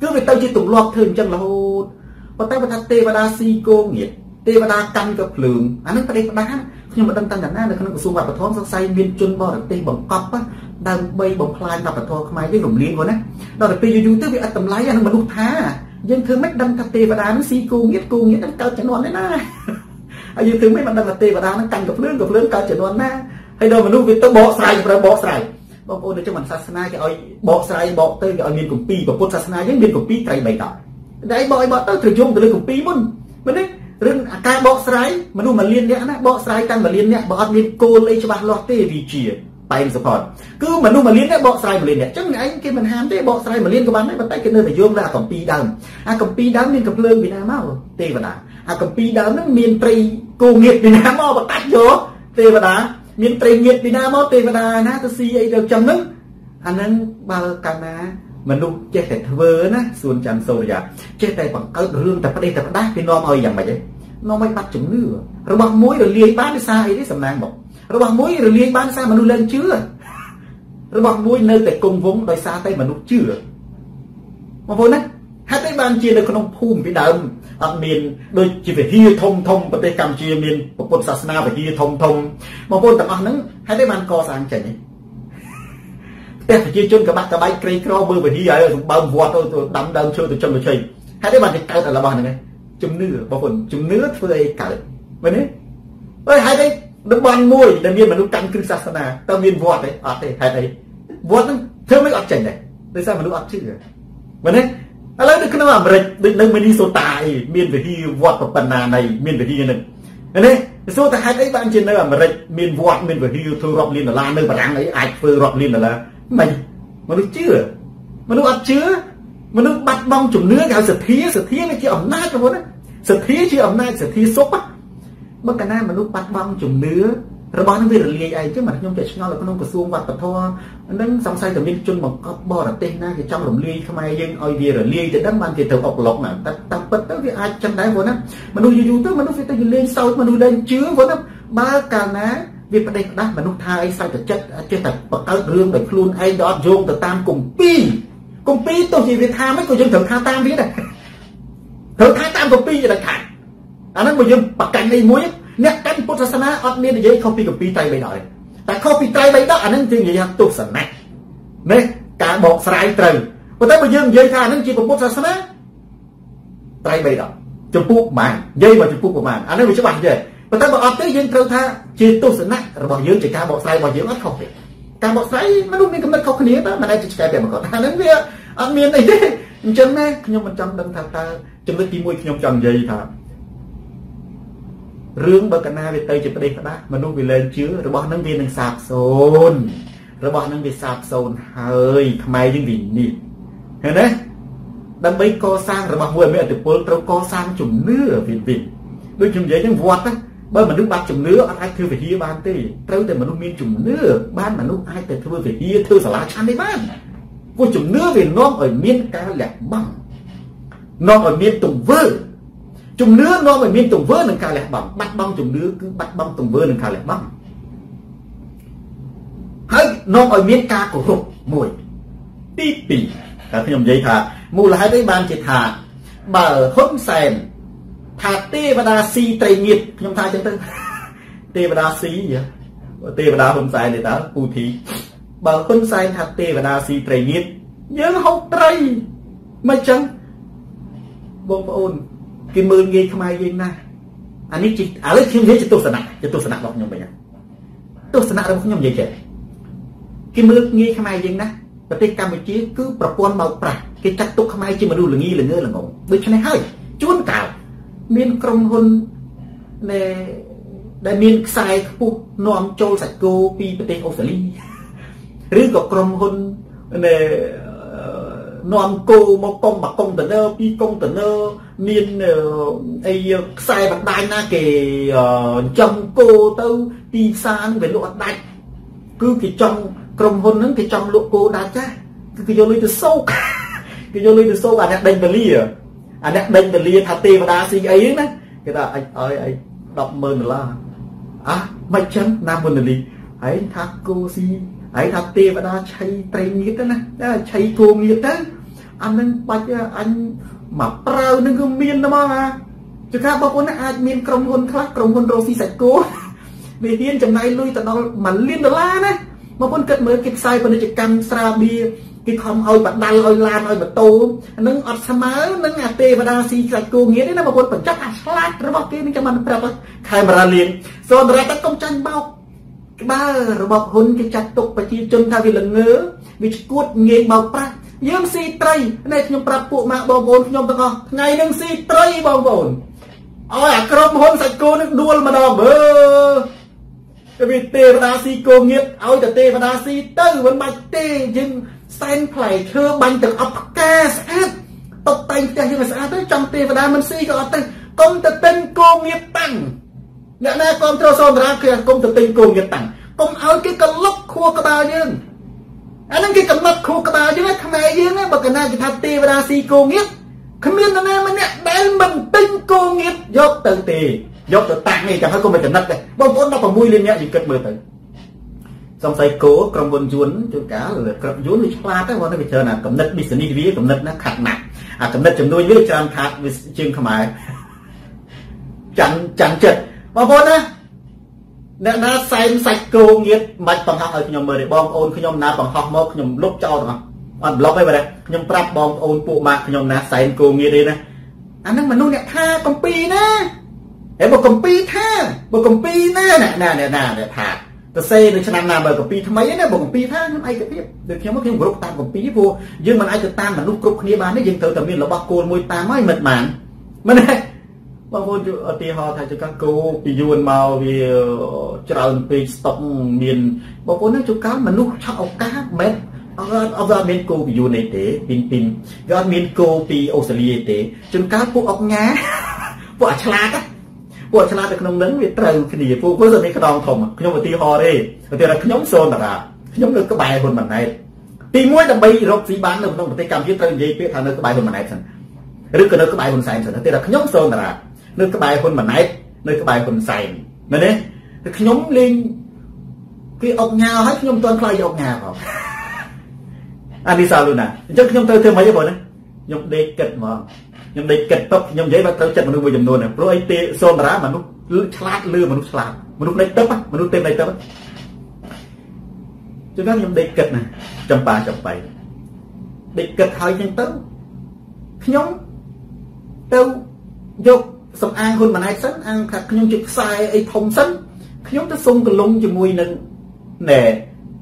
គឺវាទៅជាទម្លាប់ធ្វើអញ្ចឹងរហូតប៉ុន្តែបើថាទេវតាស៊ីគោងៀតទេវតាកាន់ក៏ភ្លើងអាហ្នឹងប្រទេសផ្ដាស់ខ្ញុំមិនដឹងតាំងតាណានៅក្នុងក្រសួងវប្បធម៌សង្ស័យមានជនបរទេសបង្កប់ដើម្បីបំផ្លាញវប្បធម៌ខ្មែរយើងរំលាយគាត់ណាដល់ទៅពេលយូរទៅវាអត់តម្លៃអានឹងមនុស្សថា យើងធ្វើម៉េចដឹងថាទេវតានឹងស៊ីគូងៀតគូងៀតនឹងកើតចំនួនណាហើយយើងធ្វើម៉េចមិនដឹងថាទេវតានឹងកាន់កភ្លើងកភ្លើងកើតចំនួនណាហើយដល់មនុស្សវាទៅបកស្រាយប្រើបកស្រាយបងប្អូននៅ trong សាសនាគេឲ្យបកស្រាយបកទៅគេឲ្យមានគម្ពីរពុទ្ធសាសនាយើងមានគម្ពីរត្រីបីដកតែបកឲ្យបកទៅត្រូវយំទៅលើគម្ពីរមុនមែនទេរឿងអាការបកស្រាយមនុស្សមួយលានអ្នកណាបកស្រាយកាន់មួយលានអ្នកបើអត់មានគោលអីច្បាស់លាស់ទេវាជា បែង support គឺមនុស្សមួយលាននេះបកស្រាយមួយលាននេះអញ្ចឹងឯងគេមិនហាមទេបកស្រាយមួយលានក៏បានដែរប៉ុន្តែគេនៅតែយោងលើអាកម្ពីដើមអាកម្ពីដើមមានកំភ្លើងពីណាមកទេវតាអាកម្ពីដើមហ្នឹងមានត្រីគោងៀតពីណាមកបកាច់យកទេវតាមានត្រីងៀតពីណាមកទេវតាណាទៅស៊ីអីទៅអញ្ចឹងហ្នឹងអាហ្នឹងបើកាលណាមនុស្សចេះតែធ្វើណាសួនច័ន្ទសូរិយាចេះតែបង្កើតរឿងតែផ្ដេសតែផ្ដាស់គេនាំឲ្យយ៉ាងម៉េចឯងនាំឲ្យបាត់ជំនឿរបស់មួយរលាយបានដោយសារអីទេសំណាងមក របស់មួយរលាយបានសារមនុស្សលែងជឿរបស់មួយនៅតែគង់វង្សដោយសារតែមនុស្សជឿបងប្អូនណាហេតុអីបានជានៅក្នុងភូមិពីដើមអត់មានដូចជាវិហារធំធំប្រទេសកម្ពុជាមានពុទ្ធសាសនាវិហារធំធំបងប្អូនទាំងអស់ហ្នឹងហេតុអីបានកសាងចេញផ្ទះប្រជាជនកបាក់កបែកក្រីក្រមើលវិហារហើយបើវត្តទៅដាំដើមឈើទៅចំទៅជ័យហេតុអីបានទៅកើតរបស់ហ្នឹងជំនឿបងប្អូនជំនឿធ្វើអីកើតមែនទេអើយហេតុអី តំបន់មួយដែលមានមនុស្សកាន់គ្រឹះសាសនាតើមានវត្តទេអត់ទេហេតុអីវត្តហ្នឹងធ្វើមិនអត់ចេញដែរដោយសារមនុស្សអត់ជឿមែនទេឥឡូវនៅក្នុងអាមេរិកដូចនៅមីនីសូតាអីមានវិហារវត្តប៉ុណ្ណាណីមានវិហារហ្នឹងនេះសួរតែហេតុអីបានជានៅអាមេរិកមានវត្តមានវិហារធ្វើរាប់លានដុល្លារនៅបារាំងអីអាចធ្វើរាប់លានដុល្លារមិនមនុស្សជឿមនុស្សអត់ជឿមនុស្សបាត់បង់ជំនឿគេហៅសទ្ធាសទ្ធាវាជាអំណាចបងប្អូនសទ្ធាជាអំណាចសទ្ធាសុប បើកាលណាមនុស្សបាត់បង់ជំនឿរបស់នឹងវារលាយអីចឹងមកខ្ញុំចេះឆ្ងល់នៅក្នុងក្រសួងវប្បធម៌នឹងសង្ស័យតែមានជនបង្កប់បរទេសណាគេចង់រំលាយខ្មែរយើងឲ្យវារលាយទៅដឹងបានគេទៅអុកឡុកណាតែតាមពិតទៅវាអាចចឹងដែរបងណាមនុស្សយូរយូរទៅមនុស្សវាទៅលេងសើចមនុស្សលេងជឿបងណាបើកាលណាវាប្តេជ្ញាមនុស្សថាអីសាច់តែចិត្តចេះតែបង្កើតរឿងដោយខ្លួនឯងដល់យោងទៅតាមគម្ពីរគម្ពីរទោះជាវាថាមិនក៏យើងត្រូវថាតាមវាដែរត្រូវថាតាមគម្ពីរជាដាច់ខាត អាហ្នឹងបើយើងប្រកាន់នេះមួយអ្នកកាន់ពុទ្ធសាសនាអត់មាននិយាយខុសពីគម្ពីរត្រៃបិដកទេតែខុសពីត្រៃបិដកអាហ្នឹងគឺនិយាយថាទស្សនៈនេះការបកស្រាយត្រូវប៉ុន្តែបើយើងនិយាយថាអាហ្នឹងជាពុទ្ធសាសនាត្រៃបិដកចំពោះប្រហែលនិយាយមកចំពោះប្រហែលអានេះវាច្បាស់ទេប៉ុន្តែបើអត់ទេយើងត្រូវថាជាទស្សនៈរបស់យើងជាការបកស្រាយរបស់យើងអត់ខុសទេការបកស្រាយមនុស្សមានកំណត់ខុសគ្នាតើមិនអាចឆ្កែតែមកគាត់អាហ្នឹងវាអត់មានអីទេអញ្ចឹងណាខ្ញុំមិនចង់ដឹងថាតើចំណុចទី1ខ្ញុំចង់និយាយថា រឿងបើកណាវាទៅជាប្រទេសផ្ដាស់មនុស្សវាលែងជឿរបស់នឹងវានឹងសាបសូន្យរបស់នឹងវាសាបសូន្យហើយខ្មែរយើងវានេះឃើញទេដើម្បីកសាងរបស់មួយមានអតិពលត្រូវកសាងជំនឿវិញវិញដូចខ្ញុំនិយាយហ្នឹងវត្តណាបើមនុស្សបាត់ជំនឿអត់អាចធ្វើវិហារបានទេត្រូវតែមនុស្សមានជំនឿបានមនុស្សអាចទៅធ្វើវិហារធ្វើសាលាឆាន់នេះបានព្រោះជំនឿវានាំឲ្យមានការលះបង់នាំឲ្យមានទង្វើ ជំនឿនាំឲ្យមានទង្វើនិងការលះបង់បាត់បង់ជំនឿគឺបាត់បង់ទង្វើនិងការលះបង់ហើយនាំឲ្យមានការគោរពមួយទី2តែខ្ញុំនិយាយថាមូលហេតុអីបានជាថា បើហ៊ុនសែនថាទេវតាស៊ីត្រីងៀតខ្ញុំថាអញ្ចឹងទៅទេវតាស៊ីទេវតាហ៊ុនសែនទេតើពូធីបើហ៊ុនសែនថាទេវតាស៊ីត្រីងៀតយើងហូបត្រីមិនអញ្ចឹងបងប្អូន គេមើលងាយខ្មែរយើងណាស់អានេះឥឡូវខ្ញុំនិយាយជាទស្សនៈជាទស្សនៈរបស់ខ្ញុំវិញទស្សនៈរបស់ខ្ញុំនិយាយចេះគេមើលងាយខ្មែរយើងណាស់ប្រទេសកម្ពុជាគឺប្រព័ន្ធបោកប្រាស់គេចាត់ទុកខ្មែរជាមនុស្សល្ងីល្ងើល្ងងដូច្នេះហើយជួនកាលមានក្រុមហ៊ុនដែលដែលមានខ្សែខ្ពស់នាំចូលសាច់គោពីប្រទេសអូស្ត្រាលីឬក៏ក្រុមហ៊ុនដែលនាំគោមកកុំបកុងតឺន័រពីរកុងតឺន័រ មានអីខ្សែបណ្ដាញណាគេចំគោទៅទីផ្សារនឹងវាលក់អត់ដាច់គឺគេចង់ក្រុមហ៊ុនហ្នឹងគេចង់លក់គោដាច់ចាគឺគេយកលុយទៅសោកគេយកលុយទៅសោកអាអ្នកដេញពលាអាអ្នកដេញពលាថាទេវតាស៊ីអីហ្នឹងណាគេថាឲ្យឲ្យឲ្យ100000ដុល្លារអះមិនចឹងណាមុនលីហើយថាគោស៊ីហើយថាទេវតាឆៃត្រីងៀតទៅណាឆៃគោងៀតទៅអានឹងបាច់អញ មកប្រើនឹងគឺមានតែមកអាចុះថាបងប្អូនអាចមានក្រុមហ៊ុនខ្លះក្រុមហ៊ុនរស់ស៊ីសាច់គោវាហ៊ានចំណាយលុយទៅដល់1លានដុល្លារណាបងប្អូនគិតមើលគេផ្សាយពាណិជ្ជកម្មស្រាបៀរគេខំឲ្យបដាល់ឲ្យឡានឲ្យម៉ូតូនឹងអត់ស្មើនឹងអាទេវតាស៊ីខ្លាច់គោងៀតទេណាបងប្អូនបញ្ចុះអាឆ្លាតរបស់គេនឹងចាំបានប្រាប់ខេមរាលៀងសូនរ៉ាតែកុំចាញ់បោកក្បាលរបស់ហ៊ុនគេចាត់ទុកប្រជាជនថាវាល្ងើវាឈួតងាយបោកប្រាស់ យើងស៊ីត្រីនេះខ្ញុំប្រាប់ពួកម៉ាក់បងប្អូនខ្ញុំទាំងអស់ថ្ងៃនឹងស៊ីត្រីបងប្អូនឲ្យអាក្រុមហ៊ុនសាច់គោនឹងដួលម្ដងមើលវាទេវតាស៊ីគោងៀតឲ្យតែទេវតាស៊ីទៅមិនបាច់ទេយើងសែនផ្លែឈើបាញ់ទឹកអប់ផ្កាស្អាតតុបតែងផ្ទះយើងឲ្យស្អាតទៅចំទេវតាមិនស៊ីក៏អត់ទៅកុំទៅទិញគោងៀតតាំងអ្នកណាគ្រប់គ្រងសន្តរាគឺកុំទៅទិញគោងៀតតាំងកុំឲ្យគេក្លុកខួរក្បាលយើង អាហ្នឹងគេកំណត់ខួរក្បាលយើងខ្មែរយើងបើកណាគេថាទេវតាស៊ីគោងៀតគ្មាននរណាម្នាក់ដែលមិនទិញគោងៀតយកទៅទេយកទៅតាំងនេះចាំហើយកុំទៅចំណិតទេបងប្អូន16លាននាក់យើងគិតមើលទៅសង្ស័យគោក្រុមហ៊ុនយួនជួនកាលក្រុមយួនវាឆ្លាតទៅគាត់ទៅវាច្រើនអាកំណត់ business វាកំណត់ណាខាត់ណាស់អាកំណត់ចំនួនវាច្រើនខាត់វាជាងខ្មែរចាំចាំចិត្តបងប្អូនណា អ្នកណាសែងសាច់គោងៀតមិនបង្ហោះឲ្យខ្ញុំមើលទេបងប្អូនខ្ញុំណាបង្ហោះមកខ្ញុំលុបចោលទាំងអស់អត់ប្លុកទេបាទខ្ញុំប្រាប់បងប្អូនពួកម៉ាក់ខ្ញុំណាសែងគោងៀតទេណាអាហ្នឹងមនុស្សអ្នកថាកំពីណាហើយបើកំពីថាបើកំពីណាណាណាណាអ្នកថាទៅសេនៅឆ្នាំណាបើកំពីថ្មីណាបើកំពីថាខ្ញុំឯកភាពដូចខ្ញុំខ្ញុំគ្រប់តាមកំពីព្រោះយើងមិនអាចទៅតាមមនុស្សគ្រប់គ្នាបានទេយើងត្រូវតែមានរបស់គោលមួយតាមហើយមិនបានមិនទេ បងប្អូនឧទាហរណ៍ថាចង្កាគោពីយួនមកវាច្រើនពេកស្តុកមានបងប្អូននឹងចង្កាមនុស្សឆក់ឱកាសមិនអត់អត់មានគោពីយួនអីទេពីពីក៏អត់មានគោពីអូស្ត្រាលីអីទេចង្កាពួកអុកញ៉ាពួកអាឆ្លាតពួកឆ្លាតនៅក្នុងនឹងវាត្រូវគ្នាពួកពួកមានខ្នងធំខ្ញុំឧទាហរណ៍ទេឧទាហរណ៍ខ្ញុំសូនតារាខ្ញុំនៅក្បែរហ៊ុនម៉ាណែតទីមួយដើម្បីរកស៊ីបាននៅក្នុងប្រទេសកម្ពុជាត្រូវនិយាយពាក្យថានៅក្បែរហ៊ុនម៉ាណែតសិនឬក៏នៅក្បែរហ៊ុនសែនសិនតែខ្ញុំសូនតារា នៅក្បែរហ៊ុនម៉ាណែតនៅក្បែរហ៊ុនសែនមែនទេតែខ្ញុំលេងគេអុកញ៉ាហើយខ្ញុំមិនទាន់ខ្លាចអុកញ៉ាផងអានេះសាលូណាអញ្ចឹងខ្ញុំទៅធ្វើម៉េចបងណាខ្ញុំដេកគិតហ្មងខ្ញុំដេកគិតទៅខ្ញុំនិយាយបើត្រូវចិត្តមនុស្សមួយចំនួនព្រោះអីទេសូនតារាមនុស្សឆ្លាតលឺមនុស្សឆ្លាតមនុស្សដេកទឹកមនុស្សទេដេកទឹកចឹងខ្ញុំដេកគិតណាចំប៉ាចំបៃដេកគិតហើយចឹងទៅខ្ញុំទៅយក សំអាងហ៊ុនម៉ាណែតសិនអាងថាខ្ញុំជិះខ្សែអីធំសិនខ្ញុំទៅសុំកលុំជាមួយនឹងណែ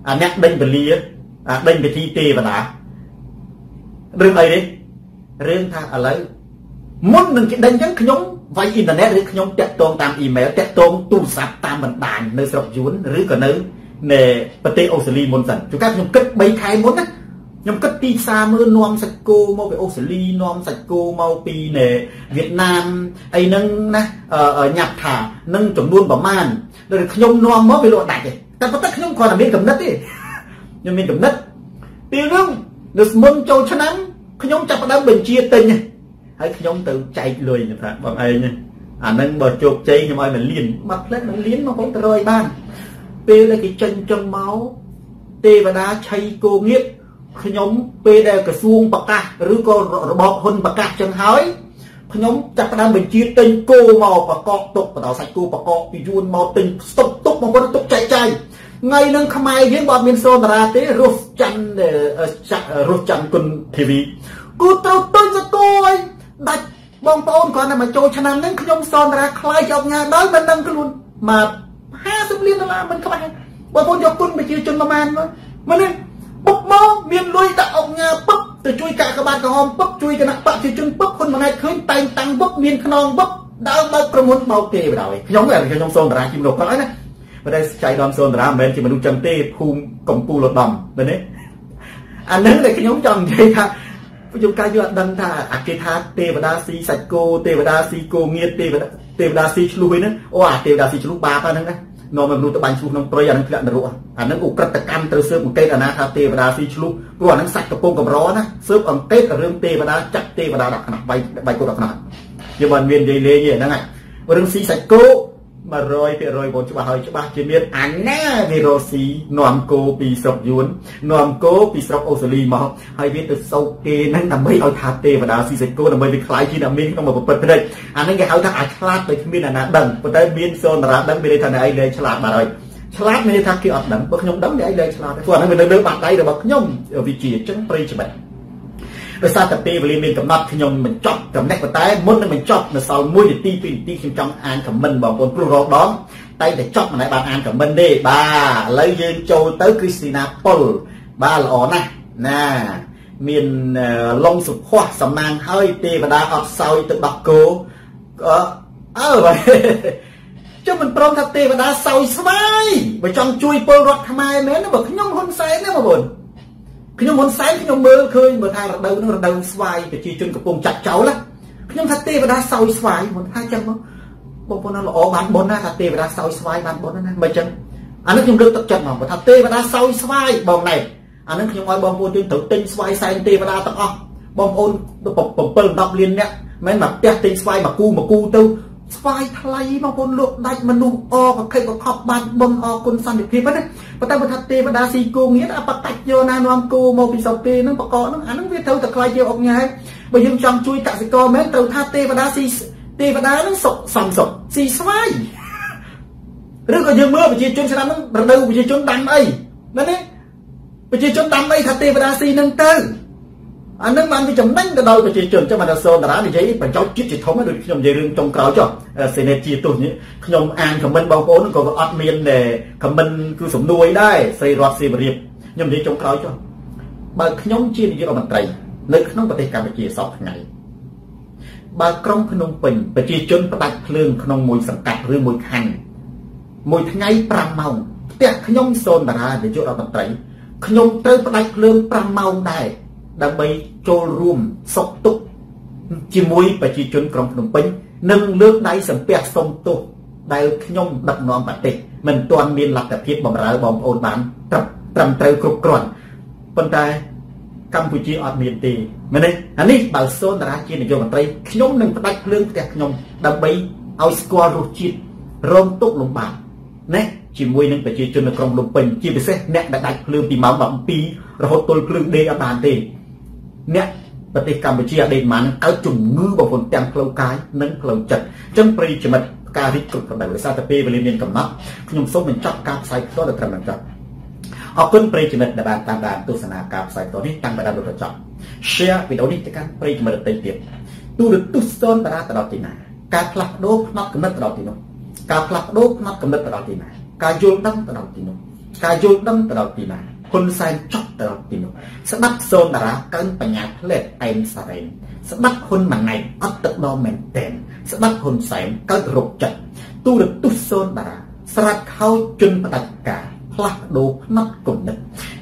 អាអ្នកដេញពលាអាដេញពិធីទេវតារឿងអីនេះរឿងថាឥឡូវមុននឹងគេដេញអញ្ចឹងខ្ញុំវាយអ៊ីនធឺណិតឬខ្ញុំតាក់ទងតាមអ៊ីមែលតាក់ទងទូរស័ព្ទតាមបណ្ដាញនៅស្រុកយួនឬក៏នៅនៅប្រទេសអូស្ត្រាលីមុនសិនជួនកាលខ្ញុំគិត3ខែមុនណា ខ្ញុំគិតទីផ្សារមើលនាំសាច់គោមកពីអូស្ត្រាលីនាំសាច់គោមកពីនៅវៀតណាមអីហ្នឹងណាញ៉ាប់ថានឹងចំនួនប្រមាណដូចខ្ញុំនាំមកវាលក់ដាច់ទេតែប៉ុន្តែខ្ញុំគ្រាន់តែមានកំណត់ទេខ្ញុំមានកំណត់ពេលហ្នឹងនៅមុនចូលឆ្នាំខ្ញុំចាប់ផ្ដើមបញ្ជាទិញហើយខ្ញុំទៅចែកលុយថាបងឯងអាហ្នឹងបើជោគជ័យខ្ញុំឲ្យមកលៀនមកផ្លែមកលៀនមកបងទៅរយបានពេលដែលគេចេញចឹងមកទេវតាឆៃគោងៀត ខ្ញុំពេលដែលក្រសួងប្រកាសឬក៏របបហ៊ុនប្រកាសចឹងហើយខ្ញុំចាប់ផ្ដើមបញ្ជាទិញគោមកប្រកបទុកបដោសាច់គោប្រកបពីយួនមកទិញស្តុកទុកមកពុនទុកចែកចាយថ្ងៃនឹងខ្មែរយើងបើអត់មានសូតារាទេរស់ច័ន្ទរស់ច័ន្ទគុណធីវីគូត្រូវទិញសកោឲ្យដាច់បងប្អូនគ្រាន់តែមកចូលឆ្នាំហ្នឹងខ្ញុំសូតារាខ្លាយជាប់ញ៉ាដោយមិនដឹងខ្លួនមក50លានដុល្លារមិនខ្វះបងប្អូនយកគុណប្រជាជនប្រមាណមកនេះ បុកមកមានលុយដាក់អង្គញាពឹកទៅជួយកាកបាទក្រហមពឹកជួយគណៈបព្វជិជនពឹកហ៊ុនម៉ាណែតឃើញតែងតាំងពឹកមានខ្នងពឹកដើរបើកក្រុមហ៊ុនបោកទេបដ ாய் ខ្ញុំខ្ញុំសូមតារាជីមលោកគាត់ហើយណាប៉ុន្តែចៃដន្យសូនតារាមិនមែនជាមនុស្សចឹងទេភូមិកំពូលឧត្តមមែនទេអានឹងដែលខ្ញុំចង់និយាយថាខ្ញុំកាយយកអត់ដឹងថាអាគេថាទេវតាស៊ីសាច់គោទេវតាស៊ីគោងៀតទេវតាទេវតាស៊ីឆ្លុះហ្នឹងអូអាទេវតាស៊ីឆ្លុះបាបហ្នឹងណា នាំមនុស្សទៅបាញ់ឆ្លុះក្នុងព្រៃអានឹងធ្លាក់នរកអានឹងឧក្រិដ្ឋកម្មត្រូវស៊ើបអង្កេតអាណាថាទេវតាស៊ីឆ្លុះព្រោះអានឹងសាច់កំពុងកម្រណាស៊ើបអង្កេតរឿងទេវតាចាក់ទេវតាដាក់ខ្នោះបាយបាយគោដាក់ខ្នោះយើងមិនមាននិយាយលេងទេហ្នឹងហើយរឿងស៊ីសាច់គោ 100%បងច្បាស់ហើយច្បាស់ជាមានអាណាវីរុស៊ីនាំគោពីស្រុកយួននាំគោពីស្រុកអូស្ត្រាលីមកហើយវាទៅសោកគេហ្នឹងដើម្បីឲ្យថាទេវតាស៊ីសាច់គោដើម្បីវាខ្លាយជាអ្នកមានក្នុងប្រពន្ធភ្នែកអាហ្នឹងគេហៅថាអាឆ្លាតដោយគ្មានអាណាដឹងប៉ុន្តែមានសូនតារាដឹងមានន័យថាអ្នកឯងលែងឆ្លាតបាត់ហើយឆ្លាតមានន័យថាគេអត់ដឹងបើខ្ញុំដឹងអ្នកឯងលែងឆ្លាតព្រោះអាហ្នឹងវានៅលើបាតដៃរបស់ខ្ញុំវិជាអញ្ចឹងព្រៃច្បាស់ ដោយសារតែពេលវេលាមានកំណត់ខ្ញុំបញ្ចប់ចំណេះប៉ុន្តែមុននឹងបញ្ចប់នៅសល់1នាទី2នាទីខ្ញុំចង់អានខមមិនបងប្អូនព្រោះរងដងតែតែចប់មិនដែលបានអានខមមិនទេបាទឥឡូវយើងចូលទៅគ្រីស្ទីណាប៉ុលបាទល្អណាស់ណាមានឡុងសុភ័ក្រសំណាងហើយទេវតាអត់សោយទឹកដោះគោអឺអើបាទចុះមិនព្រមថាទេវតាសោយស្វាយបើចង់ជួយពលរដ្ឋខ្មែរមែនបើខ្ញុំហ៊ុនសែនណាបងប្អូន ខ្ញុំហ៊ុនសែនខ្ញុំមើលឃើញមើលថារដូវនោះរដូវស្វាយប្រជាជនកំពុងចាក់ចោលខ្ញុំថាទេវតាសោយស្វាយមិនថាចឹងមកបងប្អូនល្អបានបុណ្យណាថាទេវតាសោយស្វាយបានបុណ្យណាមិនចឹងអានេះខ្ញុំលើកទឹកចិត្តមកថាទេវតាសោយស្វាយបងណែអានេះខ្ញុំឲ្យបងប្អូនយើងត្រូវទិញស្វាយសែនទេវតាទាំងអស់បងប្អូន7 10លានអ្នកមិនមែនមកផ្ទះទិញស្វាយមកគូមកគូទៅ ស្វាយថ្លៃបងប្អូនលក់ដាច់មនុស្សអកខិតកខប់បានបុណ្យអគុណសន្តិភាពណាប៉ុន្តែបើថាទេវតាស៊ីគោងៀតអបកាច់យកណានាំគោមកពីសពទេនឹងបកកនឹងអានឹងវាត្រូវតែខ្លាយជាអុកញ៉ែបើយើងចង់ជួយកសិករមែនត្រូវថាទេវតាស៊ីទេវតានឹងសុខសំសុខស៊ីស្វាយឬក៏យើងមើលប្រជាជនឆ្នាំហ្នឹងរដូវប្រជាជនដាំអីណាទេប្រជាជនដាំអីថាទេវតាស៊ីនឹងទៅ អានឹងបានវាចំណេញទៅដល់ប្រជាជនចាំបានសូនតារានិយាយបញ្ចោជាតិជាធំដូចខ្ញុំនិយាយរឿងចុងក្រោយចុះសេនេជាទោះនេះខ្ញុំអានខមមិនបងប្អូនក៏អត់មានខមមិនគឺសំនួយដែរស្រីរតសេវរៀបខ្ញុំនិយាយចុងក្រោយចុះបើខ្ញុំជានាយករដ្ឋមន្ត្រីនៅក្នុងប្រទេសកម្ពុជាសពថ្ងៃបបើក្រុងភ្នំពេញប្រជាជនផ្ដាច់ភ្លើងក្នុងមួយសង្កាត់ឬមួយខណ្ឌមួយថ្ងៃ5ម៉ោងផ្ទះខ្ញុំសូនតារានាយករដ្ឋមន្ត្រីខ្ញុំត្រូវផ្ដាច់ភ្លើង5ម៉ោងដែរ ដើម្បីចូលរួមសុខទុក្ខជាមួយប្រជាជនក្រុងភ្នំពេញនិងលើកដៃសំពះសុំទោសដែលខ្ញុំដឹកនាំប្រទេសមិនទាន់មានលទ្ធភាពបម្រើបងប្អូនបានត្រឹមត្រូវគ្រប់គ្រាន់ប៉ុន្តែកម្ពុជាអត់មានទេមែនទេអានេះបើសូនតារាជានាយករដ្ឋមន្ត្រីខ្ញុំនឹងផ្ដាច់ភ្លើងផ្ទះខ្ញុំដើម្បីឲ្យស្គាល់រសជាតិរងទុកលំបាកណាជាមួយនឹងប្រជាជននៅក្រុងភ្នំពេញជាពិសេសអ្នកដែលដាច់ភ្លើងពីម៉ោង12រហូតទល់ភ្លើងដេកអត់បានទេ អ្នកប្រទេសកម្ពុជាអតីតម៉ានកើតជំងឺបងប្អូនទាំងផ្លូវកាយនិងផ្លូវចិត្តអញ្ចឹងប្រិយមិត្តការរីកគ្រប់កម្ដៅដោយសារតែពេលវេលាមានកំណត់ខ្ញុំសូមបញ្ចប់ការផ្សាយផ្ទាល់ដល់ត្រឹមនេះអរគុណប្រិយមិត្តដែលបានតាមដានទស្សនាការផ្សាយផ្ទាល់នេះតាំងពីដើមដល់ចប់ share វីដេអូនេះទៅកាន់ប្រិយមិត្តដទៃទៀតទូរទស្សន៍សូនតារាទៅដល់ទីណាការផ្លាស់ប្ដូរផ្នត់កំណត់ទៅដល់ទីនោះការផ្លាស់ប្ដូរផ្នត់កំណត់ទៅដល់ទីណាការយល់ដឹងទៅដល់ទីនោះការយល់ដឹងទៅដល់ទីណា ហ៊ុនសែនចប់ទៅដល់ទីនោះស្ដាប់សូនតារាកើនបញ្ញាផ្លែតអែមសារ៉េនស្ដាប់ហ៊ុនម៉ាណែតអត់ទឹកដល់មែនតែនស្ដាប់ហ៊ុនសែនកើតរោគចិត្តទូរទស្សន៍សូនតារាស្រាច់ខោជន់ផ្ដាច់ការផ្លាស់ប្ដូរផ្នត់គំនិត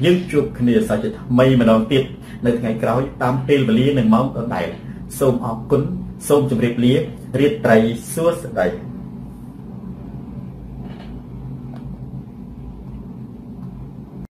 យើងជួបគ្នាសាច់ថ្មីម្ដងទៀតនៅថ្ងៃក្រោយតាមពេលវេលានិងម៉ោងដដែលសូមអរគុណសូមជម្រាបលារាត្រីសួស្តី